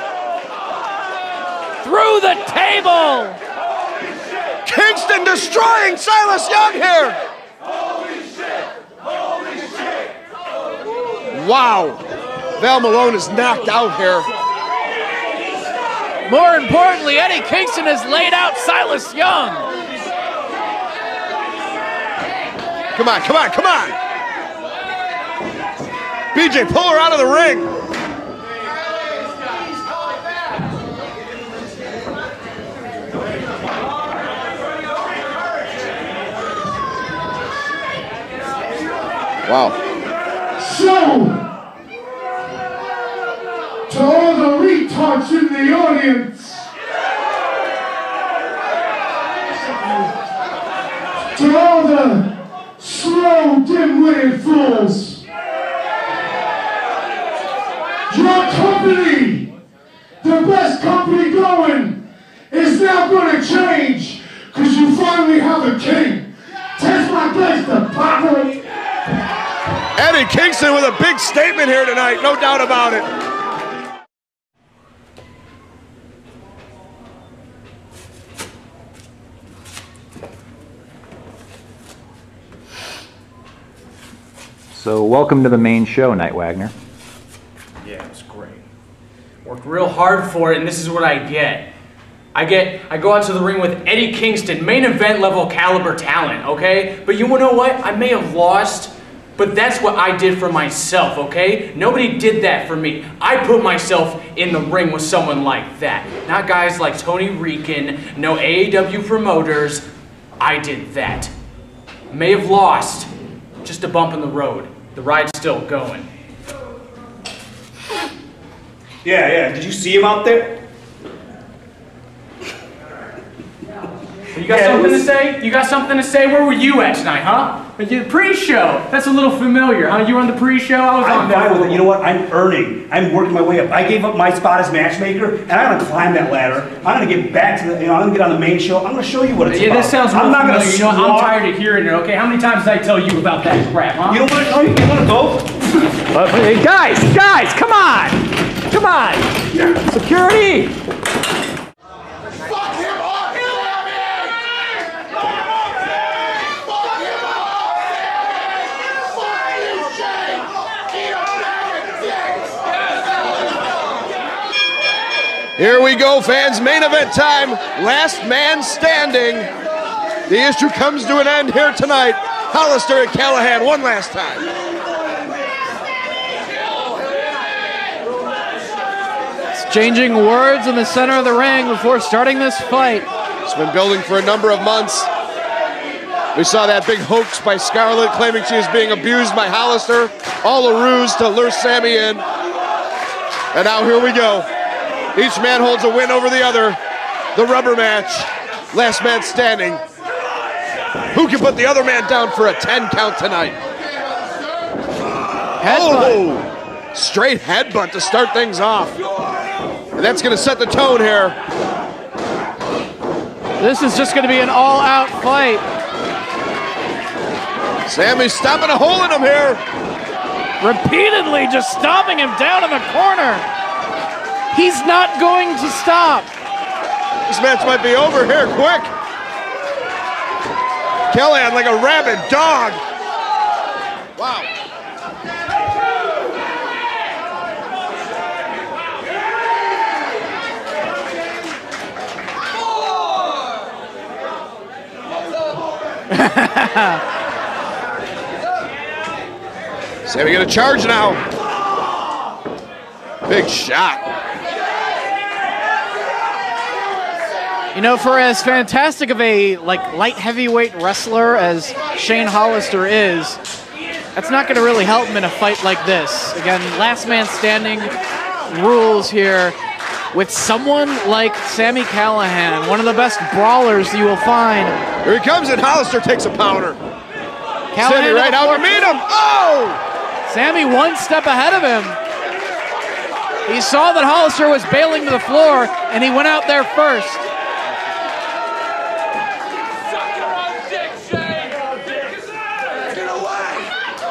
Through the table! Kingston destroying Silas Young here! Holy shit. Holy shit. Holy wow. Val Malone is knocked out here. More importantly, Eddie Kingston has laid out Silas Young. Come on, come on, come on! BJ, pull her out of the ring! Wow. So, to all the retards in the audience, to all the slow, dim-witted fools, your company, the best company going, is now going to change because you finally have a king. Test my best to Pablo. Eddie Kingston with a big statement here tonight, no doubt about it. So, welcome to the main show, Night Wagner. Yeah, it was great. Worked real hard for it, and this is what I get. I get, I go out to the ring with Eddie Kingston, main event level caliber talent, okay? But you know what? I may have lost, but that's what I did for myself, okay? Nobody did that for me. I put myself in the ring with someone like that. Not guys like Tony Rican, no AAW promoters. I did that. May have lost, just a bump in the road. The ride's still going. Yeah, yeah. Did you see him out there? You got Yeah, something was- to say? You got something to say? Where were you at tonight, huh? But you- The pre-show. That's a little familiar, huh? You were on the pre-show. I was on I'm there. fine with it. You know what? I'm earning. I'm working my way up. I gave up my spot as matchmaker, and I'm gonna climb that ladder. I'm gonna get back to the. You know, I'm gonna get on the main show. I'm gonna show you what it's yeah, about. this sounds real I'm not gonna. familiar. You know. I'm tired of hearing it. Okay, how many times did I tell you about that crap, huh? You don't want to tell you? You want to go? Uh, hey, guys, guys, come on! Come on! Security! Here we go, fans. Main event time. Last man standing. The issue comes to an end here tonight. Hollister and Callihan one last time. Exchanging words in the center of the ring before starting this fight. It's been building for a number of months. We saw that big hoax by Scarlett claiming she was being abused by Hollister. All a ruse to lure Sami in. And now here we go. Each man holds a win over the other. The rubber match. Last man standing. Who can put the other man down for a 10 count tonight? Oh! Straight headbutt to start things off. And that's going to set the tone here. This is just going to be an all-out fight. Sami's stopping a hole in him here. Repeatedly just stomping him down in the corner. He's not going to stop. This match might be over here, quick. Callihan like a rabid dog. Wow. [laughs] Sami gonna charge now. Big shot. You know, for as fantastic of a like light heavyweight wrestler as Shane Hollister is, that's not going to really help him in a fight like this. Again, last man standing rules here with someone like Sami Callihan, one of the best brawlers you will find. Here he comes, and Hollister takes a powder. Callihan Sami right out to meet him. Oh! Sami one step ahead of him. He saw that Hollister was bailing to the floor, and he went out there first.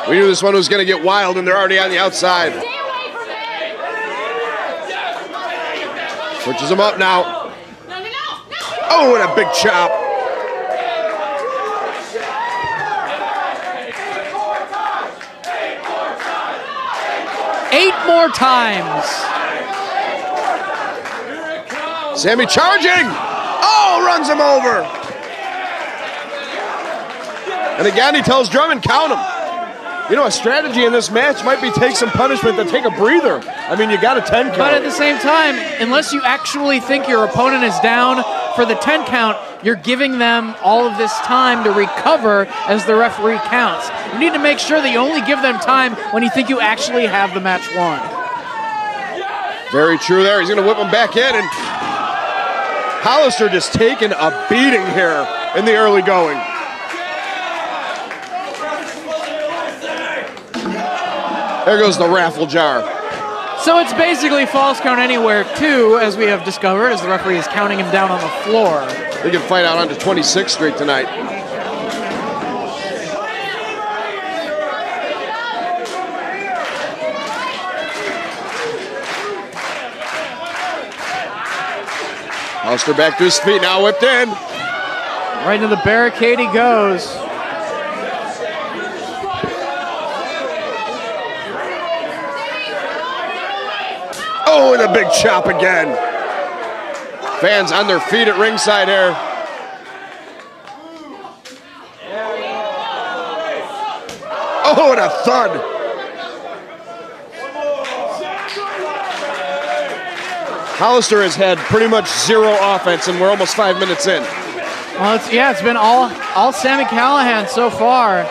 We knew this one was gonna get wild, and they're already on the outside. Switches him up now. Oh, and a big chop. Eight more times. Sami charging. Oh, runs him over. And again, he tells Drummond, count him. You know, a strategy in this match might be take some punishment, then take a breather. I mean, you got a 10 count. But at the same time, unless you actually think your opponent is down for the 10 count, you're giving them all of this time to recover as the referee counts. You need to make sure that you only give them time when you think you actually have the match won. Very true there. He's going to whip him back in. And Hollister just taking a beating here in the early going. There goes the raffle jar. So it's basically false count anywhere, too, as we have discovered, as the referee is counting him down on the floor. They can fight out onto 26th Street tonight. Hollister back to his feet now, whipped in. Right into the barricade he goes. Oh, and a big chop again. Fans on their feet at ringside here. Oh, and a thud. Hollister has had pretty much zero offense, and we're almost five minutes in. Well, it's, yeah, it's been all all Sami Callihan so far.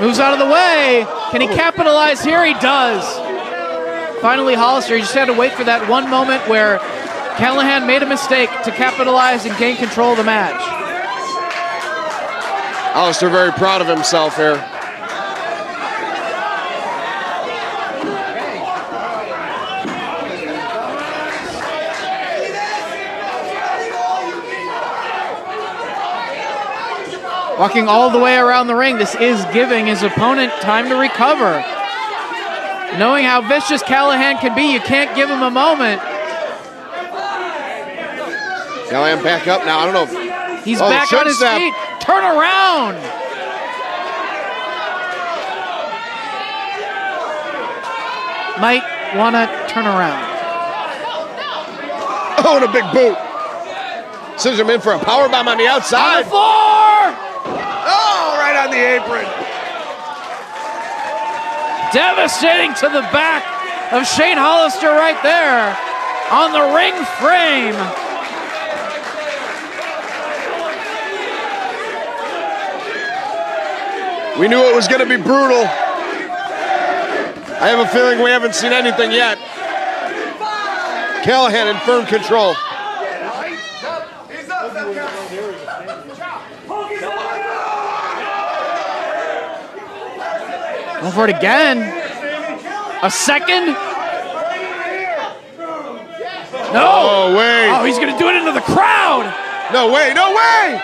Moves out of the way. Can he capitalize here? He does. Finally, Hollister. He just had to wait for that one moment where Callihan made a mistake to capitalize and gain control of the match. Hollister very proud of himself here. Walking all the way around the ring, this is giving his opponent time to recover. Knowing how vicious Callihan can be, you can't give him a moment. Callihan back up now. I don't know. If, He's Oh, back on his step. feet. Turn around. Might want to turn around. [laughs] Oh, and a big boot. Sends him in for a power bomb on the outside. On the floor. Oh, right on the apron. Devastating to the back of Shane Hollister right there on the ring frame. We knew it was going to be brutal. I have a feeling we haven't seen anything yet. Callihan in firm control. Going for it again. A second. No. Oh, way. Oh, he's going to do it into the crowd. No way, no way.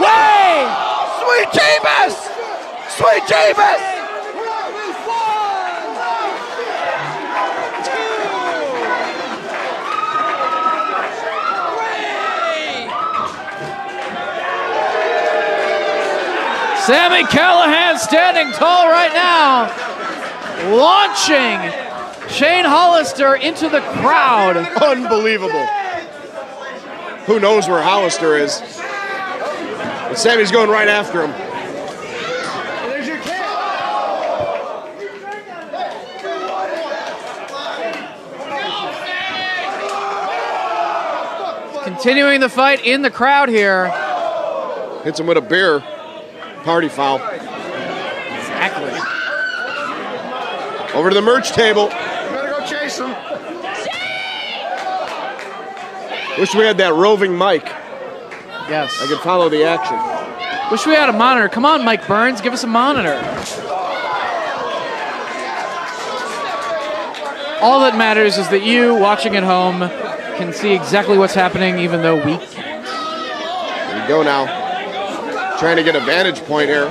Way. Sweet Jeebus. Sweet Jeebus. Sami Callihan standing tall right now, launching Shane Hollister into the crowd. Unbelievable. Who knows where Hollister is? But Sami's going right after him. Continuing the fight in the crowd here. Hits him with a beer. Party foul. Exactly. Over to the merch table. Better go chase him. Wish we had that roving mic. Yes. I could follow the action. Wish we had a monitor. Come on, Mike Burns, give us a monitor. All that matters is that you, watching at home, can see exactly what's happening, even though we can't. Here we go now. Trying to get a vantage point here.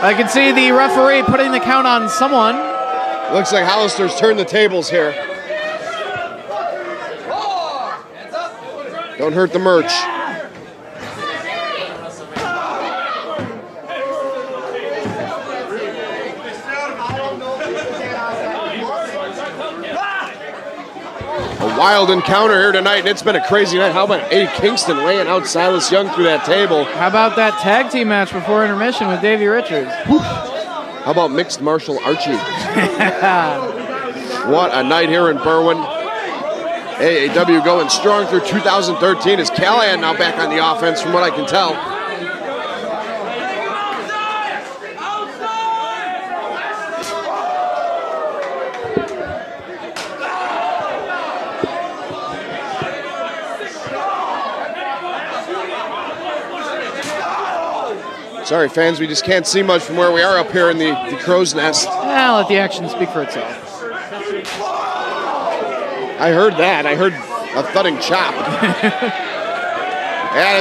I can see the referee putting the count on someone. Looks like Hollister's turned the tables here. Don't hurt the merch. Wild encounter here tonight, and it's been a crazy night. How about Eddie Kingston laying out Silas Young through that table? How about that tag team match before intermission with Davey Richards? How about mixed martial archery? [laughs] [laughs] What a night here in Berwyn. AAW going strong through 2013 as Callihan now back on the offense from what I can tell. Sorry, fans, we just can't see much from where we are up here in the, the crow's nest. I'll let the action speak for itself. I heard that. I heard a thudding chop. [laughs] and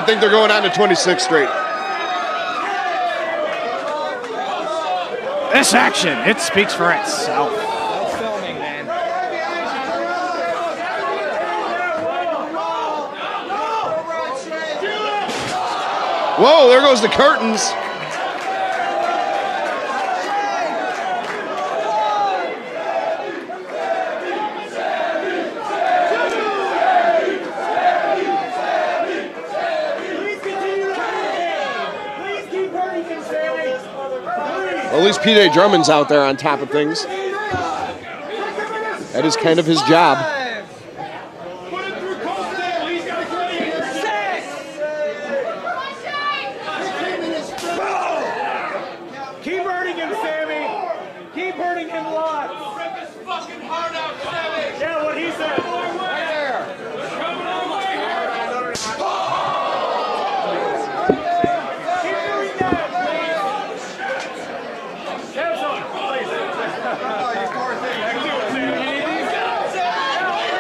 I think they're going on to 26th Street. This action, it speaks for itself. Whoa, there goes the curtains. At least PJ Drummond's out there on top of things. That is kind of his job. Keep hurting him, Sami. Keep hurting him lots. Rip his fucking heart out, Sami. Yeah, what he said. Right there.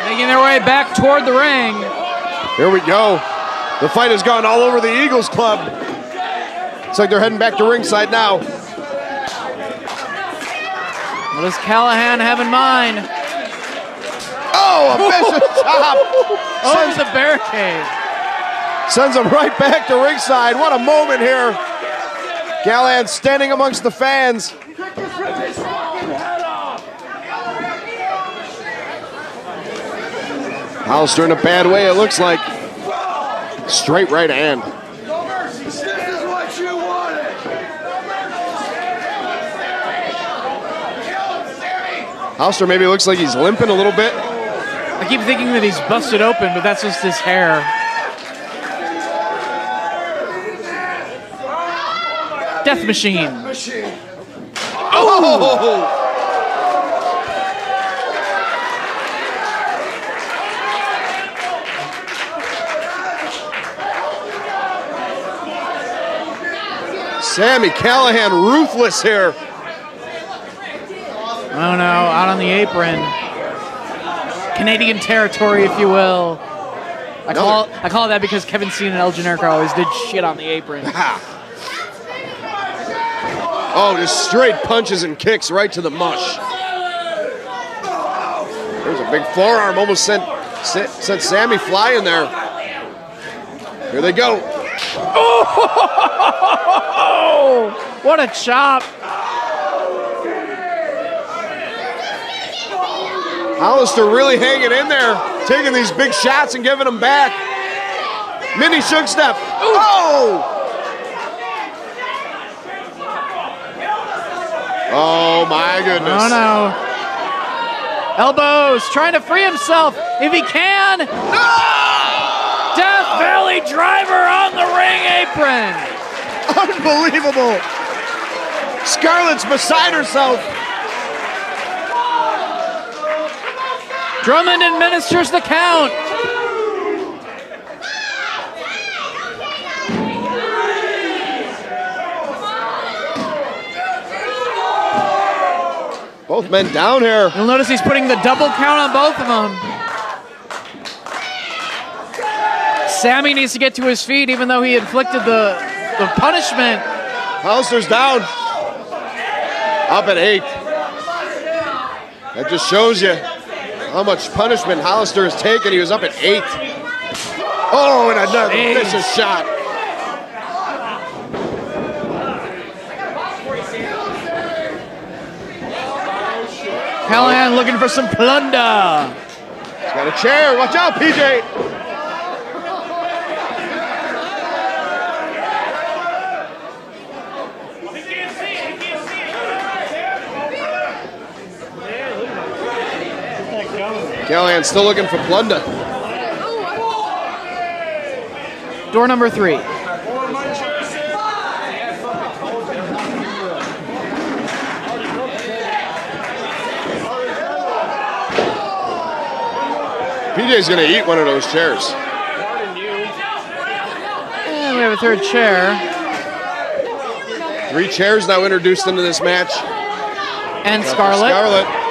Making their way back toward the ring. Here we go. The fight has gone all over the Eagles Club. It's like they're heading back to ringside now. What does Callihan have in mind? Oh, a vicious chop. Over the barricade. Sends him right back to ringside. What a moment here. Callihan standing amongst the fans. Hollister in a bad way, it looks like. Straight right hand. This is what you wanted. Hollister maybe looks like he's limping a little bit. I keep thinking that he's busted open, but that's just his hair. Death Machine. Oh! oh! Sami Callihan ruthless here. Oh no, out on the apron. Canadian territory, if you will. I call I call it that because Kevin Steen and El Generico always did shit on the apron. [laughs] Oh, just straight punches and kicks right to the mush. There's a A big forearm almost sent, sent, sent Sami flying there. Here they go. [laughs] Oh, Oh, what a chop. Hollister really hanging in there, taking these big shots and giving them back. Mini shook step. Oh! Oh my goodness. Oh no. Elbows, trying to free himself if he can. Death Valley driver on the ring apron. [laughs] Unbelievable. Scarlett's beside herself. Drummond administers the count. Both men down here. You'll notice he's putting the double count on both of them. Sami needs to get to his feet even though he inflicted the, the punishment. Hollister's down. Up at eight. That just shows you how much punishment Hollister has taken. He was up at eight. Oh, and another Jeez. vicious shot. Callihan looking for some plunder. He's got a chair. Watch out, PJ. Callihan still looking for plunder. Door number three. PJ's gonna eat one of those chairs. And we have a third chair. Three chairs now introduced into this match. And Got the Scarlett. Scarlett.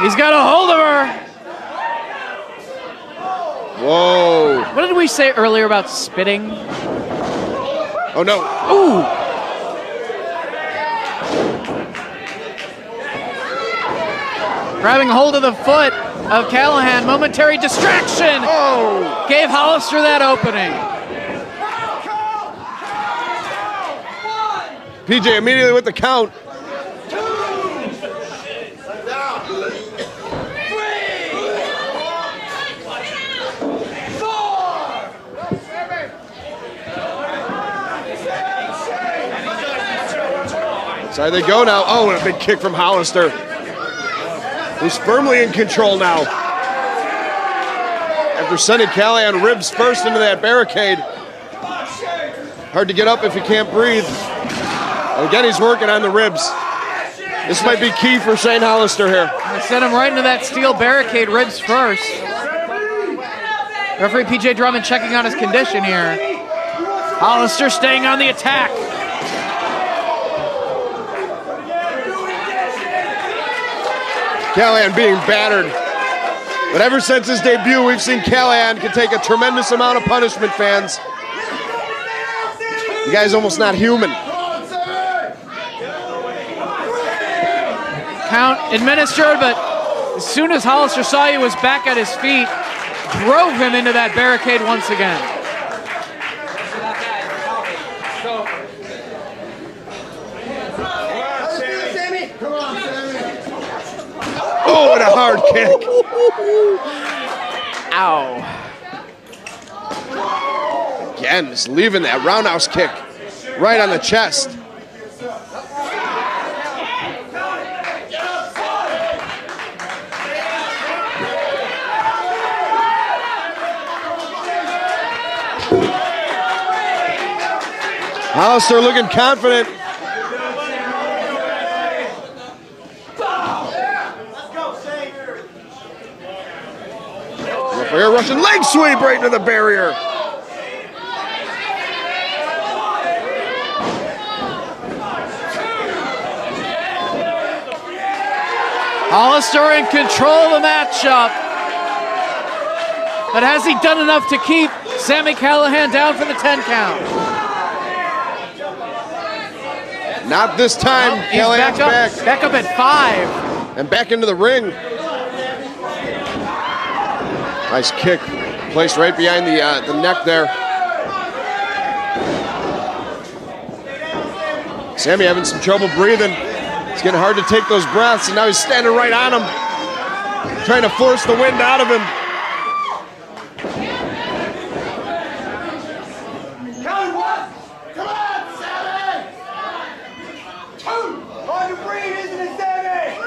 He's got a hold of her. Whoa. What did we say earlier about spitting? Oh no. Ooh. Grabbing hold of the foot of Callihan. Momentary distraction. Oh. Gave Hollister that opening. PJ immediately with the count. Side they go now. Oh, and a big kick from Hollister. Who's firmly in control now. After sending Callihan ribs first into that barricade. Hard to get up if you can't breathe. And again, he's working on the ribs. This might be key for Shane Hollister here. I sent him right into that steel barricade, ribs first. Referee PJ Drummond checking on his condition here. Hollister staying on the attack. Callihan being battered. But ever since his debut, we've seen Callihan can take a tremendous amount of punishment, fans. The guy's almost not human. Count administered, but as soon as Hollister saw he was back at his feet, drove him into that barricade once again. Oh, and a hard kick. [laughs] Ow. Again, just leaving that roundhouse kick right on the chest. Hollister looking confident. Referee Russian leg sweep right into the barrier. Hollister in control of the matchup. But has he done enough to keep Sami Callihan down for the 10 count? Not this time. He's Callihan's back up, back up at five. and back into the ring. Nice kick, placed right behind the uh, the neck there. Sami having some trouble breathing. It's getting hard to take those breaths, and now he's standing right on him, trying to force the wind out of him. Count one. Come on, Sami. Two. Hard to breathe, isn't it, Sami?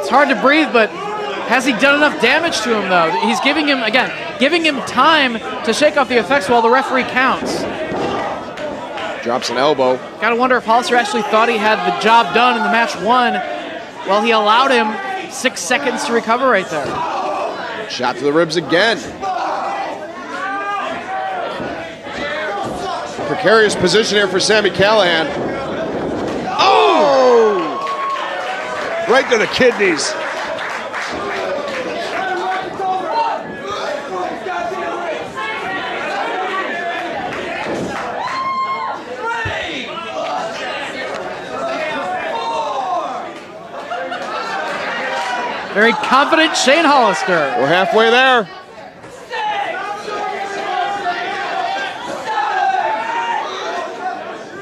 It's hard to breathe, but has he done enough damage to him though? He's giving him again, giving him time to shake off the effects while the referee counts. Drops an elbow. Gotta wonder if Hollister actually thought he had the job done and the match won. Well, he allowed him six seconds to recover right there. Shot to the ribs again. Precarious position here for Sami Callihan. Oh! oh! Right to the kidneys. Very confident Shane Hollister. We're halfway there.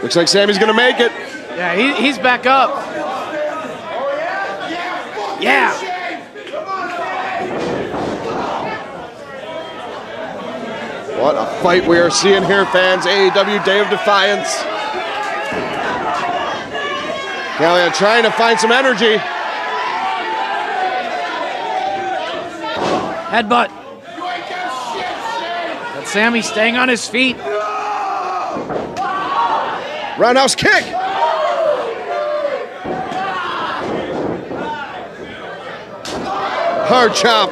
Looks like Sami's gonna make it. Yeah, he, he's back up. Yeah. What a fight we are seeing here, fans. AAW Day of Defiance. Callihan trying to find some energy. Headbutt. But Sami staying on his feet. Roundhouse kick. Hard chop.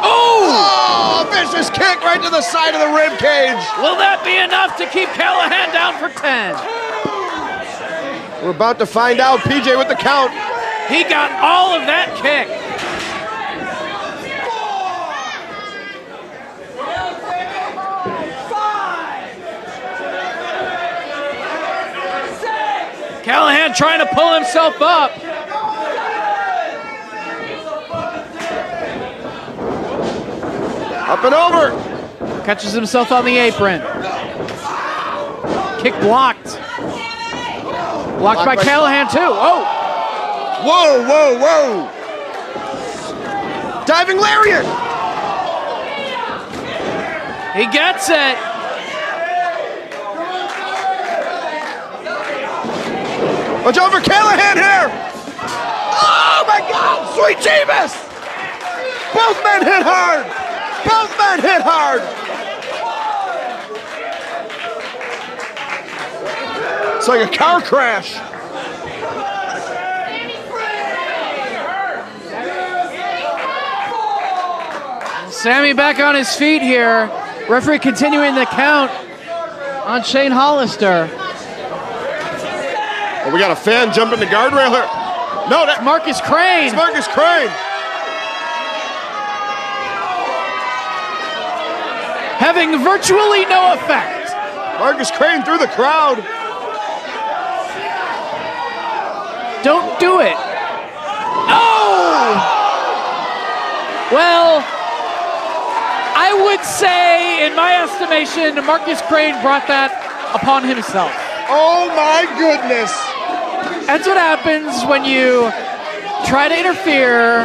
Oh! oh! Vicious kick right to the side of the rib cage. Will that be enough to keep Callihan down for 10? We're about to find out. PJ with the count. He got all of that kick. Callihan trying to pull himself up. Up and over. Catches himself on the apron. Kick blocked. Blocked by by- Callihan too. Oh, Whoa, whoa, whoa. Diving lariat. he gets it. Watch over Callihan here. Oh my God! Sweet Jeebus! Both men hit hard. Both men hit hard. It's like a car crash. Sami back on his feet here. Referee continuing the count on Shane Hollister. Oh, we got a fan jumping the guardrail here. No, that Markus Crane. It's Markus Crane. Having virtually no effect. Markus Crane through the crowd. Don't do it. Oh! Well, I would say, in my estimation, Markus Crane brought that upon himself. Oh my goodness. That's what happens when you try to interfere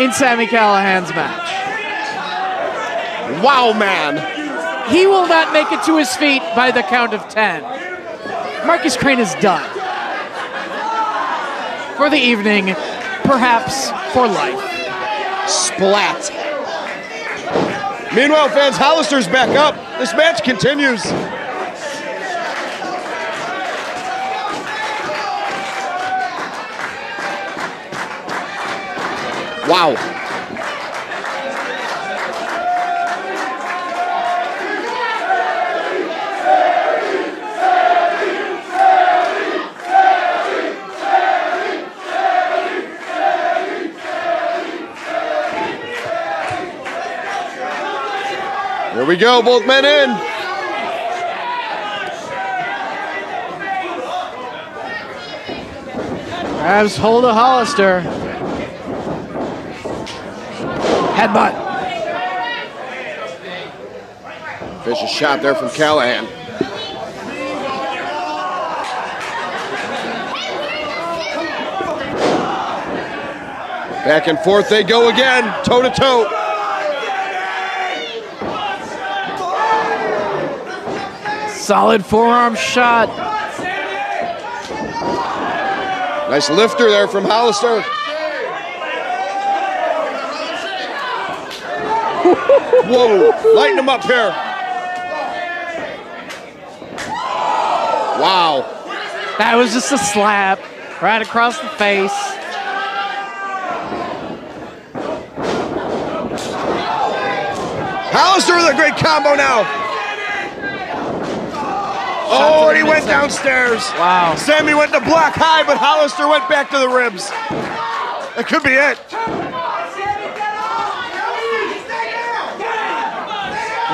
in Sami Callihan's match. Wow, man. He will not make it to his feet by the count of 10. Markus Crane is done. For the evening, perhaps for life. Splat. Meanwhile, fans, Hollister's back up. This match continues. Wow. Here we go, both men in. As Holda Hollister Headbutt. Vicious shot there from Callihan. Back and forth they go again, toe to toe. Solid forearm shot. Nice lifter there from Hollister. Whoa, lighten him up here. Wow. That was just a slap right across the face. Hollister with a great combo now. Oh, and he went downstairs. Wow. Sami went to block high, but Hollister went back to the ribs. That could be it.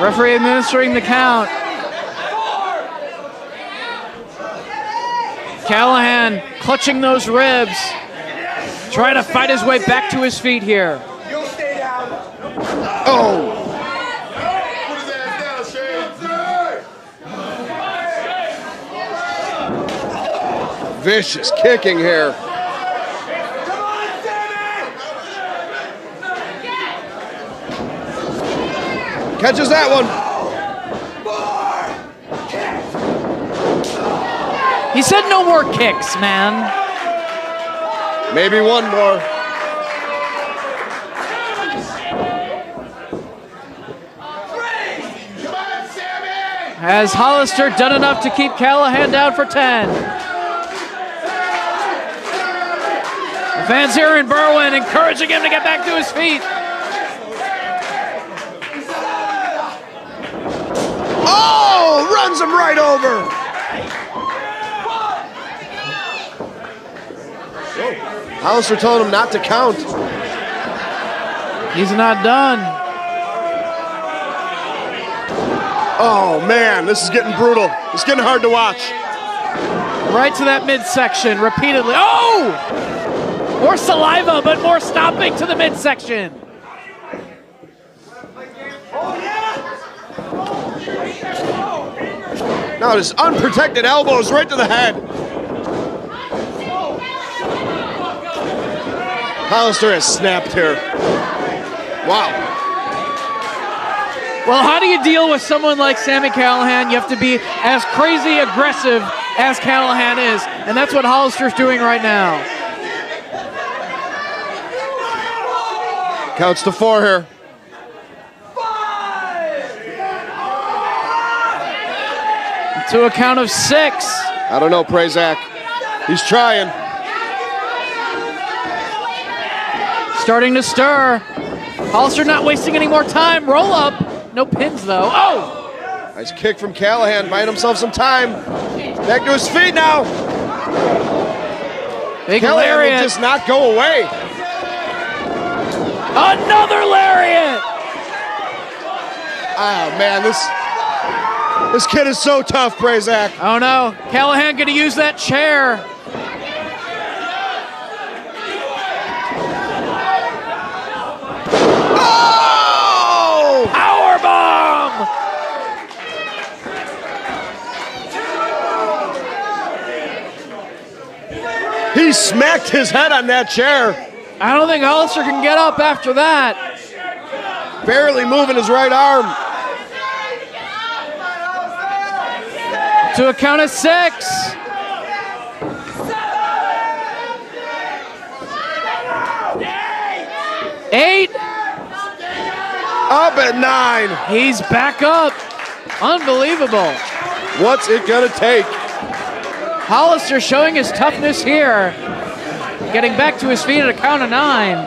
Referee administering the count. Callihan clutching those ribs. Trying to fight his way back to his feet here. Oh. Vicious kicking here. Catches that one. He said no more kicks, man. Maybe one more. Has Hollister done enough to keep Callihan down for 10? The fans here in Berwyn encouraging him to get back to his feet. Oh, runs him right over. Hollister telling him not to count. He's not done. Oh man, this is getting brutal. It's getting hard to watch. Right to that midsection repeatedly. Oh! More saliva, but more stomping to the midsection. Now just unprotected elbows right to the head. Hollister has snapped here. Wow. Well, how do you deal with someone like Sami Callihan? You have to be as crazy aggressive as Callihan is, and that's what Hollister's doing right now. Counts to four here. To a count of six. I don't know, Prazak. He's trying. Starting to stir. Hollister not wasting any more time. Roll up. No pins though. Oh! Nice kick from Callihan, buying himself some time. Back to his feet now. Big Callihan lariat. will just not go away. Another lariat! Oh man, this this kid is so tough, Prazak. Oh no, Callihan gonna use that chair. Oh! Power bomb! He smacked his head on that chair. I don't think Hollister can get up after that. Barely moving his right arm. To a count of six. Eight. Up at nine. He's back up. Unbelievable. What's it gonna take? Hollister showing his toughness here. Getting back to his feet at a count of nine.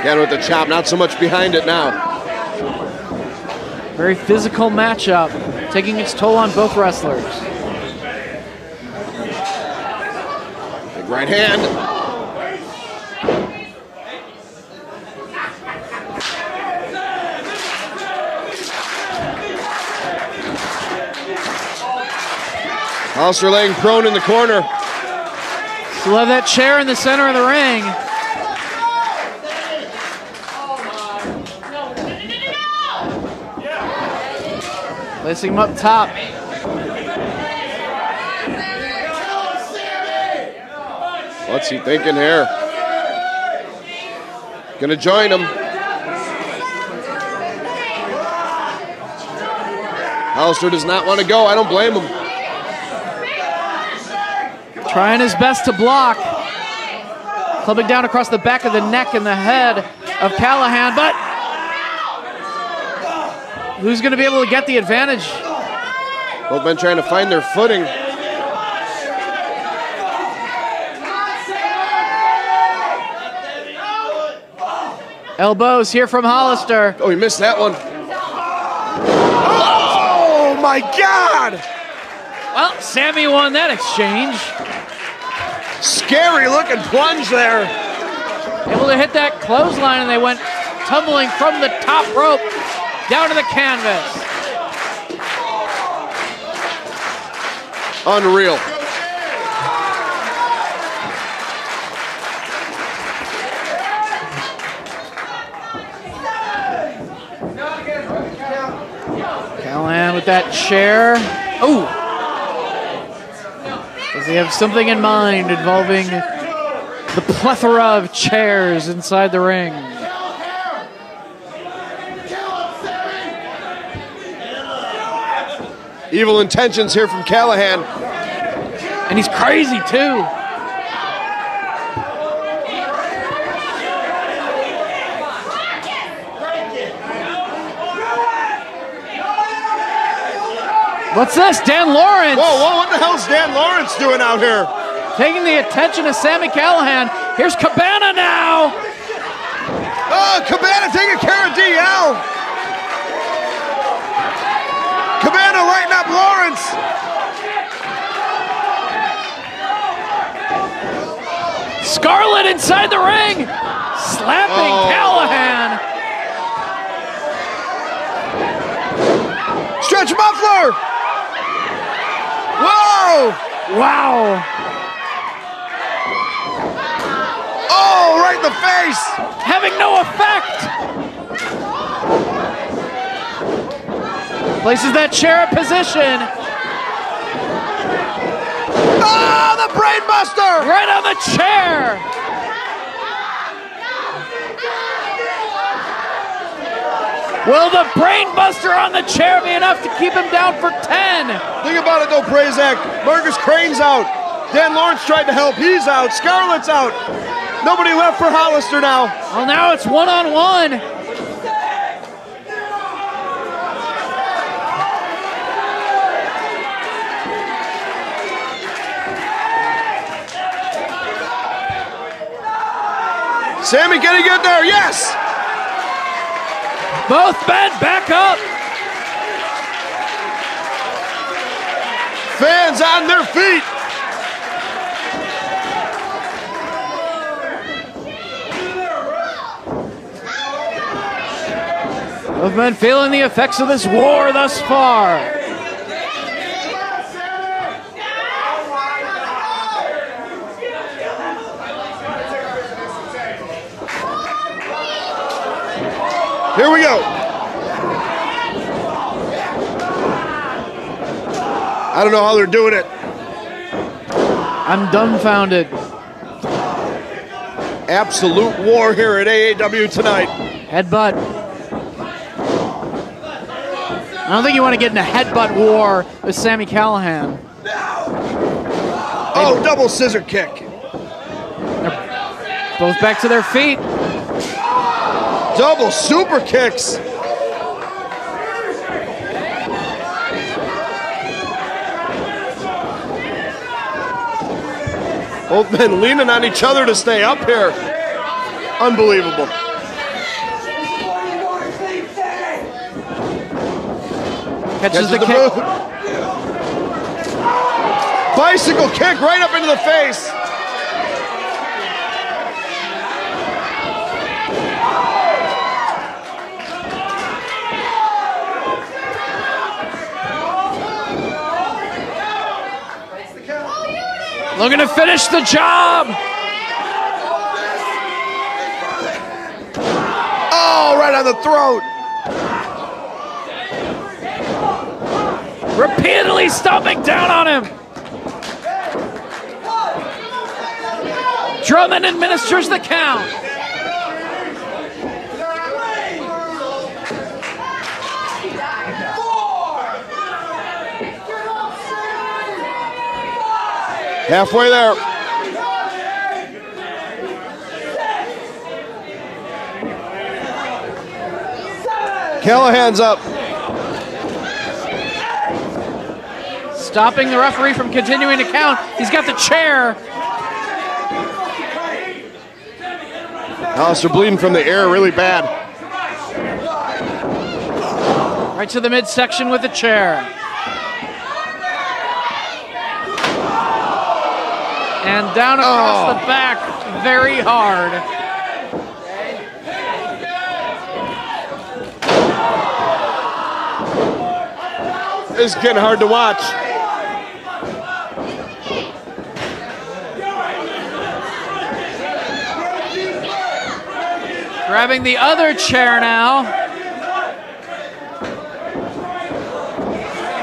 Again with the chop, not so much behind it now. Very physical matchup, taking its toll on both wrestlers. Big right hand. Hollister laying prone in the corner. Still have that chair in the center of the ring. Placing him up top. What's he thinking here? Gonna join him. Hollister does not want to go. I don't blame him. Trying his best to block. Clubbing down across the back of the neck and the head of Callihan, but who's going to be able to get the advantage? Both men trying to find their footing. Elbows here from Hollister. Oh, he missed that one. Oh my God! Well, Sami won that exchange. Scary looking plunge there. Able to hit that clothesline, and they went tumbling from the top rope down to the canvas. Unreal. Callihan with that chair. Oh! Does he have something in mind involving the plethora of chairs inside the ring? Evil intentions here from Callihan. And he's crazy too. What's this? Dan Lawrence. Whoa, whoa, what the hell's Dan Lawrence doing out here? Taking the attention of Sami Callihan. Here's Cabana now. Oh, Cabana taking care of DL. Lighting up Lawrence. Scarlett inside the ring. Slapping Oh. Callihan. Stretch muffler. Whoa! Wow. Oh, right in the face. Having no effect. Places that chair in position. Oh, the brainbuster! Right on the chair. Will the brainbuster on the chair be enough to keep him down for 10? Think about it though, Prazak. Markus Crane's out. Dan Lawrence tried to help. He's out. Scarlett's out. Nobody left for Hollister now. Well, now it's one on one. Sami, can he get there? Yes! Both men back up. Fans on their feet. Both men feeling the effects of this war thus far. Here we go. I don't know how they're doing it. I'm dumbfounded. Absolute war here at AAW tonight. Headbutt. I don't think you want to get in a headbutt war with Sammy Callihan. Oh, double scissor kick. Both back to their feet. Double super kicks. Both men leaning on each other to stay up here. Unbelievable. Catches the the kick. Bicycle kick right up into the face. Looking to finish the job. Oh, right on the throat. Repeatedly stomping down on him. Drummond administers the count. Halfway there. Callihan's up. Stopping the referee from continuing to count. He's got the chair. Hollister bleeding from the air really bad. Right to the midsection with the chair. And down across Oh. the back, very hard. It's getting hard to watch. Grabbing the other chair now.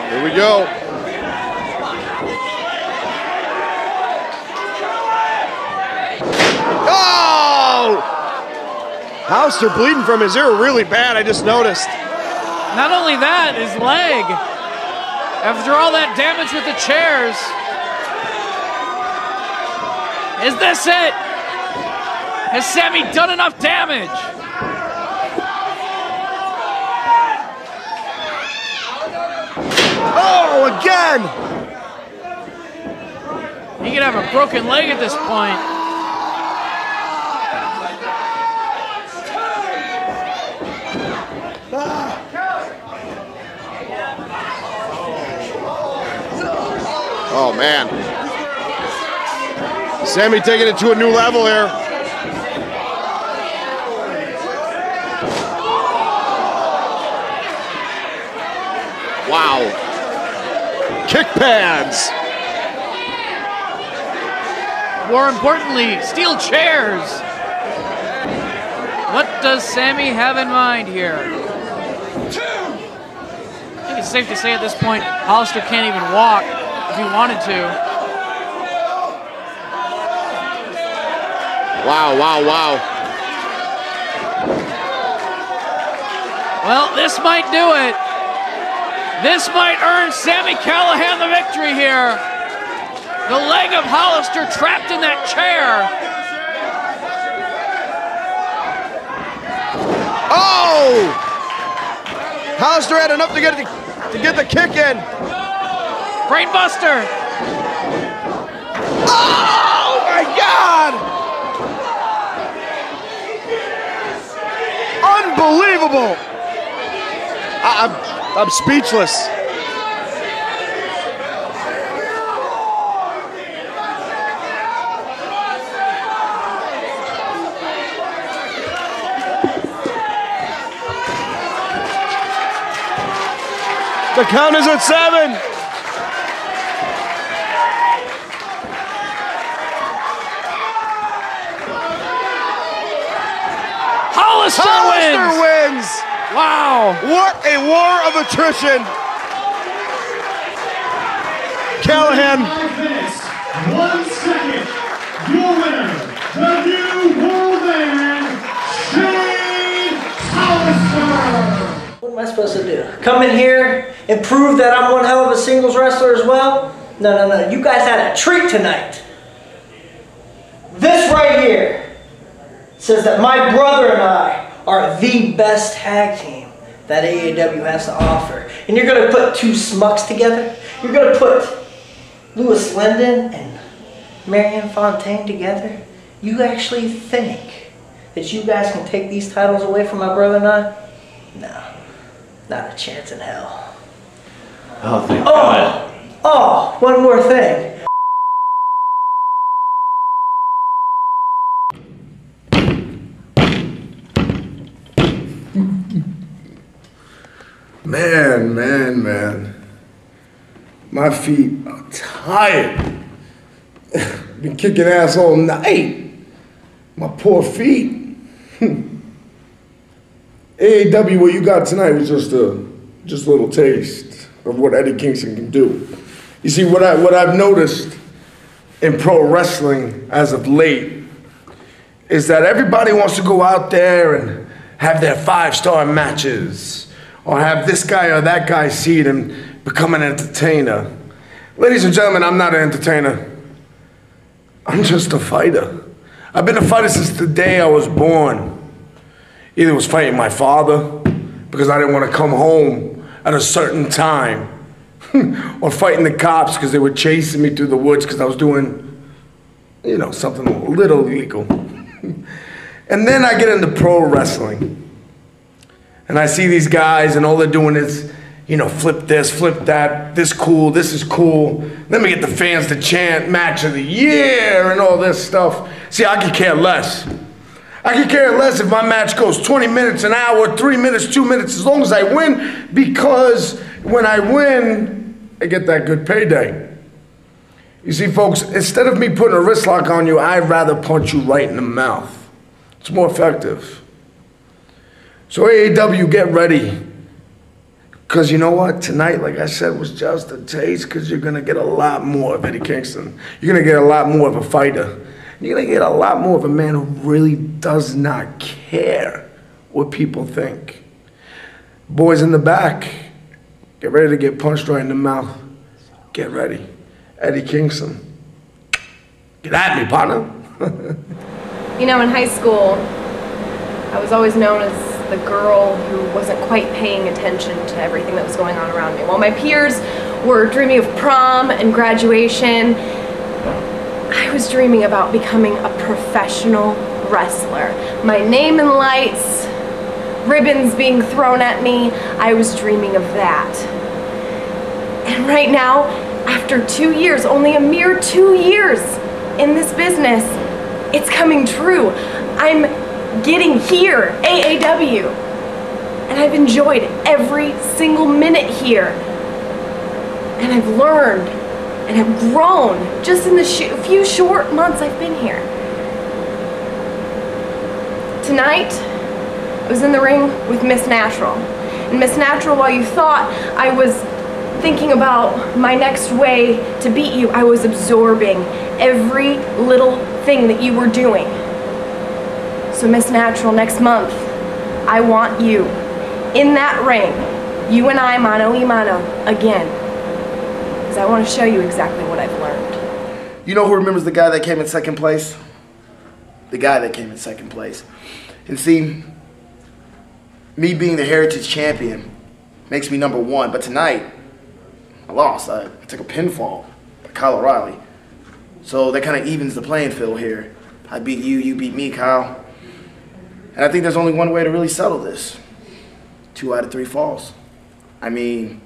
Here we go. Oh! Hauser bleeding from his ear really bad, I just noticed. Not only that, his leg. After all that damage with the chairs. Is this it? Has Sami done enough damage? Oh, again! He could have a broken leg at this point. Oh, man. Sami taking it to a new level here. Wow. Kick pads. More importantly, steel chairs. What does Sami have in mind here? I think it's safe to say at this point, Hollister can't even walk if he wanted to. Wow, wow, wow. Well, this might do it. This might earn Sami Callihan the victory here. The leg of Hollister trapped in that chair. Oh! Hollister had enough to get the, to get the kick in. Brainbuster. Oh my God! Unbelievable! I, I'm, I'm speechless. The count is at seven. Hollister, Hollister wins. wins. Wow. What a war of attrition. Callihan. Five minutes, one second. Your winner, the new world man, Shane Hollister. What am I supposed to do? Come in here and prove that I'm one hell of a singles wrestler as well? No, no, no. You guys had a treat tonight. This right here says that my brother and I are the best tag team that AAW has to offer. And you're going to put two smucks together? You're going to put Louis Lyndon and Marion Fontaine together? You actually think that you guys can take these titles away from my brother and I? No. Not a chance in hell. Oh, thank Oh! Oh, one more thing. Man, man, man. My feet are tired. [laughs] Been kicking ass all night. My poor feet. [laughs] AAW, what you got tonight was just a just a little taste of what Eddie Kingston can do. You see, what I what I've noticed in pro wrestling as of late is that everybody wants to go out there and have their five star matches or have this guy or that guy seed and become an entertainer. Ladies and gentlemen, I'm not an entertainer. I'm just a fighter. I've been a fighter since the day I was born. Either was fighting my father because I didn't want to come home at a certain time, [laughs] or fighting the cops because they were chasing me through the woods because I was doing, you know, something a little illegal. [laughs] and then I get into pro wrestling. And I see these guys, and all they're doing is, you know, flip this, flip that, this cool, this is cool. Let me get the fans to chant match of the year and all this stuff. See, I could care less. I could care less if my match goes 20 minutes, an hour, three minutes, two minutes, as long as I win, because when I win, I get that good payday. You see, folks, instead of me putting a wrist lock on you, I'd rather punch you right in the mouth. It's more effective. So, AAW, get ready. Because you know what? Tonight, like I said, was just a taste because you're going to get a lot more of Eddie Kingston. You're going to get a lot more of a fighter. You're going to get a lot more of a man who really does not care what people think. Boys in the back, get ready to get punched right in the mouth. Get ready. Eddie Kingston. Get at me, partner. [laughs] You know, in high school, I was always known as the girl who wasn't quite paying attention to everything that was going on around me. While my peers were dreaming of prom and graduation, I was dreaming about becoming a professional wrestler. My name in lights, ribbons being thrown at me, I was dreaming of that. And right now, after two years, only a mere two years in this business, it's coming true. I'm getting here, AAW. And I've enjoyed every single minute here. And I've learned and have grown just in the sh- few short months I've been here. Tonight, I was in the ring with Miss Natural. And Miss Natural, while you thought I was thinking about my next way to beat you, I was absorbing every little thing that you were doing. So, Miss Natural, next month, I want you in that ring, you and I, mano y mano, again. Because I want to show you exactly what I've learned. You know who remembers the guy that came in second place? The guy that came in second place. And see, me being the Heritage Champion makes me number one. But tonight, I lost. I, I took a pinfall by Kyle O'Reilly. So that kind of evens the playing field here. I beat you, you beat me, Kyle. And I think there's only one way to really settle this. Two out of three falls. I mean,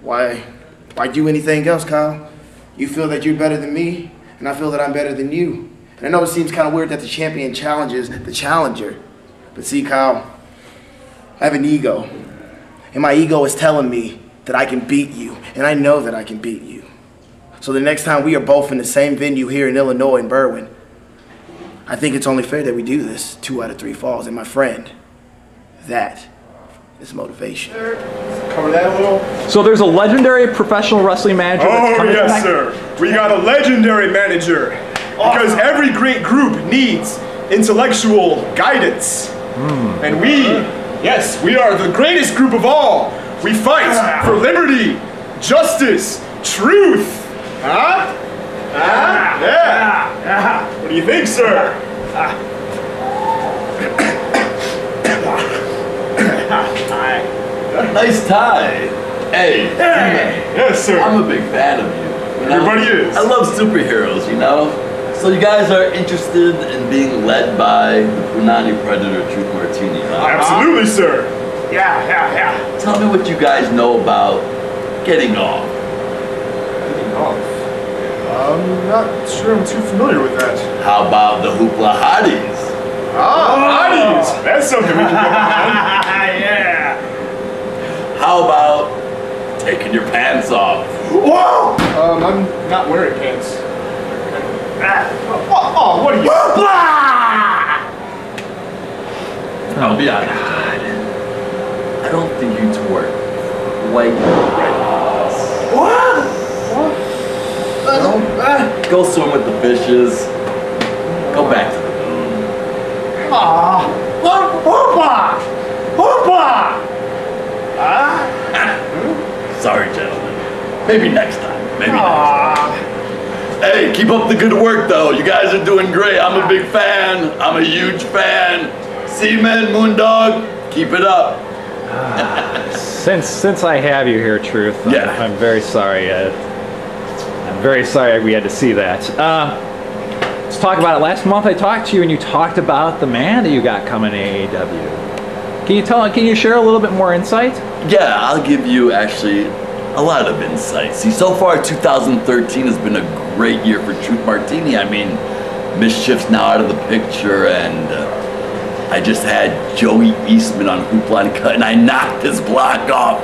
why, why do anything else, Kyle? You feel that you're better than me, and I feel that I'm better than you. And I know it seems kind of weird that the champion challenges the challenger. But see, Kyle, I have an ego. And my ego is telling me that I can beat you. And I know that I can beat you. So the next time we are both in the same venue here in Illinois, in Berwyn, I think it's only fair that we do this two out of three falls. And my friend, that is motivation. Cover that a little. So there's a legendary professional wrestling manager. Oh, coming yes, tonight? sir. We got a legendary manager. Because every great group needs intellectual guidance. Hmm. And we, yes, we are the greatest group of all. We fight for liberty, justice, truth. Huh? Huh? Yeah. What do you think, sir? [coughs] Nice tie. Hey, Hey. Yes, sir. I'm a big fan of you. you know? Everybody is. I love superheroes, you know? So you guys are interested in being led by the Punani Predator Truth Martini, huh? Absolutely, sir. Yeah, yeah, yeah. Tell me what you guys know about getting off. Getting off? I'm not sure I'm too familiar with that. How about the Hoopla Hotties? Ah, hotties! That's something we can get [laughs] yeah. How about taking your pants off? Whoa! Um, I'm not wearing pants. Oh, oh, what are you? Hoopla! I'll be honest. I don't think you two are quite ready for this. What? No? Go swim with the fishes. Go back to the moon. Aw. Hoopa! Hoopa! Sorry, gentlemen. Maybe next time. Maybe next time. Hey, keep up the good work, though. You guys are doing great. I'm a big fan. I'm a huge fan. Seaman, Moondog, keep it up. Ah, since since I have you here, Truth, I'm, I'm very sorry. Uh, I'm very sorry we had to see that. Uh, let's talk about it. Last month I talked to you and you talked about the man that you got coming to AAW. Can you tell? Can you share a little bit more insight? Yeah, I'll give you actually a lot of insight. See, so far 2013 has been a great year for Truth Martini. I mean, Mischief's now out of the picture, and uh, I just had Joey Eastman on Hoopla Uncut, and I knocked his block off.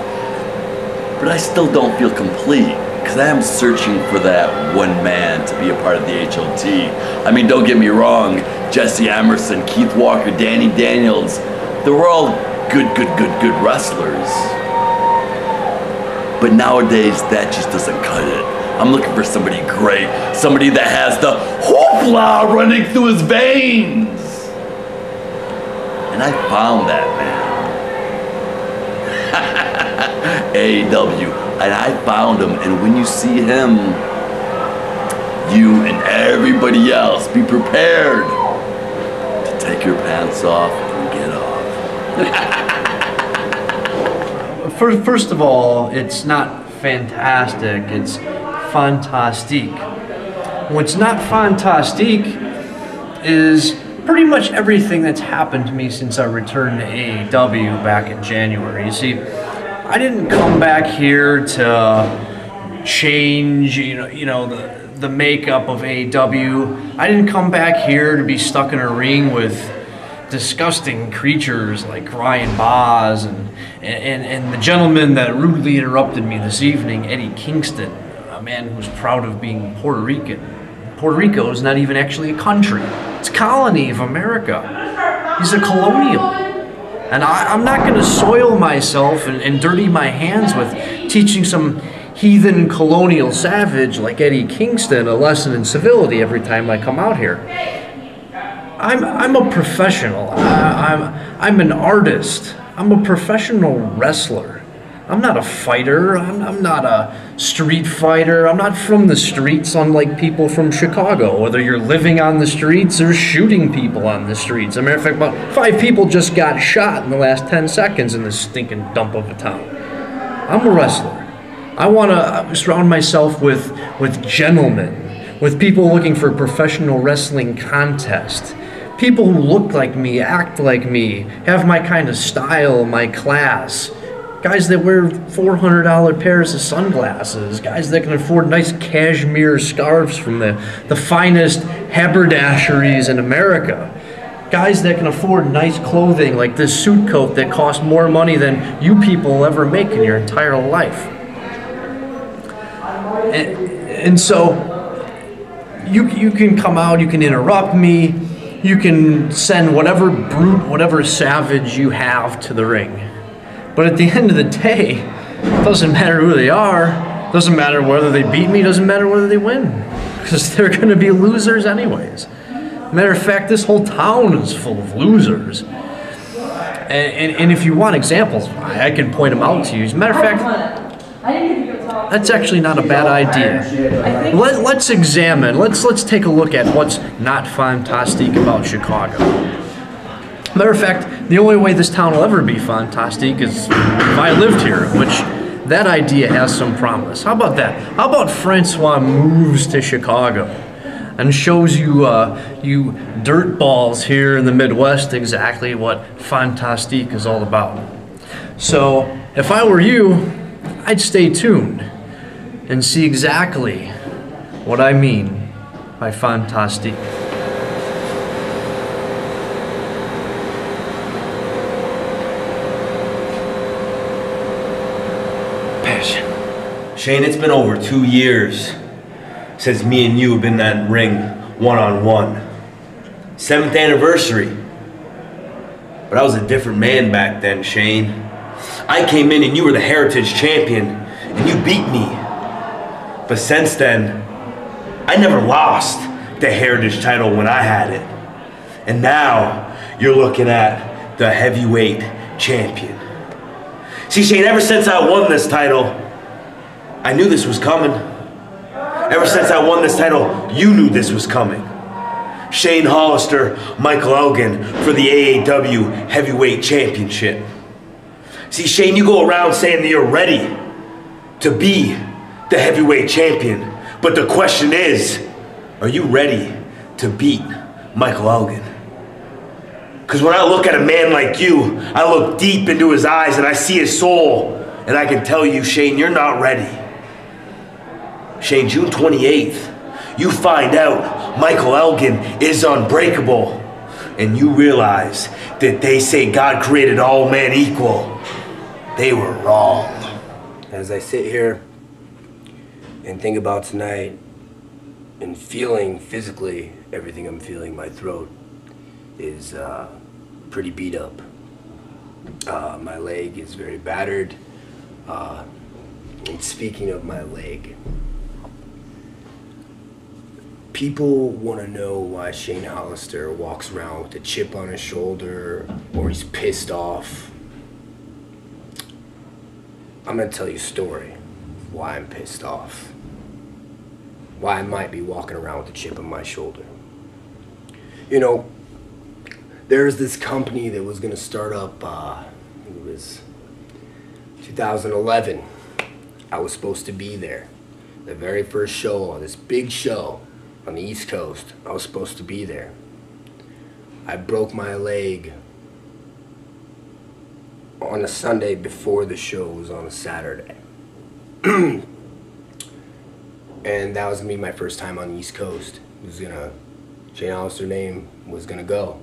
But I still don't feel complete, because I am searching for that one man to be a part of the HLT. I mean, don't get me wrong, Jesse Emerson, Keith Walker, Danny Daniels, they were all good, good, good, good wrestlers. But nowadays, that just doesn't cut it. I'm looking for somebody great, somebody that has the hoopla running through his veins. And I found that man. [laughs] AAW. And I found him. And when you see him, you and everybody else be prepared to take your pants off and get off. [laughs] First, first of all, it's not fantastic, it's fantastique. What's not fantastique is pretty much everything that's happened to me since I returned to AAW back in January. You see, I didn't come back here to change, you know, you know the the makeup of AAW. I didn't come back here to be stuck in a ring with disgusting creatures like Ryan Boz and, and, and the gentleman that rudely interrupted me this evening, Eddie Kingston, a man who's proud of being Puerto Rican. Puerto Rico is not even actually a country. It's a colony of America. He's a colonial. And I, I'm not going to soil myself and, and dirty my hands with teaching some heathen colonial savage like Eddie Kingston a lesson in civility every time I come out here. I'm, I'm a professional. I, I'm, I'm an artist. I'm a professional wrestler. I'm not a fighter. I'm, I'm not a street fighter. I'm not from the streets, unlike people from Chicago, whether you're living on the streets or shooting people on the streets. As a matter of fact, about five people just got shot in the last 10 seconds in this stinking dump of a town. I'm a wrestler. I want to uh, surround myself with, with gentlemen, with people looking for professional wrestling contest. People who look like me, act like me, have my kind of style, my class. Guys that wear $400 pairs of sunglasses. Guys that can afford nice cashmere scarves from the, the finest haberdasheries in America. Guys that can afford nice clothing like this suit coat that costs more money than you people will ever make in your entire life. And, and so you, you can come out, you can interrupt me, you can send whatever brute, whatever savage you have to the ring. But at the end of the day, it doesn't matter who they are, It doesn't matter whether they beat me, It doesn't matter whether they win. Because [laughs] they're going to be losers anyways. Matter of fact, this whole town is full of losers. And, and, and if you want examples, I, I can point them out to you. As a matter of fact, that's actually not a bad idea. Let, let's examine, let's, let's take a look at what's not fantastic about Chicago. Matter of fact, the only way this town will ever be fantastic is if I lived here, which that idea has some promise. How about that? How about Francois moves to Chicago and shows you, uh, you dirt balls here in the Midwest exactly what fantastique is all about. So if I were you, I'd stay tuned and see exactly what I mean by fantastique. Shane, it's been over two years since me and you have been in that ring one on one. Seventh anniversary. But I was a different man back then, Shane. I came in and you were the Heritage Champion, and you beat me. But since then, I never lost the Heritage title when I had it. And now you're looking at the heavyweight champion. See, Shane, ever since I won this title, I knew this was coming. Ever since I won this title, you knew this was coming. Shane Hollister, Michael Elgin for the AAW Heavyweight Championship. See, Shane, you go around saying that you're ready to be the heavyweight champion. But the question is, are you ready to beat Michael Elgin? Because when I look at a man like you, I look deep into his eyes and I see his soul. And I can tell you, Shane, you're not ready. Shane, June 28th, you find out Michael Elgin is unbreakable. And you realize that they say God created all men equal. They were wrong. As I sit here and think about tonight and feeling physically everything I'm feeling, my throat is uh, pretty beat up. Uh, my leg is very battered. Uh, and speaking of my leg, people want to know why Shane Hollister walks around with a chip on his shoulder or he's pissed off. I'm going to tell you a story of why I'm pissed off. Why I might be walking around with a chip on my shoulder. You know, there's this company that was going to start up, uh, it was 2011. I was supposed to be there. The very first show on this big show on the East Coast, I was supposed to be there. I broke my leg on a Sunday before the show was on a Saturday. [clears throat] and that was gonna be my first time on the East Coast. It was gonna, Shane Hollister name was gonna go.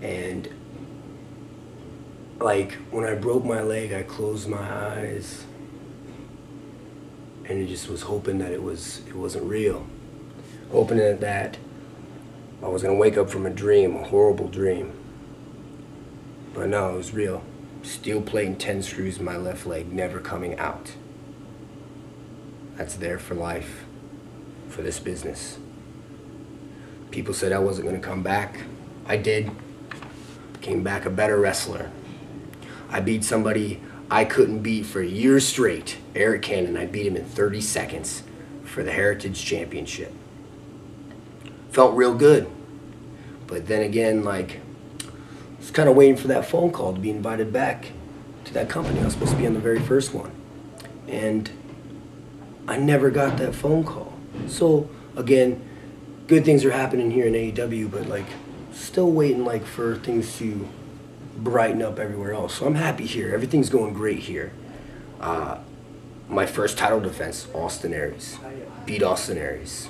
And like when I broke my leg, I closed my eyes and it just was hoping that it was it wasn't real. Hoping that, that I was gonna wake up from a dream, a horrible dream. But no, it was real. Steel plate and 10 screws in my left leg, never coming out. That's there for life, for this business. People said I wasn't gonna come back. I did. Came back a better wrestler. I beat somebody I couldn't beat for years straight. Eric Cannon, I beat him in 30 seconds for the Heritage Championship. Felt real good. But then again, like, I was kind of waiting for that phone call to be invited back to that company. I was supposed to be on the very first one. And I never got that phone call. So, again, good things are happening here in AAW, but like, still waiting like for things to brighten up everywhere else. So I'm happy here. Everything's going great here. Uh, my first title defense, Austin Aries. Beat Austin Aries.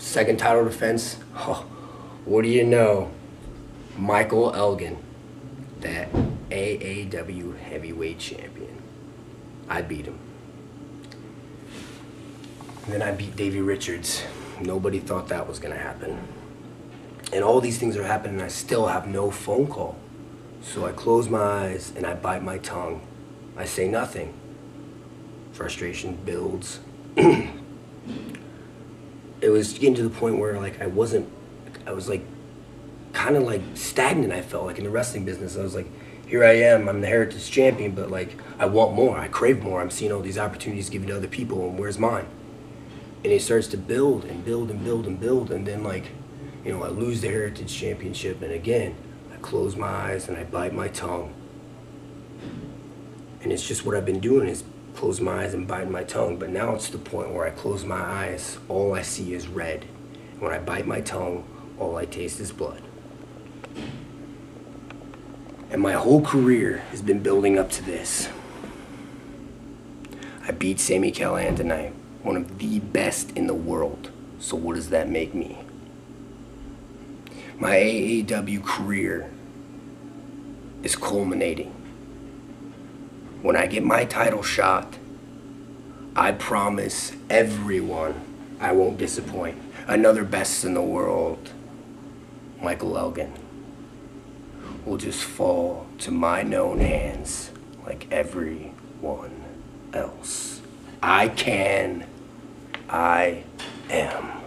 Second title defense, oh, what do you know? Michael Elgin, that AAW heavyweight champion. I beat him. And then I beat Davey Richards. Nobody thought that was gonna happen. And all these things are happening and I still have no phone call. So I close my eyes and I bite my tongue. I say nothing. Frustration builds. [clears throat] it was getting to the point where like I wasn't, I was like kind of like stagnant I felt like in the wrestling business. I was like, here I am, I'm the Heritage Champion, but like I want more, I crave more. I'm seeing all these opportunities given to other people and where's mine? And it starts to build and build and build and build and then like you know, I lose the Heritage Championship, and again, I close my eyes and I bite my tongue. And it's just what I've been doing is close my eyes and bite my tongue. But now it's the point where I close my eyes, all I see is red. And when I bite my tongue, all I taste is blood. And my whole career has been building up to this. I beat Sami Callihan tonight, one of the best in the world. So what does that make me? my AAW career is culminating. When I get my title shot, I promise everyone I won't disappoint. Another best in the world, Michael Elgin, will just fall to my known hands like everyone else. I can. I am.